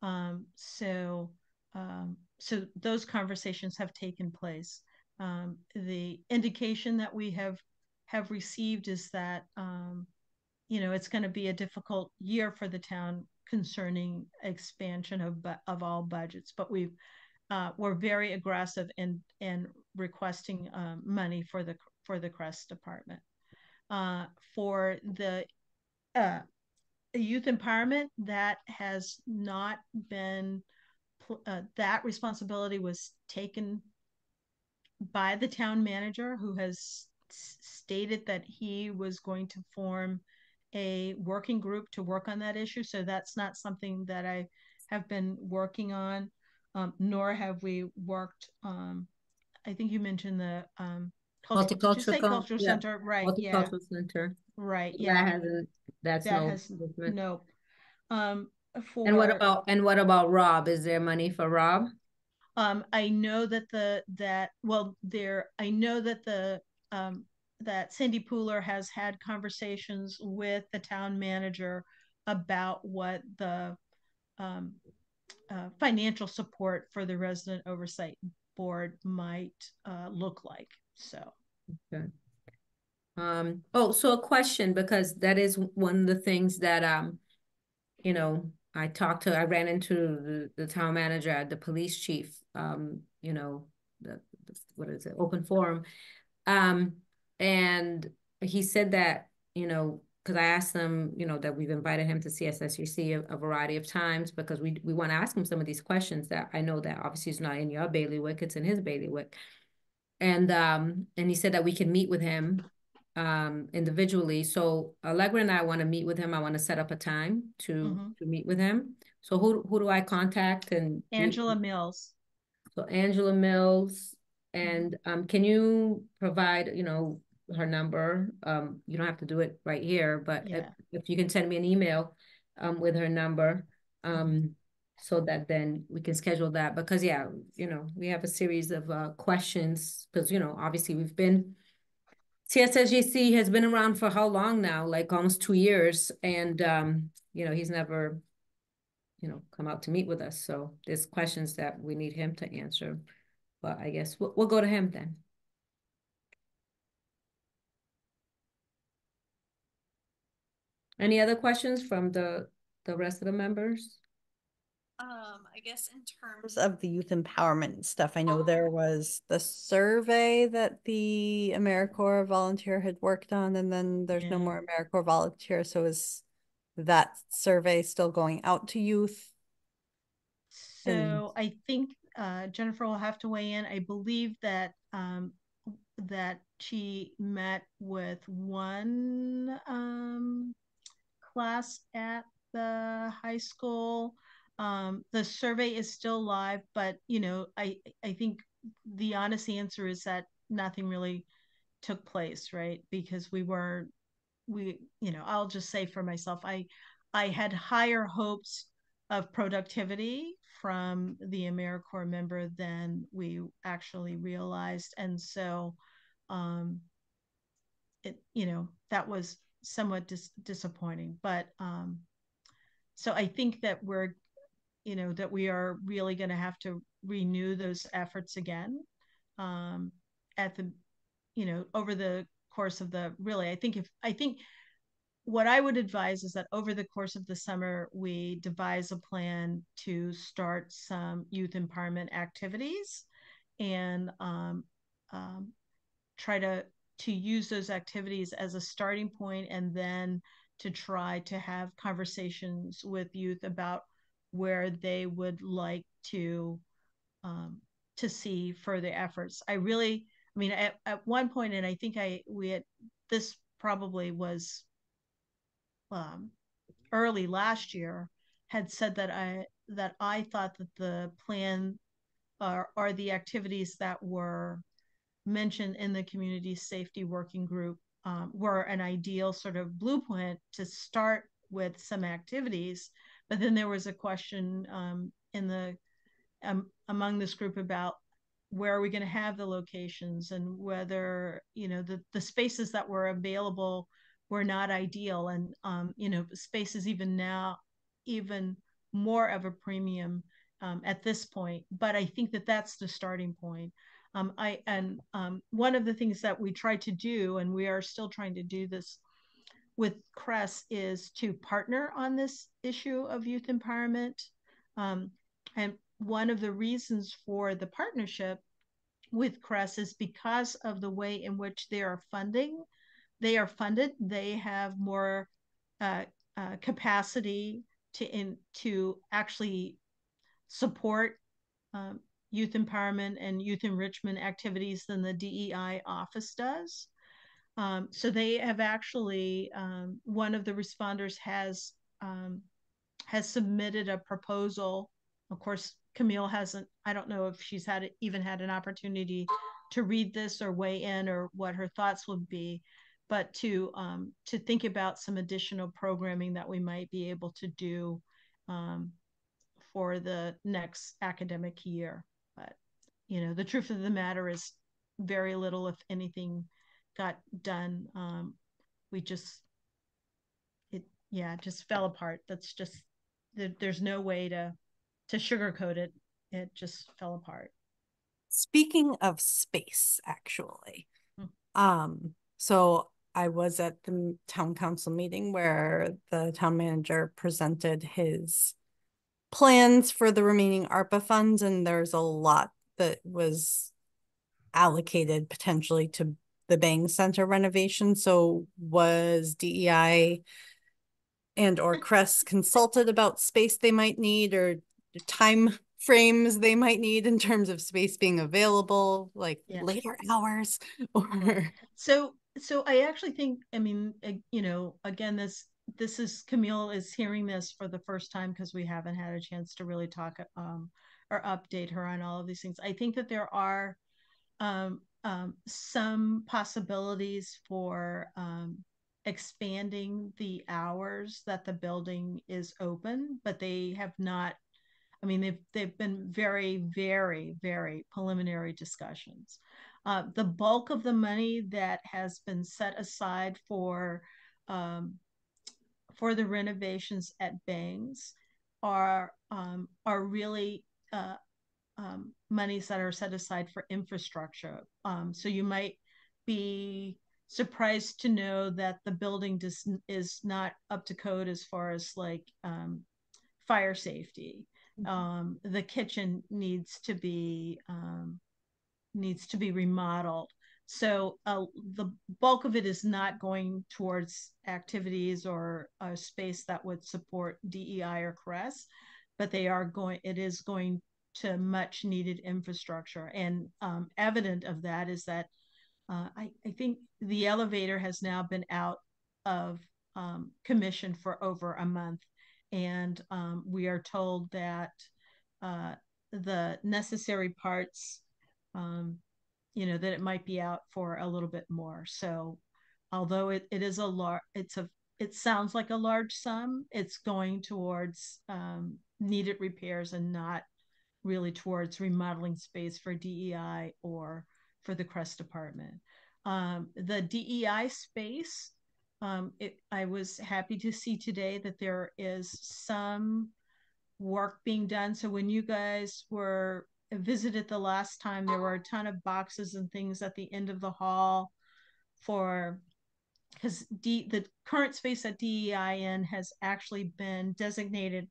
Um, so, um, so those conversations have taken place. Um, the indication that we have have received is that um, you know it's going to be a difficult year for the town concerning expansion of of all budgets, but we've uh, we're very aggressive in in requesting um, money for the for the CRESS department. Uh, for the uh, youth empowerment, that has not been uh, that responsibility was taken by the town manager who has stated that he was going to form a working group to work on that issue. So that's not something that I have been working on, um, nor have we worked. Um, I think you mentioned the um, cultural, cultural yeah. center, right? Multicultural yeah. center, right? Yeah, that hasn't. That's that no. Has, no. Um, for, and what about and what about Rob? Is there money for Rob? Um, I know that the that well there I know that the um, that Sandy Pooler has had conversations with the town manager about what the um, uh, financial support for the resident oversight board might uh, look like. So. Okay. Um, oh, so a question because that is one of the things that um, you know, I talked to, I ran into the, the town manager, the police chief, um, you know, the, the, what is it, open forum. Um, and he said that, you know, because I asked them, you know, that we've invited him to CSSJC a, a variety of times because we we want to ask him some of these questions that I know that obviously is not in your bailiwick, it's in his bailiwick. And um, and he said that we can meet with him um, individually. So Allegra and I want to meet with him. I want to set up a time to mm-hmm. to meet with him. So who who do I contact? And Angela? Mills. So Angela Mills, and um, can you provide you know her number? Um, you don't have to do it right here, but yeah. if, if you can send me an email um, with her number, um, so that then we can schedule that. Because yeah, you know we have a series of uh, questions because you know obviously we've been CSSJC has been around for how long now? Like almost two years. And, um, you know, he's never, you know, come out to meet with us. So there's questions that we need him to answer. But I guess we'll, we'll go to him then. Any other questions from the, the rest of the members? Um, I guess in terms of the youth empowerment stuff, I know there was the survey that the AmeriCorps volunteer had worked on, and then there's no more AmeriCorps volunteer, so is that survey still going out to youth? And- So I think uh, Jennifer will have to weigh in. I believe that um, that she met with one um, class at the high school. Um, the survey is still live, but you know, I I think the honest answer is that nothing really took place, right? Because we were we you know i'll just say for myself i i had higher hopes of productivity from the americorps member than we actually realized and so um it you know that was somewhat dis- disappointing but um so i think that we're you know that we are really going to have to renew those efforts again um at the you know over the course of the really i think if i think what I would advise is that over the course of the summer, we devise a plan to start some youth empowerment activities and um, um, try to to use those activities as a starting point and then to try to have conversations with youth about where they would like to um, to see further efforts. I really, I mean, at, at one point, and I think I we had this probably was um, early last year had said that I that I thought that the plan are are the activities that were mentioned in the community safety working group um, were an ideal sort of blueprint to start with some activities. But then there was a question um, in the um, among this group about where are we going to have the locations and whether you know the the spaces that were available were not ideal. And um, you know space is even now even more of a premium um, at this point. But i think that that's the starting point. Um, i and um, one of the things that we try to do and we are still trying to do this with CRESS is to partner on this issue of youth empowerment um, and one of the reasons for the partnership with CRESS is because of the way in which they are funding they are funded. They have more uh, uh, capacity to in to actually support um, youth empowerment and youth enrichment activities than the DEI office does. Um, so they have actually um, one of the responders has um, has submitted a proposal. Of course, Camille hasn't. I don't know if she's had even had an opportunity to read this or weigh in or what her thoughts would be but to um, to think about some additional programming that we might be able to do um, for the next academic year. But you know, the truth of the matter is, very little, if anything, got done. Um, we just it yeah just fell apart. That's just there, there's no way to to sugarcoat it. It just fell apart. Speaking of space, actually, Hmm. um, so I was at the town council meeting where the town manager presented his plans for the remaining ARPA funds, and there's a lot that was allocated potentially to the Bangs Center renovation. So was DEI and or CRESS consulted about space they might need or time frames they might need in terms of space being available, like Yeah. later hours or So so I actually think I mean you know again this this is Camille is hearing this for the first time because we haven't had a chance to really talk um or update her on all of these things. I think that there are um, um, some possibilities for um, expanding the hours that the building is open, but they have not. I mean, they've they've been very, very, very preliminary discussions. Uh, the bulk of the money that has been set aside for um, for the renovations at Bangs are um, are really uh, um, monies that are set aside for infrastructure. Um, so you might be surprised to know that the building is not up to code as far as like um, fire safety. um, the kitchen needs to be um, needs to be remodeled. So uh, the bulk of it is not going towards activities or a space that would support DEI or CRESS, but they are going. It is going to much needed infrastructure, and um, evident of that is that uh, I, I think the elevator has now been out of um, commission for over a month, and um, we are told that uh, the necessary parts um, you know that it might be out for a little bit more. So although it, it is a large it's a it sounds like a large sum it's going towards um, needed repairs and not really towards remodeling space for dei or for the CRESS department. Um, the dei space um, it, i was happy to see today that there is some work being done. So when you guys were visited the last time, there were a ton of boxes and things at the end of the hall for because the current space at DEIN has actually been designated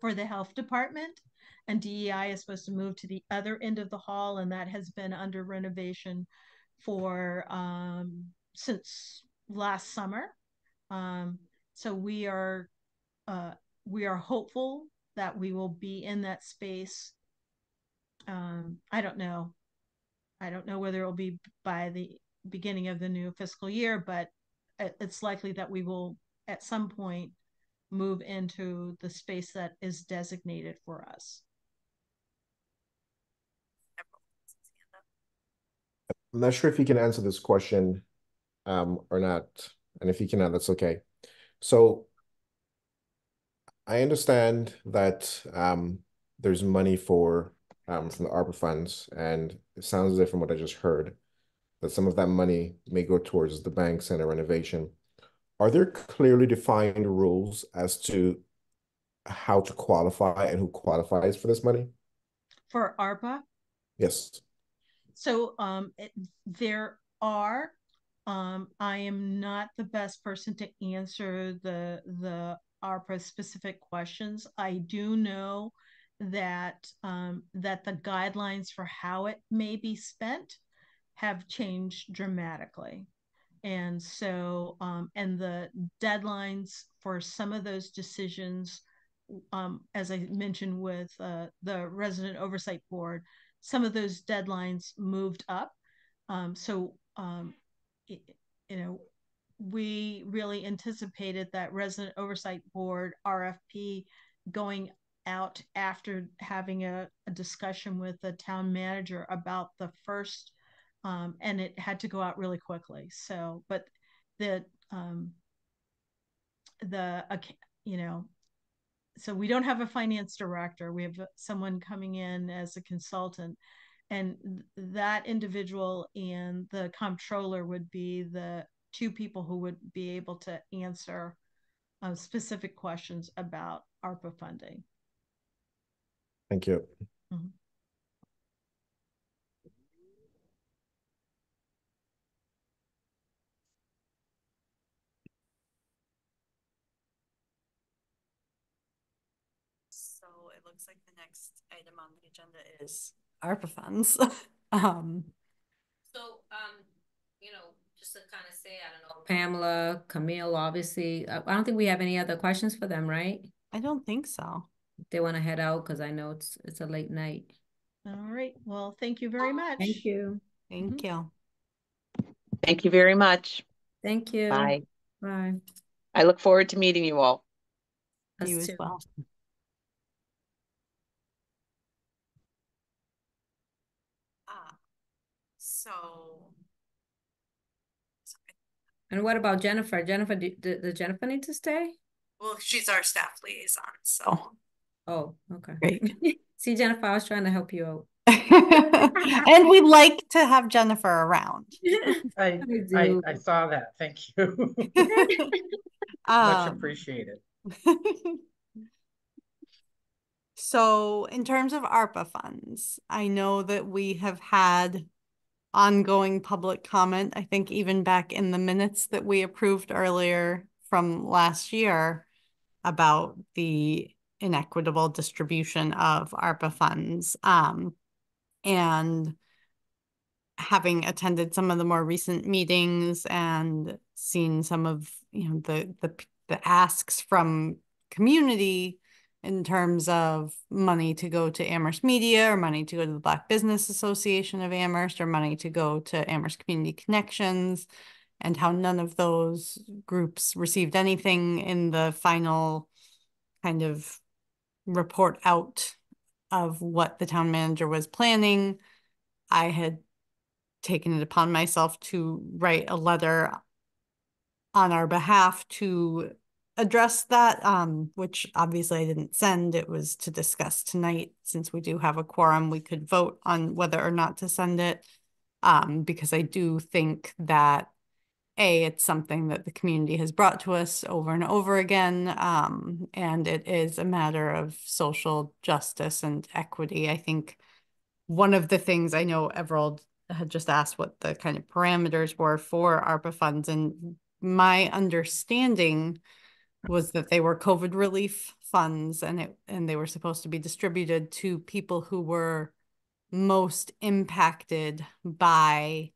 for the health department, and DEI is supposed to move to the other end of the hall, and that has been under renovation for um, since last summer. Um, so we are uh, we are hopeful that we will be in that space um, I don't know. I don't know whether it will be by the beginning of the new fiscal year, but it's likely that we will at some point move into the space that is designated for us. I'm not sure if you can answer this question um, or not. And if you cannot, that's okay. So I understand that um, there's money for um, from the ARPA funds, and it sounds as if from what I just heard, that some of that money may go towards the Bangs center renovation. Are there clearly defined rules as to how to qualify and who qualifies for this money? For ARPA? Yes. So um, it, there are. Um, I am not the best person to answer the the ARPA specific questions. I do know that um, that the guidelines for how it may be spent have changed dramatically and so um, and the deadlines for some of those decisions um, as i mentioned with uh, the resident oversight board some of those deadlines moved up. Um, so um, it, you know we really anticipated that resident oversight board rfp going out after having a, a discussion with the town manager about the first um, and it had to go out really quickly. So but the um, the you know so we don't have a finance director we have someone coming in as a consultant and that individual and the comptroller would be the two people who would be able to answer uh, specific questions about ARPA funding. Thank you. Mhm. So next item on the agenda is ARPA funds. Um, So, um, you know, just to kind of say, I don't know, Pamela, Camille, obviously, I, I don't think we have any other questions for them, right? I don't think so. They want to head out because I know it's, it's a late night. All right. Well, thank you very much. Thank you. Thank you. Thank you very much. Thank you. Bye. Bye. I look forward to meeting you all. Us You as too. well. Ah, so. And what about Jennifer? Jennifer, did, did did Jennifer need to stay? Well, she's our staff liaison, so. Oh, okay. Great. See, Jennifer, I was trying to help you out. And we'd like to have Jennifer around. I, I I, do. I saw that. Thank you. Much Um, appreciated. So in terms of ARPA funds, I know that we have had ongoing public comment. I think even back in the minutes that we approved earlier from last year about the inequitable distribution of ARPA funds. Um, and having attended some of the more recent meetings and seen some of, you know, the, the, the asks from community in terms of money to go to Amherst Media or money to go to the Black Business Association of Amherst or money to go to Amherst Community Connections and how none of those groups received anything in the final kind of report out of what the town manager was planning. I had taken it upon myself to write a letter on our behalf to address that, um, which obviously I didn't send. It was to discuss tonight. Since we do have a quorum, we could vote on whether or not to send it. Um, because I do think that a, it's something that the community has brought to us over and over again. Um, and it is a matter of social justice and equity. I think one of the things I know Everald had just asked what the kind of parameters were for ARPA funds. And my understanding was that they were COVID relief funds and it and they were supposed to be distributed to people who were most impacted by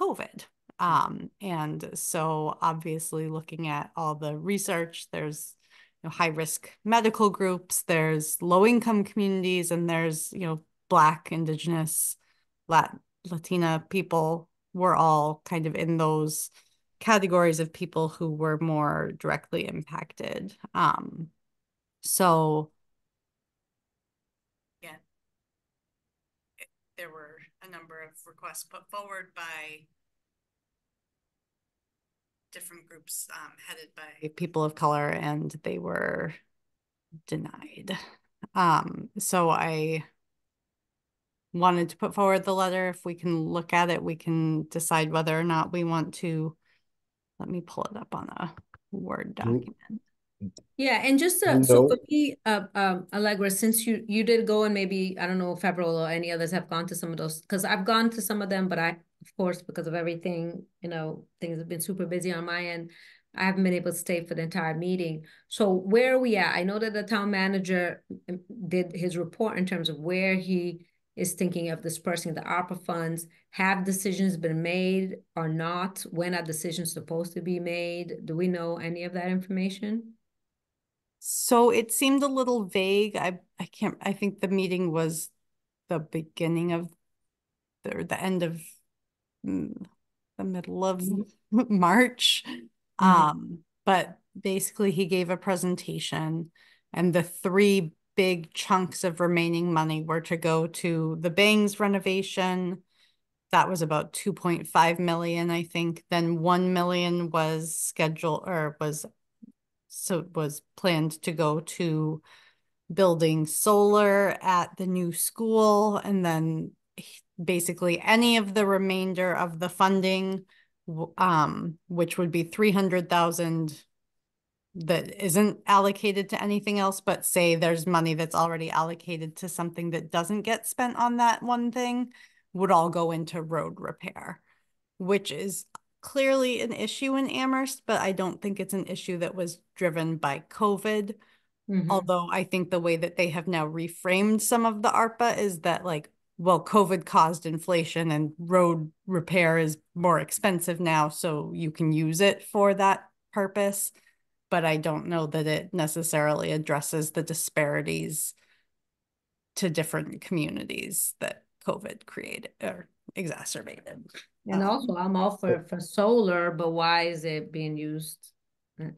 COVID. Um, and so obviously looking at all the research, there's you know, high risk medical groups, there's low income communities, and there's, you know, Black, Indigenous, Lat Latina people were all kind of in those categories of people who were more directly impacted. Um, so yeah, there were a number of requests put forward by different groups um, headed by people of color, and they were denied. Um, so I wanted to put forward the letter. If we can look at it, we can decide whether or not we want to. Let me pull it up on the Word document. Yeah, and just uh, so for me, uh, um, Allegra, since you you did go and maybe I don't know if or any others have gone to some of those because I've gone to some of them, but I of course because of everything you know things have been super busy on my end. I haven't been able to stay for the entire meeting. So where are we at? I know that the town manager um, did his report in terms of where he is thinking of dispersing the ARPA funds. Have decisions been made or not? When are decisions supposed to be made? Do we know any of that information? So it seemed a little vague. I I can't. I think the meeting was the beginning of the the end of mm, the middle of March. Mm-hmm. Um, but basically he gave a presentation and the three big chunks of remaining money were to go to the Bangs renovation. That was about 2.5 million, I think. Then 1 million was scheduled or was so was planned to go to building solar at the new school and then basically any of the remainder of the funding um which would be 300,000 that isn't allocated to anything else, but say there's money that's already allocated to something that doesn't get spent on that one thing, would all go into road repair, which is clearly an issue in Amherst, but I don't think it's an issue that was driven by COVID. Mm-hmm. Although I think the way that they have now reframed some of the ARPA is that like, well, COVID caused inflation and road repair is more expensive now, so you can use it for that purpose but I don't know that it necessarily addresses the disparities to different communities that COVID created or exacerbated. And um, also, I'm all for, for solar, but why is it being used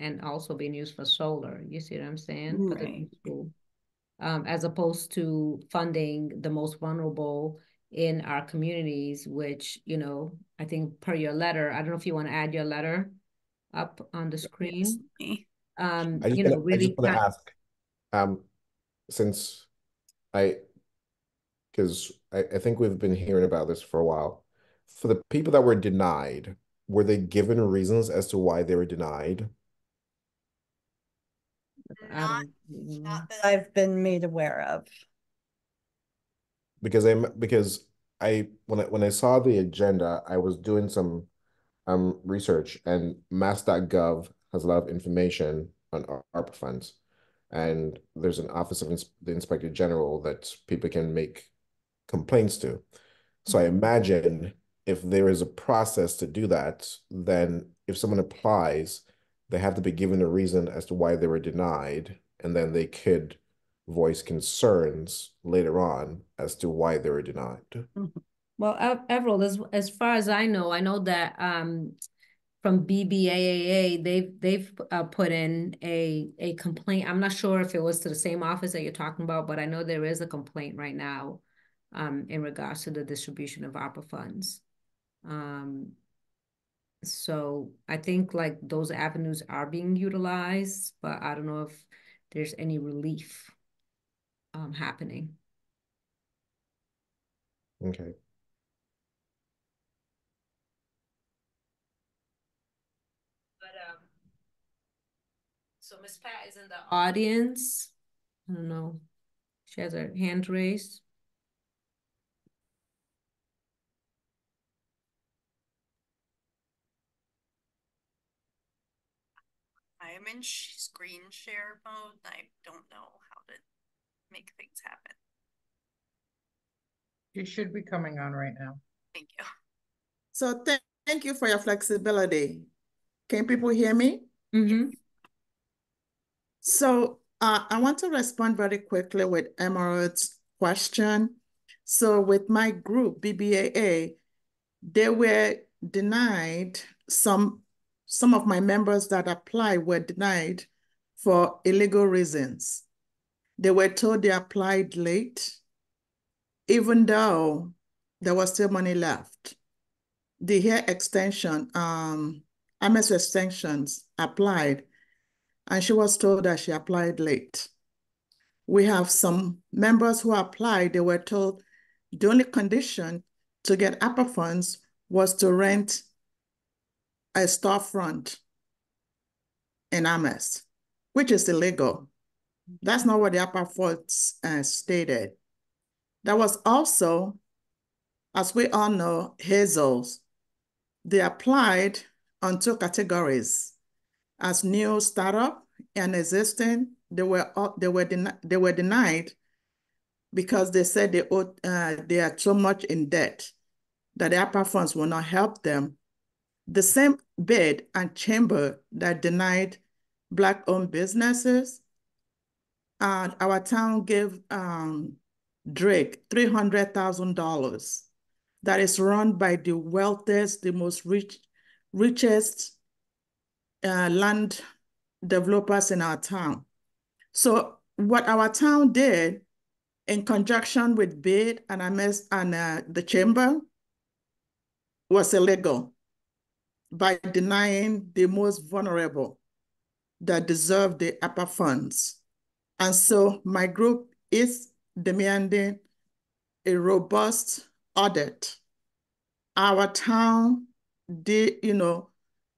and also being used for solar? You see what I'm saying? Right. Um, as opposed to funding the most vulnerable in our communities, which, you know, I think per your letter, I don't know if you want to add your letter up on the screen. Um, I just you know, wanna, I really just want to ask, um, since I, because I, I think we've been hearing about this for a while. For the people that were denied, were they given reasons as to why they were denied? Not, not that I've been made aware of. Because I'm because I when I when I saw the agenda, I was doing some um research and mass.gov has a lot of information on ARPA funds. And there's an office of ins the inspector general that people can make complaints to. So I imagine if there is a process to do that, then if someone applies, they have to be given a reason as to why they were denied, and then they could voice concerns later on as to why they were denied. Well, Ev- Everald, as as far as I know, I know that um from BBAAA, they've they've uh, put in a a complaint. I'm not sure if it was to the same office that you're talking about, but I know there is a complaint right now um in regards to the distribution of ARPA funds. Um, so I think like those avenues are being utilized, but I don't know if there's any relief um happening. Okay. So Miss Pat is in the audience. I don't know. She has her hand raised. I am in screen share mode. I don't know how to make things happen. You should be coming on right now. Thank you. So th- thank you for your flexibility. Can people hear me? Mm-hmm. So uh, I want to respond very quickly with Everald's question. So with my group, BBAA, they were denied, some, some of my members that applied were denied for illegal reasons. They were told they applied late, even though there was still money left. The hair extension, um, MS extensions applied, and she was told that she applied late. We have some members who applied, they were told the only condition to get ARPA funds was to rent a storefront in Amherst, which is illegal. That's not what the ARPA funds uh, stated. That was also, as we all know, Hazel's. They applied on two categories. As new startup and existing, they were they were they were denied because they said they owed, uh, they are so much in debt that the ARPA funds will not help them. The same bid and chamber that denied Black-owned businesses, and our town gave um, Drake $300,000 that is run by the wealthiest, the most rich, richest uh, land developers in our town. So what our town did in conjunction with BID and MS and uh, the chamber was illegal by denying the most vulnerable that deserve the ARPA funds. And so my group is demanding a robust audit. Our town did, you know,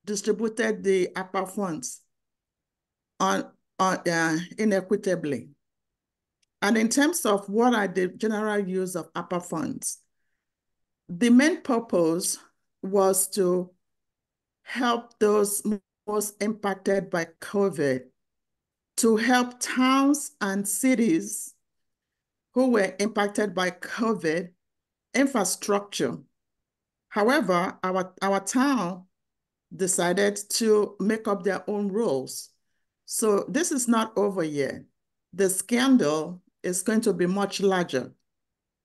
distributed the ARPA funds on, on uh, inequitably. And in terms of what are the general use of ARPA funds, the main purpose was to help those most impacted by COVID, to help towns and cities who were impacted by COVID infrastructure. However, our, our town decided to make up their own rules. So this is not over yet. The scandal is going to be much larger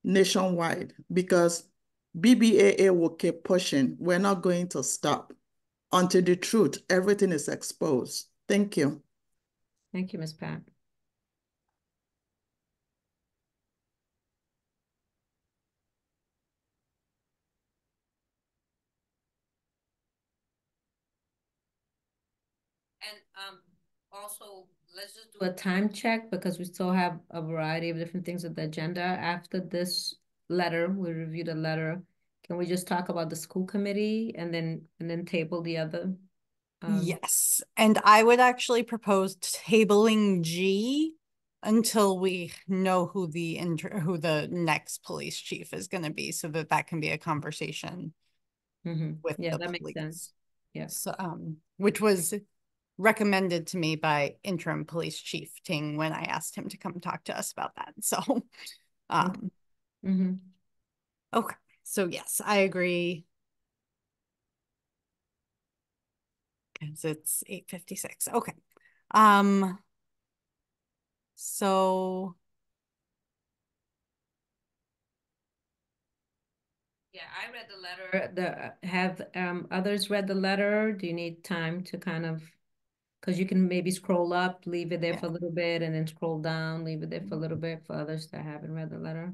nationwide because BBAA will keep pushing. We're not going to stop until the truth, everything is exposed. Thank you. Thank you, Ms. Pat. And um, also, let's just do a time check because we still have a variety of different things on the agenda. After this letter, we review the letter. Can we just talk about the school committee and then and then table the other? Um, yes, and I would actually propose tabling G until we know who the inter who the next police chief is going to be, so that that can be a conversation mm -hmm. with yeah, the that police. makes sense. Yeah. So, um, which was recommended to me by interim police chief Ting when I asked him to come talk to us about that. So, um, Mm-hmm. okay, so yes, I agree. Cause it's eight fifty-six, okay. Um, so Yeah, I read the letter. The have um others read the letter? Do you need time to kind of? Because you can maybe scroll up, leave it there for a little bit, and then scroll down, leave it there for a little mm-hmm. bit for others that haven't read the letter.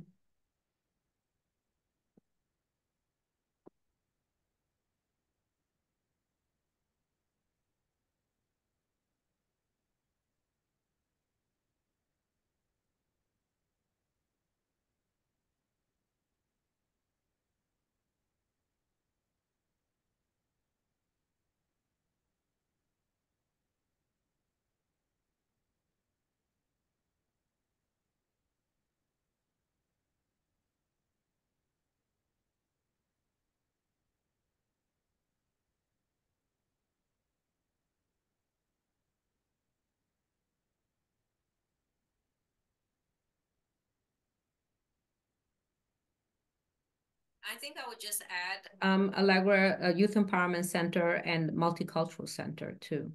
I think I would just add um Allegra Youth Empowerment Center and Multicultural Center too.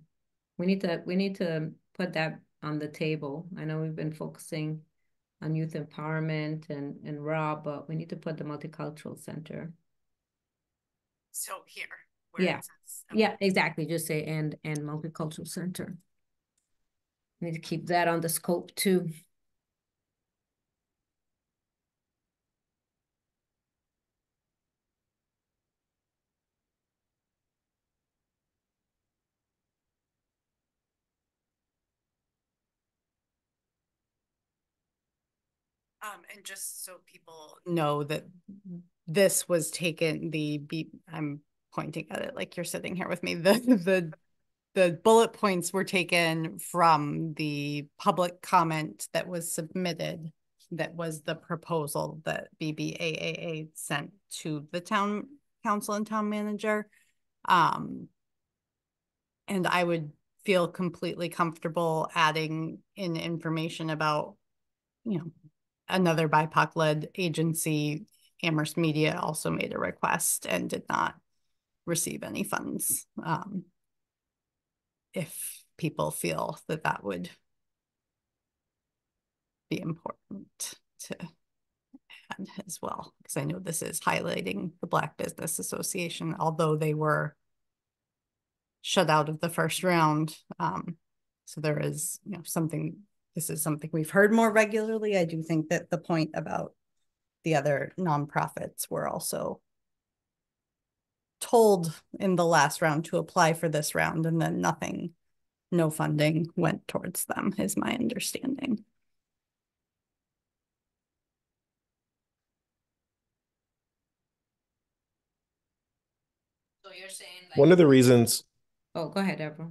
We need to we need to put that on the table. I know we've been focusing on youth empowerment and and Rob, but we need to put the Multicultural Center. So here. where Yeah, says- yeah, exactly. Just say and and Multicultural Center. We Need to keep that on the scope too. Um, and just so people know that this was taken, the i'm pointing at it like you're sitting here with me, the, the, the bullet points were taken from the public comment that was submitted. That was the proposal that BBAAA sent to the town council and town manager. Um, and I would feel completely comfortable adding in information about, you know, another BIPOC-led agency, Amherst Media also made a request and did not receive any funds. Um, if people feel that that would be important to add as well, because I know this is highlighting the Black Business Association, although they were shut out of the first round. Um, so there is, you know, something, this is something we've heard more regularly. I do think that the point about the other nonprofits were also told in the last round to apply for this round and then nothing, no funding went towards them is my understanding. So you're saying One of the reasons Oh, go ahead, Deborah.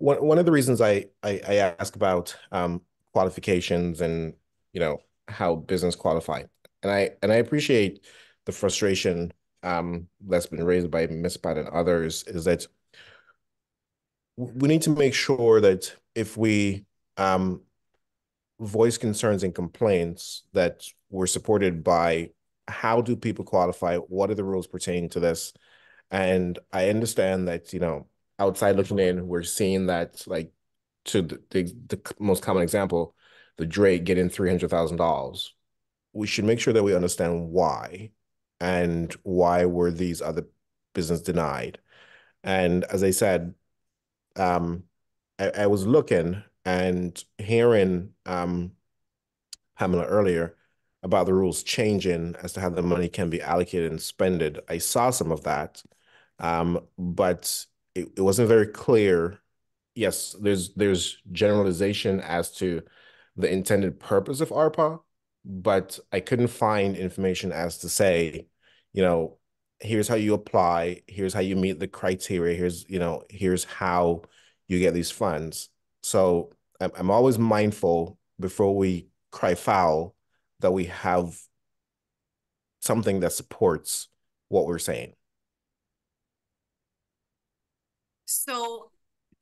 One one of the reasons I I, I ask about um qualifications and you know how business qualify, and I and I appreciate the frustration um that's been raised by Ms. Pat and others is that we need to make sure that if we um voice concerns and complaints that were supported by how do people qualify? What are the rules pertaining to this? And I understand that, you know, outside looking in, we're seeing that like to the, the, the most common example, the Drake getting $300,000. We should make sure that we understand why and why were these other business denied. And as I said, um, I, I was looking and hearing um, Pamela earlier about the rules changing as to how the money can be allocated and spended. I saw some of that, um, but it, it wasn't very clear. Yes, there's there's generalization as to the intended purpose of ARPA, but I couldn't find information as to say, you know, here's how you apply, here's how you meet the criteria, here's, you know, here's how you get these funds. So I'm, I'm always mindful before we cry foul that we have something that supports what we're saying. So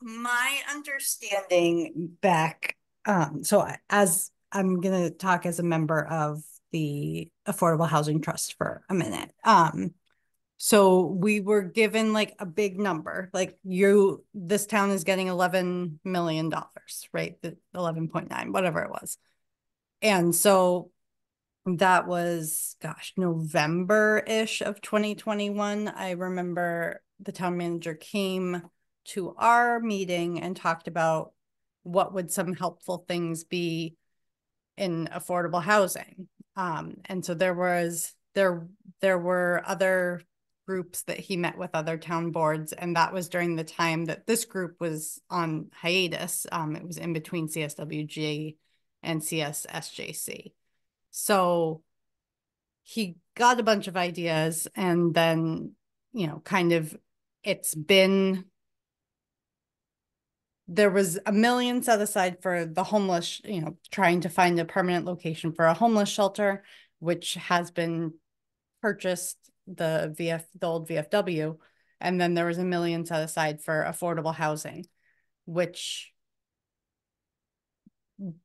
my understanding back, um, so as I'm gonna talk as a member of the Affordable Housing Trust for a minute. Um, so we were given like a big number, like you, this town is getting eleven million dollars, right? The eleven point nine, whatever it was. And so that was, gosh, November-ish of twenty twenty-one. I remember the town manager came to our meeting and talked about what would some helpful things be in affordable housing. Um, and so there was, there, there were other groups that he met with other town boards, and that was during the time that this group was on hiatus. Um, it was in between CSWG and CSSJC. So he got a bunch of ideas and then, you know, kind of it's been there was a million set aside for the homeless, you know, trying to find a permanent location for a homeless shelter, which has been purchased the VF, the old VFW. And then there was a million set aside for affordable housing, which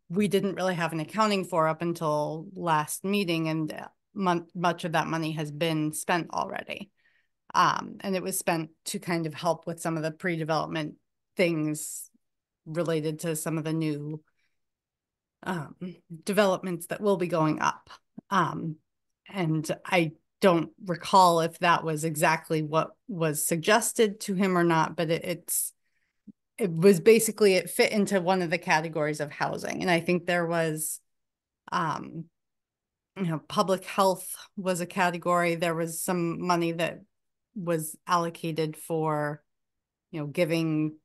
we didn't really have an accounting for up until last meeting and mon- much of that money has been spent already. Um, and it was spent to kind of help with some of the pre-development things related to some of the new um, developments that will be going up. Um, and I don't recall if that was exactly what was suggested to him or not, but it, it's it was basically it fit into one of the categories of housing, and I think there was, um, you know, public health was a category. There was some money that was allocated for, you know, giving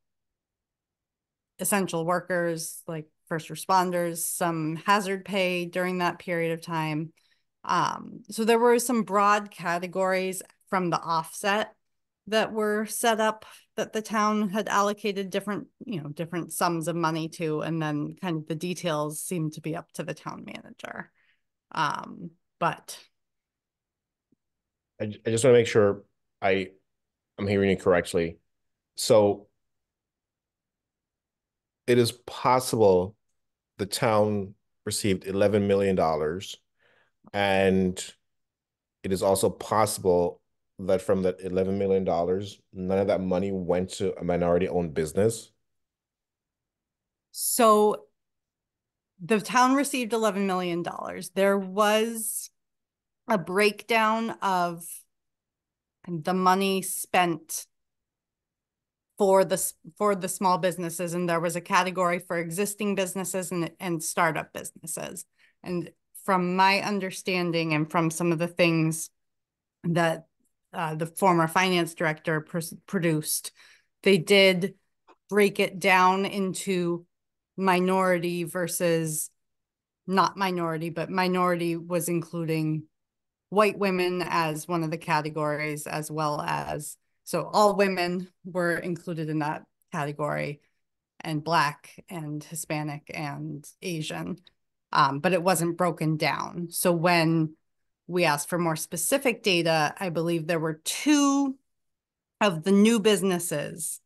essential workers like first responders some hazard pay during that period of time. Um, so there were some broad categories from the offset that were set up that the town had allocated different, you know, different sums of money to, and then kind of the details seemed to be up to the town manager. Um, but I, I just want to make sure I I'm hearing you correctly. So it is possible the town received $11 million and it is also possible that from that $11 million, none of that money went to a minority owned business. So the town received $11 million. There was a breakdown of the money spent for the for the small businesses and there was a category for existing businesses and and startup businesses. And from my understanding and from some of the things that uh, the former finance director pr produced they did break it down into minority versus not minority but minority was including white women as one of the categories as well as so all women were included in that category and black and Hispanic and Asian, um, but it wasn't broken down. So when we asked for more specific data, I believe there were two of the new businesses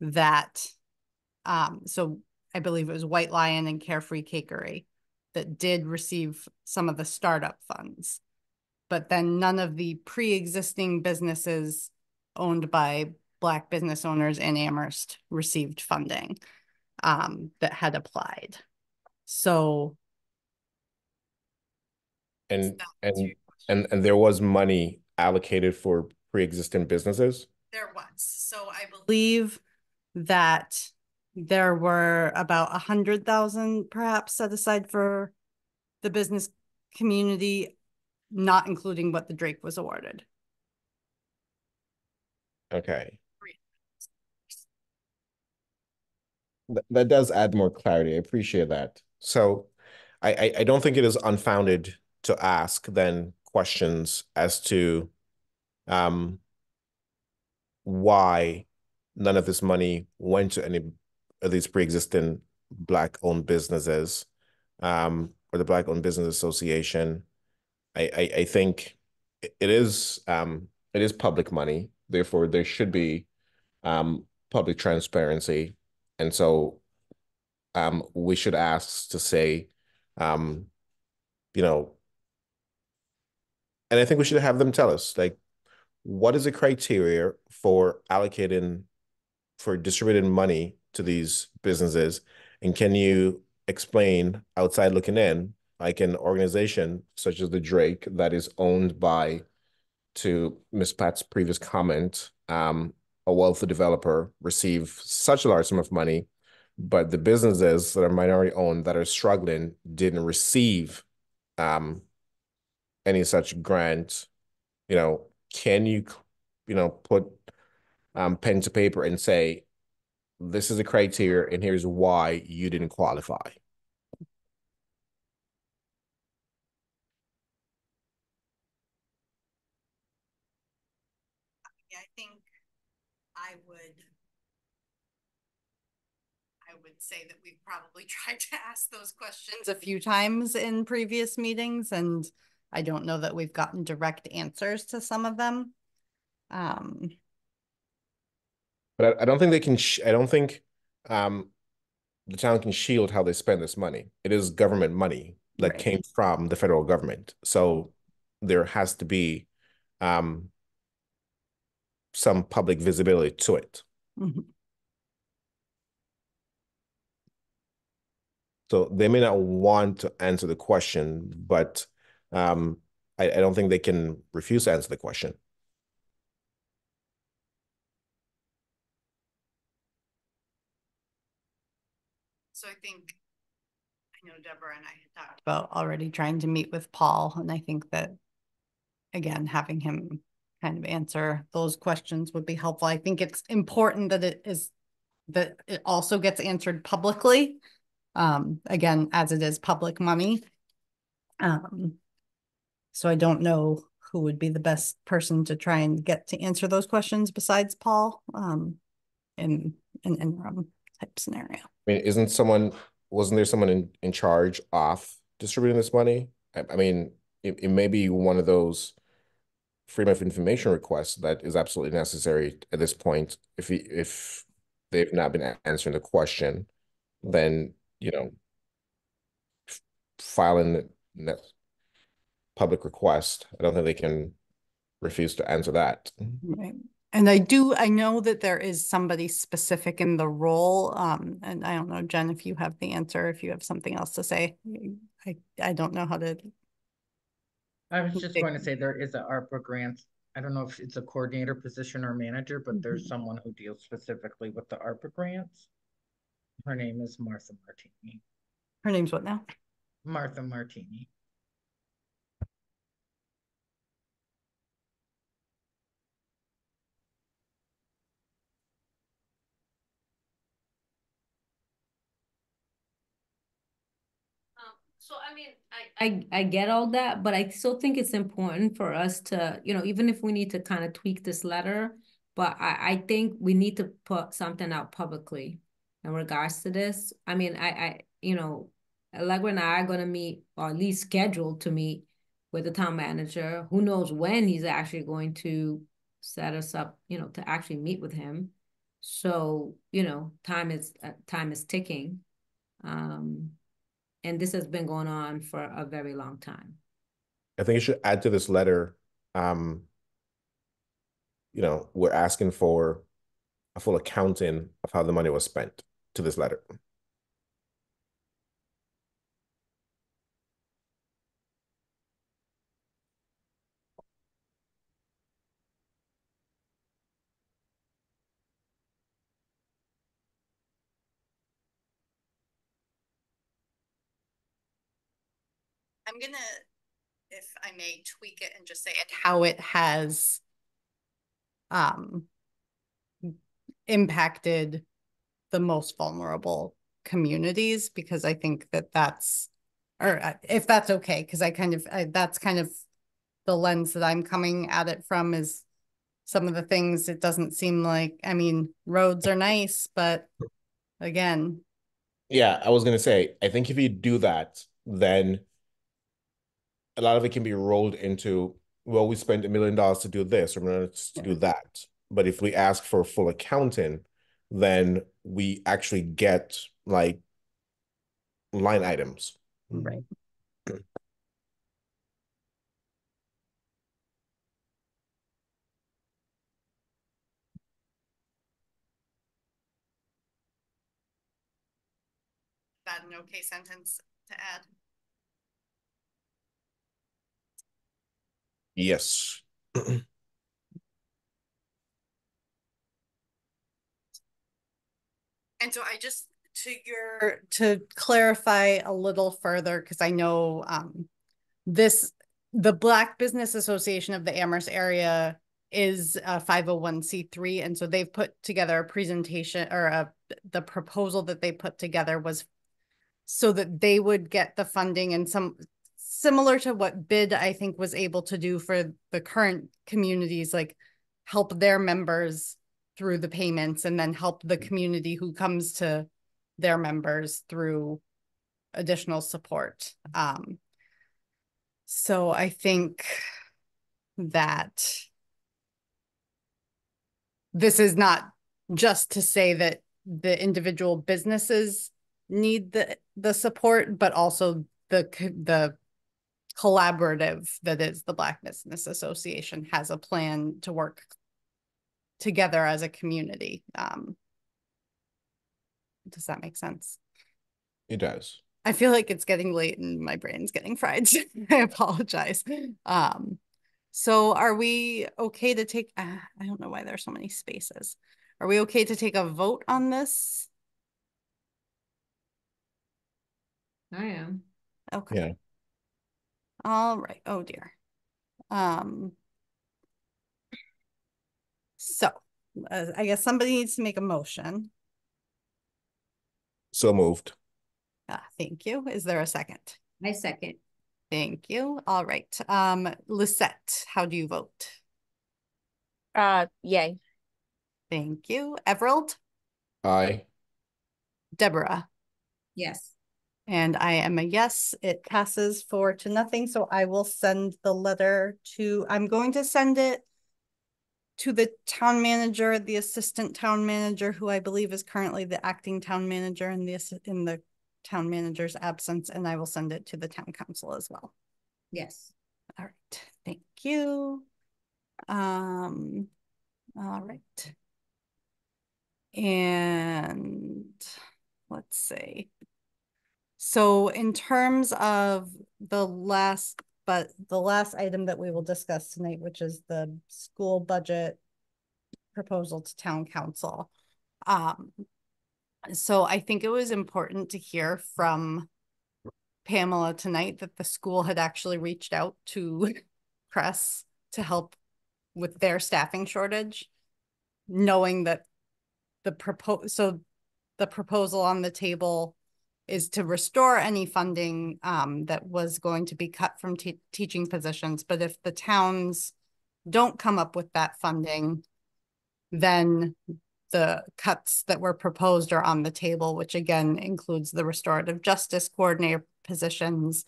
that, um, so I believe it was White Lion and Carefree Cakery that did receive some of the startup funds. But then none of the pre-existing businesses owned by Black business owners in Amherst received funding um, that had applied. So. And and and and there was money allocated for pre-existing businesses. There was. So I believe that there were about a hundred thousand perhaps set aside for the business community, not including what the Drake was awarded. Okay. Th- That does add more clarity. I appreciate that. So I, I, I don't think it is unfounded to ask then questions as to um why none of this money went to any of these pre-existing black-owned businesses um or the Black-owned Business Association. I, I, I think it is um it is public money. Therefore, there should be um public transparency And so um, we should ask to say, um, you know, and I think we should have them tell us, like, what is the criteria for allocating, for distributing money to these businesses? And can you explain outside looking in, like an organization such as the Drake that is owned by, to Ms. Pat's previous comment, um, a wealthy developer receive such a large sum of money, but the businesses that are minority owned that are struggling didn't receive um, any such grant, you know, can you, you know, put um, pen to paper and say, this is the criteria and here's why you didn't qualify? Yeah, I think I would I would say that we've probably tried to ask those questions a few times in previous meetings and I don't know that we've gotten direct answers to some of them. Um, But I, I don't think they can, sh- I don't think um, the town can shield how they spend this money. It is government money that Right. came from the federal government. So there has to be um, some public visibility to it. mhm. So they may not want to answer the question, but um, I, I don't think they can refuse to answer the question. So I think I know Deborah and I had talked about already trying to meet with Paul, and I think that again, having him kind of answer those questions would be helpful. I think it's important that it is that it also gets answered publicly. Um, again, as it is public money. Um, so I don't know who would be the best person to try and get to answer those questions besides Paul, um, in an in, interim type scenario. I mean, isn't someone, wasn't there someone in, in charge of distributing this money? I, I mean, it, it may be one of those freedom of information requests that is absolutely necessary at this point. If he, if they've not been answering the question, then, you know, f- filing that public request, I don't think they can refuse to answer that. Right. And I do, I know that there is somebody specific in the role, um, and I don't know, Jen, if you have the answer, if you have something else to say. I, I don't know how to, I was just going to say there is a ARPA grant. I don't know if it's a coordinator position or manager, but there's Mhm. someone who deals specifically with the ARPA grants. Her name is Martha Martini. her name's what now? Martha Martini. Um, So I mean, I, I, I get all that, but I still think it's important for us to, you know, even if we need to kind of tweak this letter, but I, I think we need to put something out publicly in regards to this. I mean, I, I, you know, Allegra and I are gonna meet, or at least scheduled to meet with the town manager. Who knows when he's actually going to set us up, you know, to actually meet with him. So, you know, time is, uh, time is ticking. Um, and this has been going on for a very long time. I think you should add to this letter, um, you know, we're asking for a full accounting of how the money was spent to this letter. I'm gonna, if I may tweak it and just say it How it has um impacted the most vulnerable communities, because I think that that's, or uh, if that's okay, because I kind of, I, that's kind of the lens that I'm coming at it from is some of the things, it doesn't seem like, I mean, roads are nice, but again, Yeah, I was gonna say, I think if you do that, then a lot of it can be rolled into, well, we spent a million dollars to do this or million to do that. But if we ask for a full accounting, then we actually get like line items. Right. That an okay sentence to add? Yes. And so I just, to your, to clarify a little further, because I know um this, the Black Business Association of the Amherst area is a five oh one C three, and so they've put together a presentation or a, the proposal that they put together was so that they would get the funding and some similar to what BID I think was able to do for the current communities, like help their members through the payments and then help the community who comes to their members through additional support. Um, so I think that this is not just to say that the individual businesses need the the support, but also the the collaborative that is the Black Business Association has a plan to work together as a community. Um, does that make sense? It does. I feel like it's getting late and my brain's getting fried. I apologize. Um, so are we okay to take, uh, I don't know why there's so many spaces. Are we okay to take a vote on this? I am. Okay. Yeah. All right. Oh dear. Um. So, uh, I guess somebody needs to make a motion. So moved. Uh, thank you. Is there a second? I second. Thank you. All right. Um, Lisette, how do you vote? Uh, yay. Thank you. Everald, Aye. Deborah, Yes. and I am a yes. It passes four to nothing. So I will send the letter to, I'm going to send it to the town manager, the assistant town manager, who I believe is currently the acting town manager in the, in the town manager's absence, and I will send it to the town council as well. Yes. All right, thank you. Um, all right. And let's see. So in terms of the last, but the last item that we will discuss tonight, which is the school budget proposal to town council. Um, so I think it was important to hear from Pamela tonight that the school had actually reached out to CRESS to help with their staffing shortage, knowing that the propose, so the proposal on the table is to restore any funding um, that was going to be cut from te- teaching positions. But if the towns don't come up with that funding, then the cuts that were proposed are on the table, which again includes the restorative justice coordinator positions.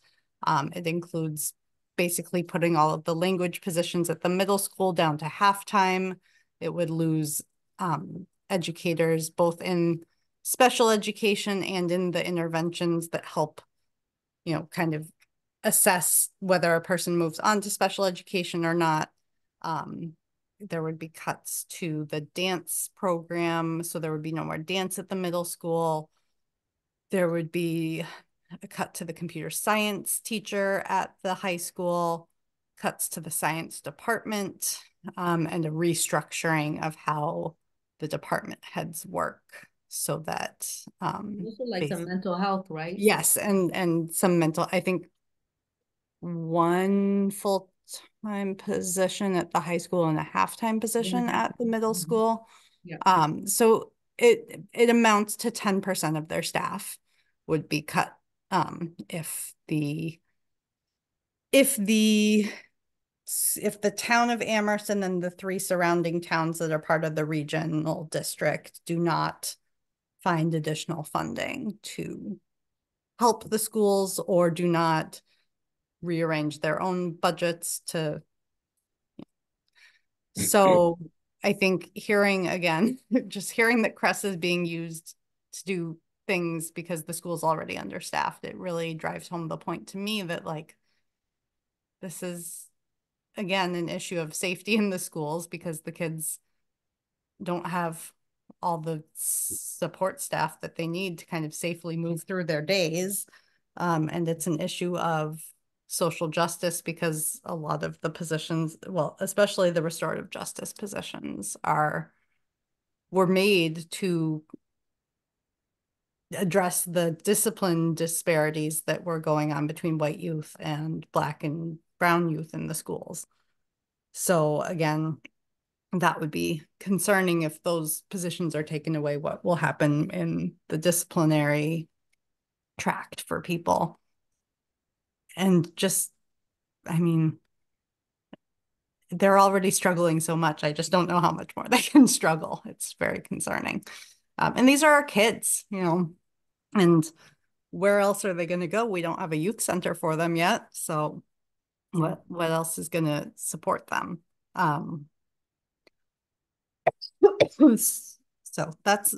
Um, it includes basically putting all of the language positions at the middle school down to halftime. It would lose um, educators both in special education and in the interventions that help, you know, kind of assess whether a person moves on to special education or not. Um, there would be cuts to the dance program, so there would be no more dance at the middle school. There would be a cut to the computer science teacher at the high school, cuts to the science department, um, and a restructuring of how the department heads work so that um Also like some mental health, right? Yes, and and some mental, I think one full-time position at the high school and a half-time position at the middle Mhm. school. Yeah. Um, so it it amounts to ten percent of their staff would be cut um if the if the if the town of Amherst and then the three surrounding towns that are part of the regional district do not find additional funding to help the schools or do not rearrange their own budgets to so I think hearing again, just hearing that CRESS is being used to do things because the school's already understaffed, it really drives home the point to me that like this is again an issue of safety in the schools because the kids don't have all the support staff that they need to kind of safely move through their days. Um, and it's an issue of social justice because a lot of the positions, well, especially the restorative justice positions are were made to address the discipline disparities that were going on between white youth and black and brown youth in the schools. So again, that would be concerning if those positions are taken away, what will happen in the disciplinary tract for people. And just, I mean, they're already struggling so much. I just don't know how much more they can struggle. It's very concerning. Um, and these are our kids, you know, and where else are they going to go? We don't have a youth center for them yet. So what, what else is going to support them? Um, so that's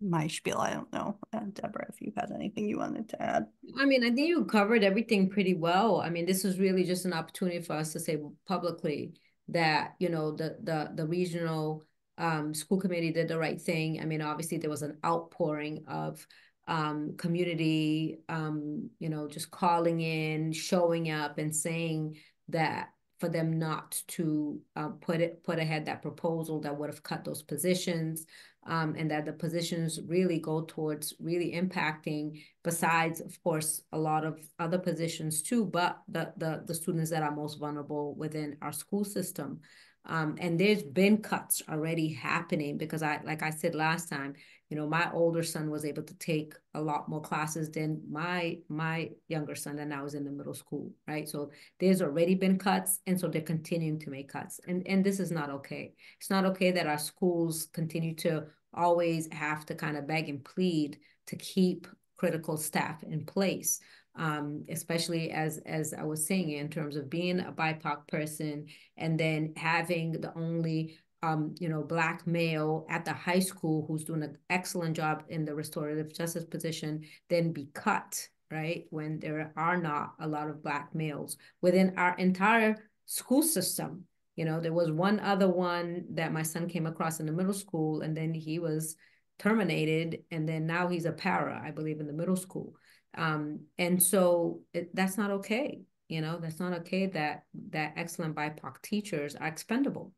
my spiel. I don't know, uh, Deborah, if you had anything you wanted to add. I mean, I think you covered everything pretty well. I mean, this was really just an opportunity for us to say publicly that you know the the the regional um, school committee did the right thing. I mean, obviously there was an outpouring of um, community, um, you know, just calling in, showing up, and saying that for them not to uh, put it put ahead that proposal that would have cut those positions um, and that the positions really go towards really impacting besides of course a lot of other positions too but the the, the students that are most vulnerable within our school system um, and there's been cuts already happening because I, like I said last time, you know, my older son was able to take a lot more classes than my my younger son that now is in the middle school, right? So there's already been cuts, and so they're continuing to make cuts, and and this is not okay. It's not okay that our schools continue to always have to kind of beg and plead to keep critical staff in place um, especially as as I was saying in terms of being a BIPOC person and then having the only um, you know, black male at the high school who's doing an excellent job in the restorative justice position, then be cut, right? When there are not a lot of black males within our entire school system. You know, there was one other one that my son came across in the middle school, and then he was terminated, and then now he's a para, I believe, in the middle school. Um, and so it, that's not okay. You know, that's not okay that that excellent BIPOC teachers are expendable.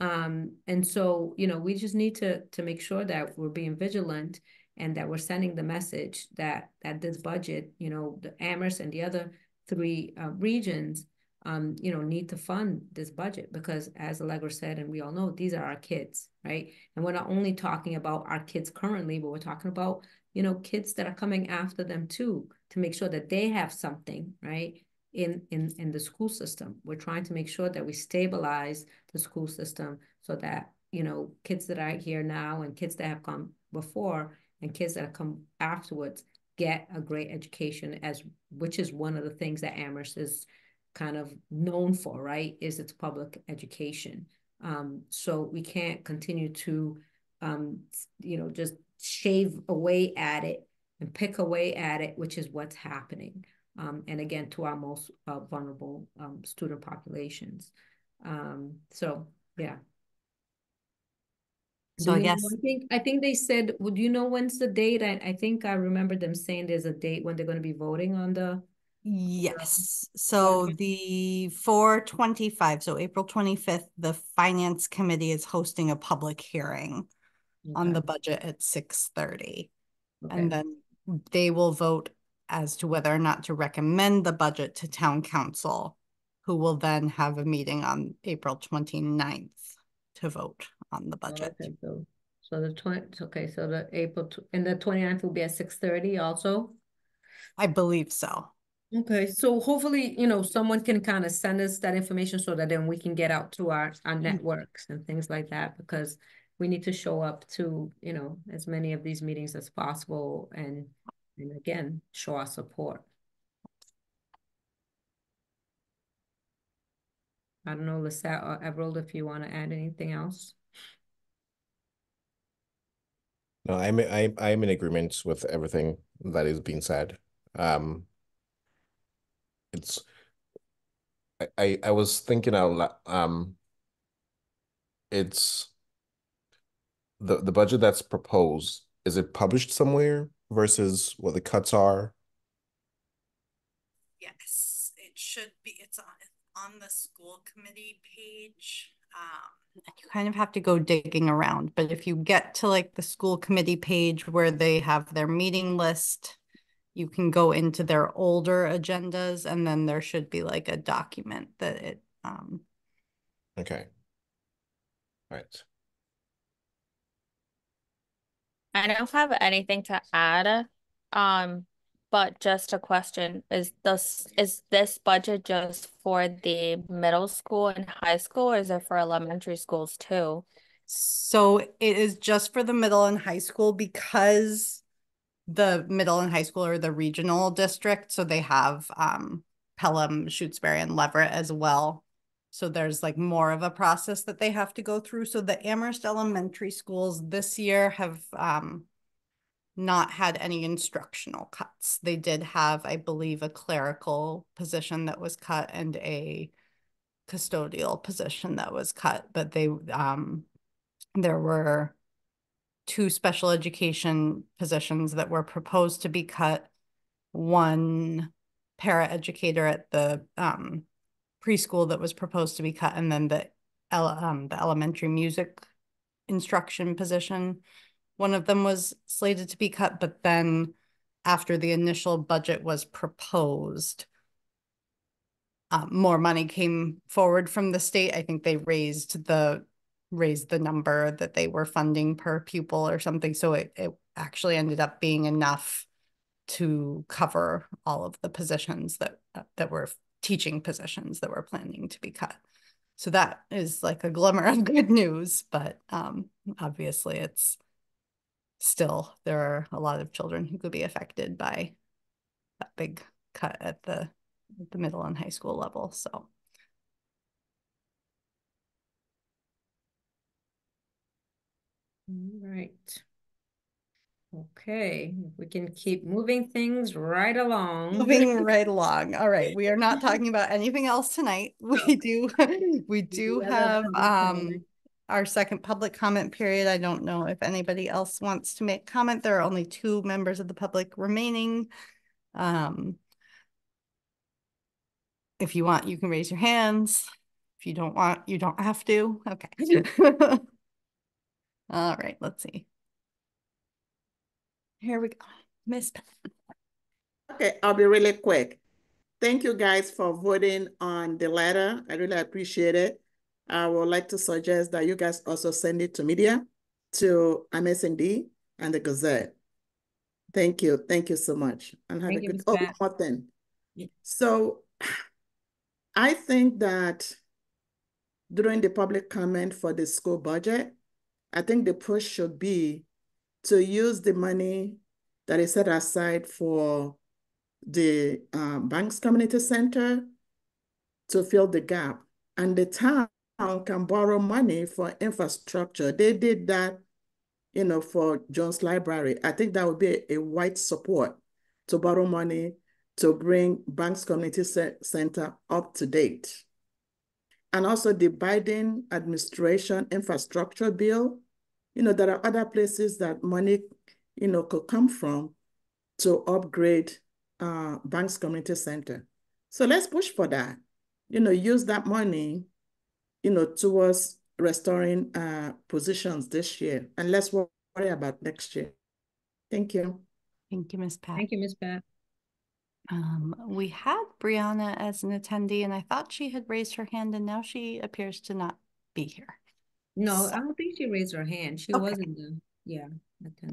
Um, and so, you know, we just need to to make sure that we're being vigilant and that we're sending the message that that this budget, you know, the Amherst and the other three uh, regions, um, you know, need to fund this budget because, as Allegra said, and we all know, these are our kids, right? And we're not only talking about our kids currently, but we're talking about you know, kids that are coming after them too, to make sure that they have something, right? In, in, in the school system. We're trying to make sure that we stabilize the school system so that, you know, kids that are here now and kids that have come before and kids that have come afterwards get a great education as which is one of the things that Amherst is kind of known for, right? Is its public education. Um, so we can't continue to um, you know, just shave away at it and pick away at it, which is what's happening. Um, and again, to our most uh, vulnerable um, student populations. Um, so, yeah. So I guess I think I think they said, would you know when's the date? I, I think I remember them saying there's a date when they're going to be voting on the Yes. So the four twenty-five, so April twenty-fifth, the finance committee is hosting a public hearing on the budget at six thirty. And then they will vote as to whether or not to recommend the budget to town council, who will then have a meeting on April 29th to vote on the oh, budget. Okay, so, so the twenty, okay, so the April, tw- and the 29th will be at six thirty also? I believe so. Okay, so hopefully, you know, someone can kind of send us that information so that then we can get out to our, our networks and things like that, because we need to show up to, you know, as many of these meetings as possible and, and again, show our support. I don't know, Lisette or Everald, if you want to add anything else. No, I'm I I'm in agreement with everything that is being said. Um, it's I I, I was thinking out. Um, it's the the budget that's proposed. Is it published somewhere versus what the cuts are? Yes, it should be, it's on, on the school committee page. Um, you kind of have to go digging around, but if you get to like the school committee page where they have their meeting list, you can go into their older agendas and then there should be like a document that it, um, Okay. Right. I don't have anything to add. Um, but just a question, is this is this budget just for the middle school and high school, or is it for elementary schools too? So it is just for the middle and high school because the middle and high school are the regional district, so they have um Pelham, Shutesbury, and Leverett as well. So there's like more of a process that they have to go through. So the Amherst Elementary Schools this year have um not had any instructional cuts. They did have, I believe, a clerical position that was cut and a custodial position that was cut, but they um there were two special education positions that were proposed to be cut. One para educator at the um preschool that was proposed to be cut, and then the um the elementary music instruction position. One of them was slated to be cut, but then after the initial budget was proposed, uh, more money came forward from the state. I think they raised the raised the number that they were funding per pupil or something. So it, it actually ended up being enough to cover all of the positions that that were teaching positions that were planning to be cut. So that is like a glimmer of good news, but um, obviously it's still there are a lot of children who could be affected by that big cut at the at the middle and high school level. So All right. Okay, we can keep moving things right along. moving right along. All right, we are not talking about anything else tonight. We do we do have a have public um our second public comment period. I don't know if anybody else wants to make comment. There are only two members of the public remaining. Um if you want, you can raise your hands. If you don't want, you don't have to. Okay. All right, let's see. Here we go. Miss Okay, I'll be really quick. Thank you guys for voting on the letter. I really appreciate it. I would like to suggest that you guys also send it to media, to MSND and the Gazette. Thank you. Thank you so much. And have Thank a good, oh, one thing. Yeah. So I think that during the public comment for the school budget, I think the push should be to use the money that is set aside for the uh, Bangs Community Center to fill the gap. And the town can borrow money for infrastructure. They did that, you know, for Jones Library. I think that would be a, a wide support to borrow money to bring Bangs Community Ce- Center up to date. And also the Biden administration infrastructure bill, you know, there are other places that money, you know, could come from to upgrade uh, Bangs Community Center. So let's push for that. You know, use that money, you know, towards restoring uh, positions this year. And let's worry about next year. Thank you. Thank you, Miss Pat. Thank you, Ms. Pat. Um, we had Brianna as an attendee and I thought she had raised her hand and now she appears to not be here. No, I don't think she raised her hand. She Okay. wasn't. the, yeah.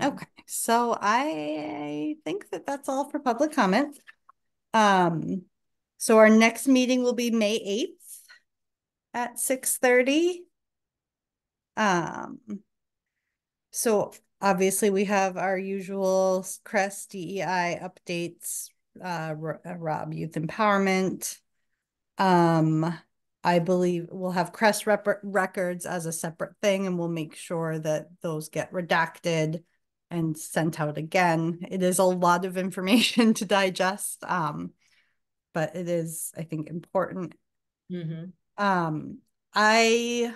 Okay, so I think that that's all for public comment. Um, so our next meeting will be May eighth at six thirty. Um, so obviously we have our usual CRESS DEI updates, uh, uh, Rob Youth Empowerment. Um, I believe we'll have CRESS rep- records as a separate thing and we'll make sure that those get redacted and sent out again. It is a lot of information to digest. Um, but it is, I think, important. Mhm. Um, I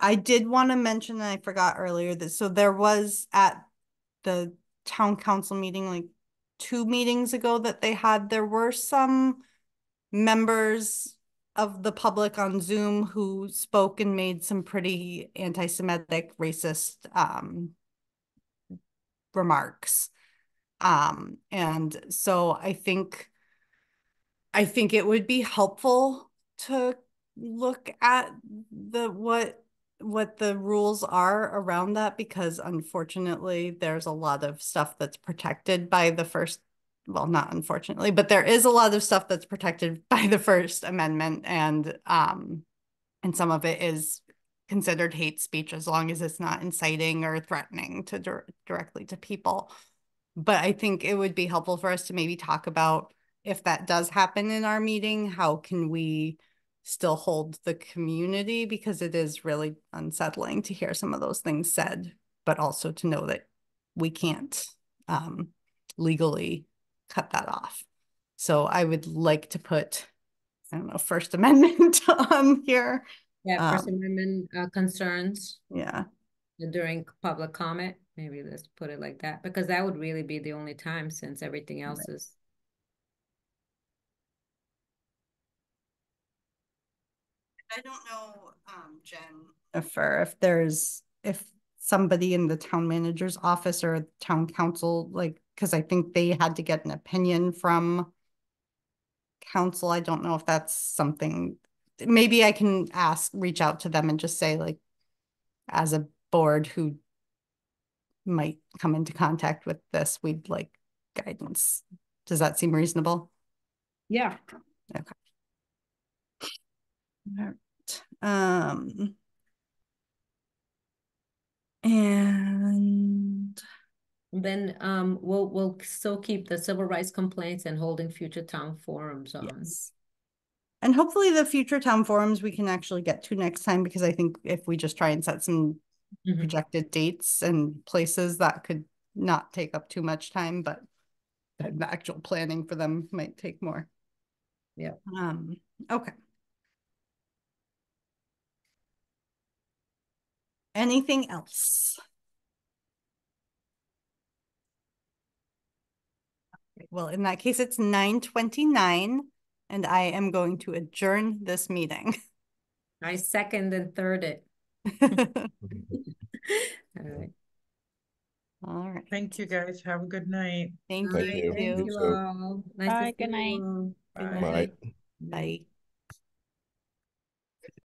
I did want to mention, and I forgot earlier that so there was at the town council meeting, like two meetings ago that they had, there were some members of the public on Zoom who spoke and made some pretty anti-Semitic, racist um remarks. Um, and so I think I think it would be helpful to look at the what what the rules are around that because unfortunately there's a lot of stuff that's protected by the first well not unfortunately but there is a lot of stuff that's protected by the first amendment and um and some of it is considered hate speech as long as it's not inciting or threatening to dir- directly to people. But i think it would be helpful for us to maybe talk about if that does happen in our meeting how can we still hold the community? Because it is really unsettling to hear some of those things said, but also to know that we can't um, legally cut that off. So I would like to put, I don't know, First Amendment on here. Yeah, First Um, Amendment uh, concerns Yeah, during public comment. Maybe let's put it like that, because that would really be the only time since everything else is. I don't know, um, Jen. If, if there's, if somebody in the town manager's office or town council, like, cause I think they had to get an opinion from council. I don't know if that's something, maybe I can ask, reach out to them and just say like, as a board who might come into contact with this, we'd like guidance. Does that seem reasonable? Yeah. Okay. Alright, um. And Then um, we'll, we'll still keep the civil rights complaints and holding future town forums on. yes. And hopefully the future town forums we can actually get to next time, because I think if we just try and set some Mhm. projected dates and places, that could not take up too much time, but the actual planning for them might take more. Yeah. Um, okay. Anything else? Well, in that case, it's nine twenty-nine and I am going to adjourn this meeting. I second and third it. All All right. right, Thank you, guys. Have a good night. thank Thank you. you. Thank You you all. Nice to Bye, see good night. you all. Good Bye. Bye. Bye.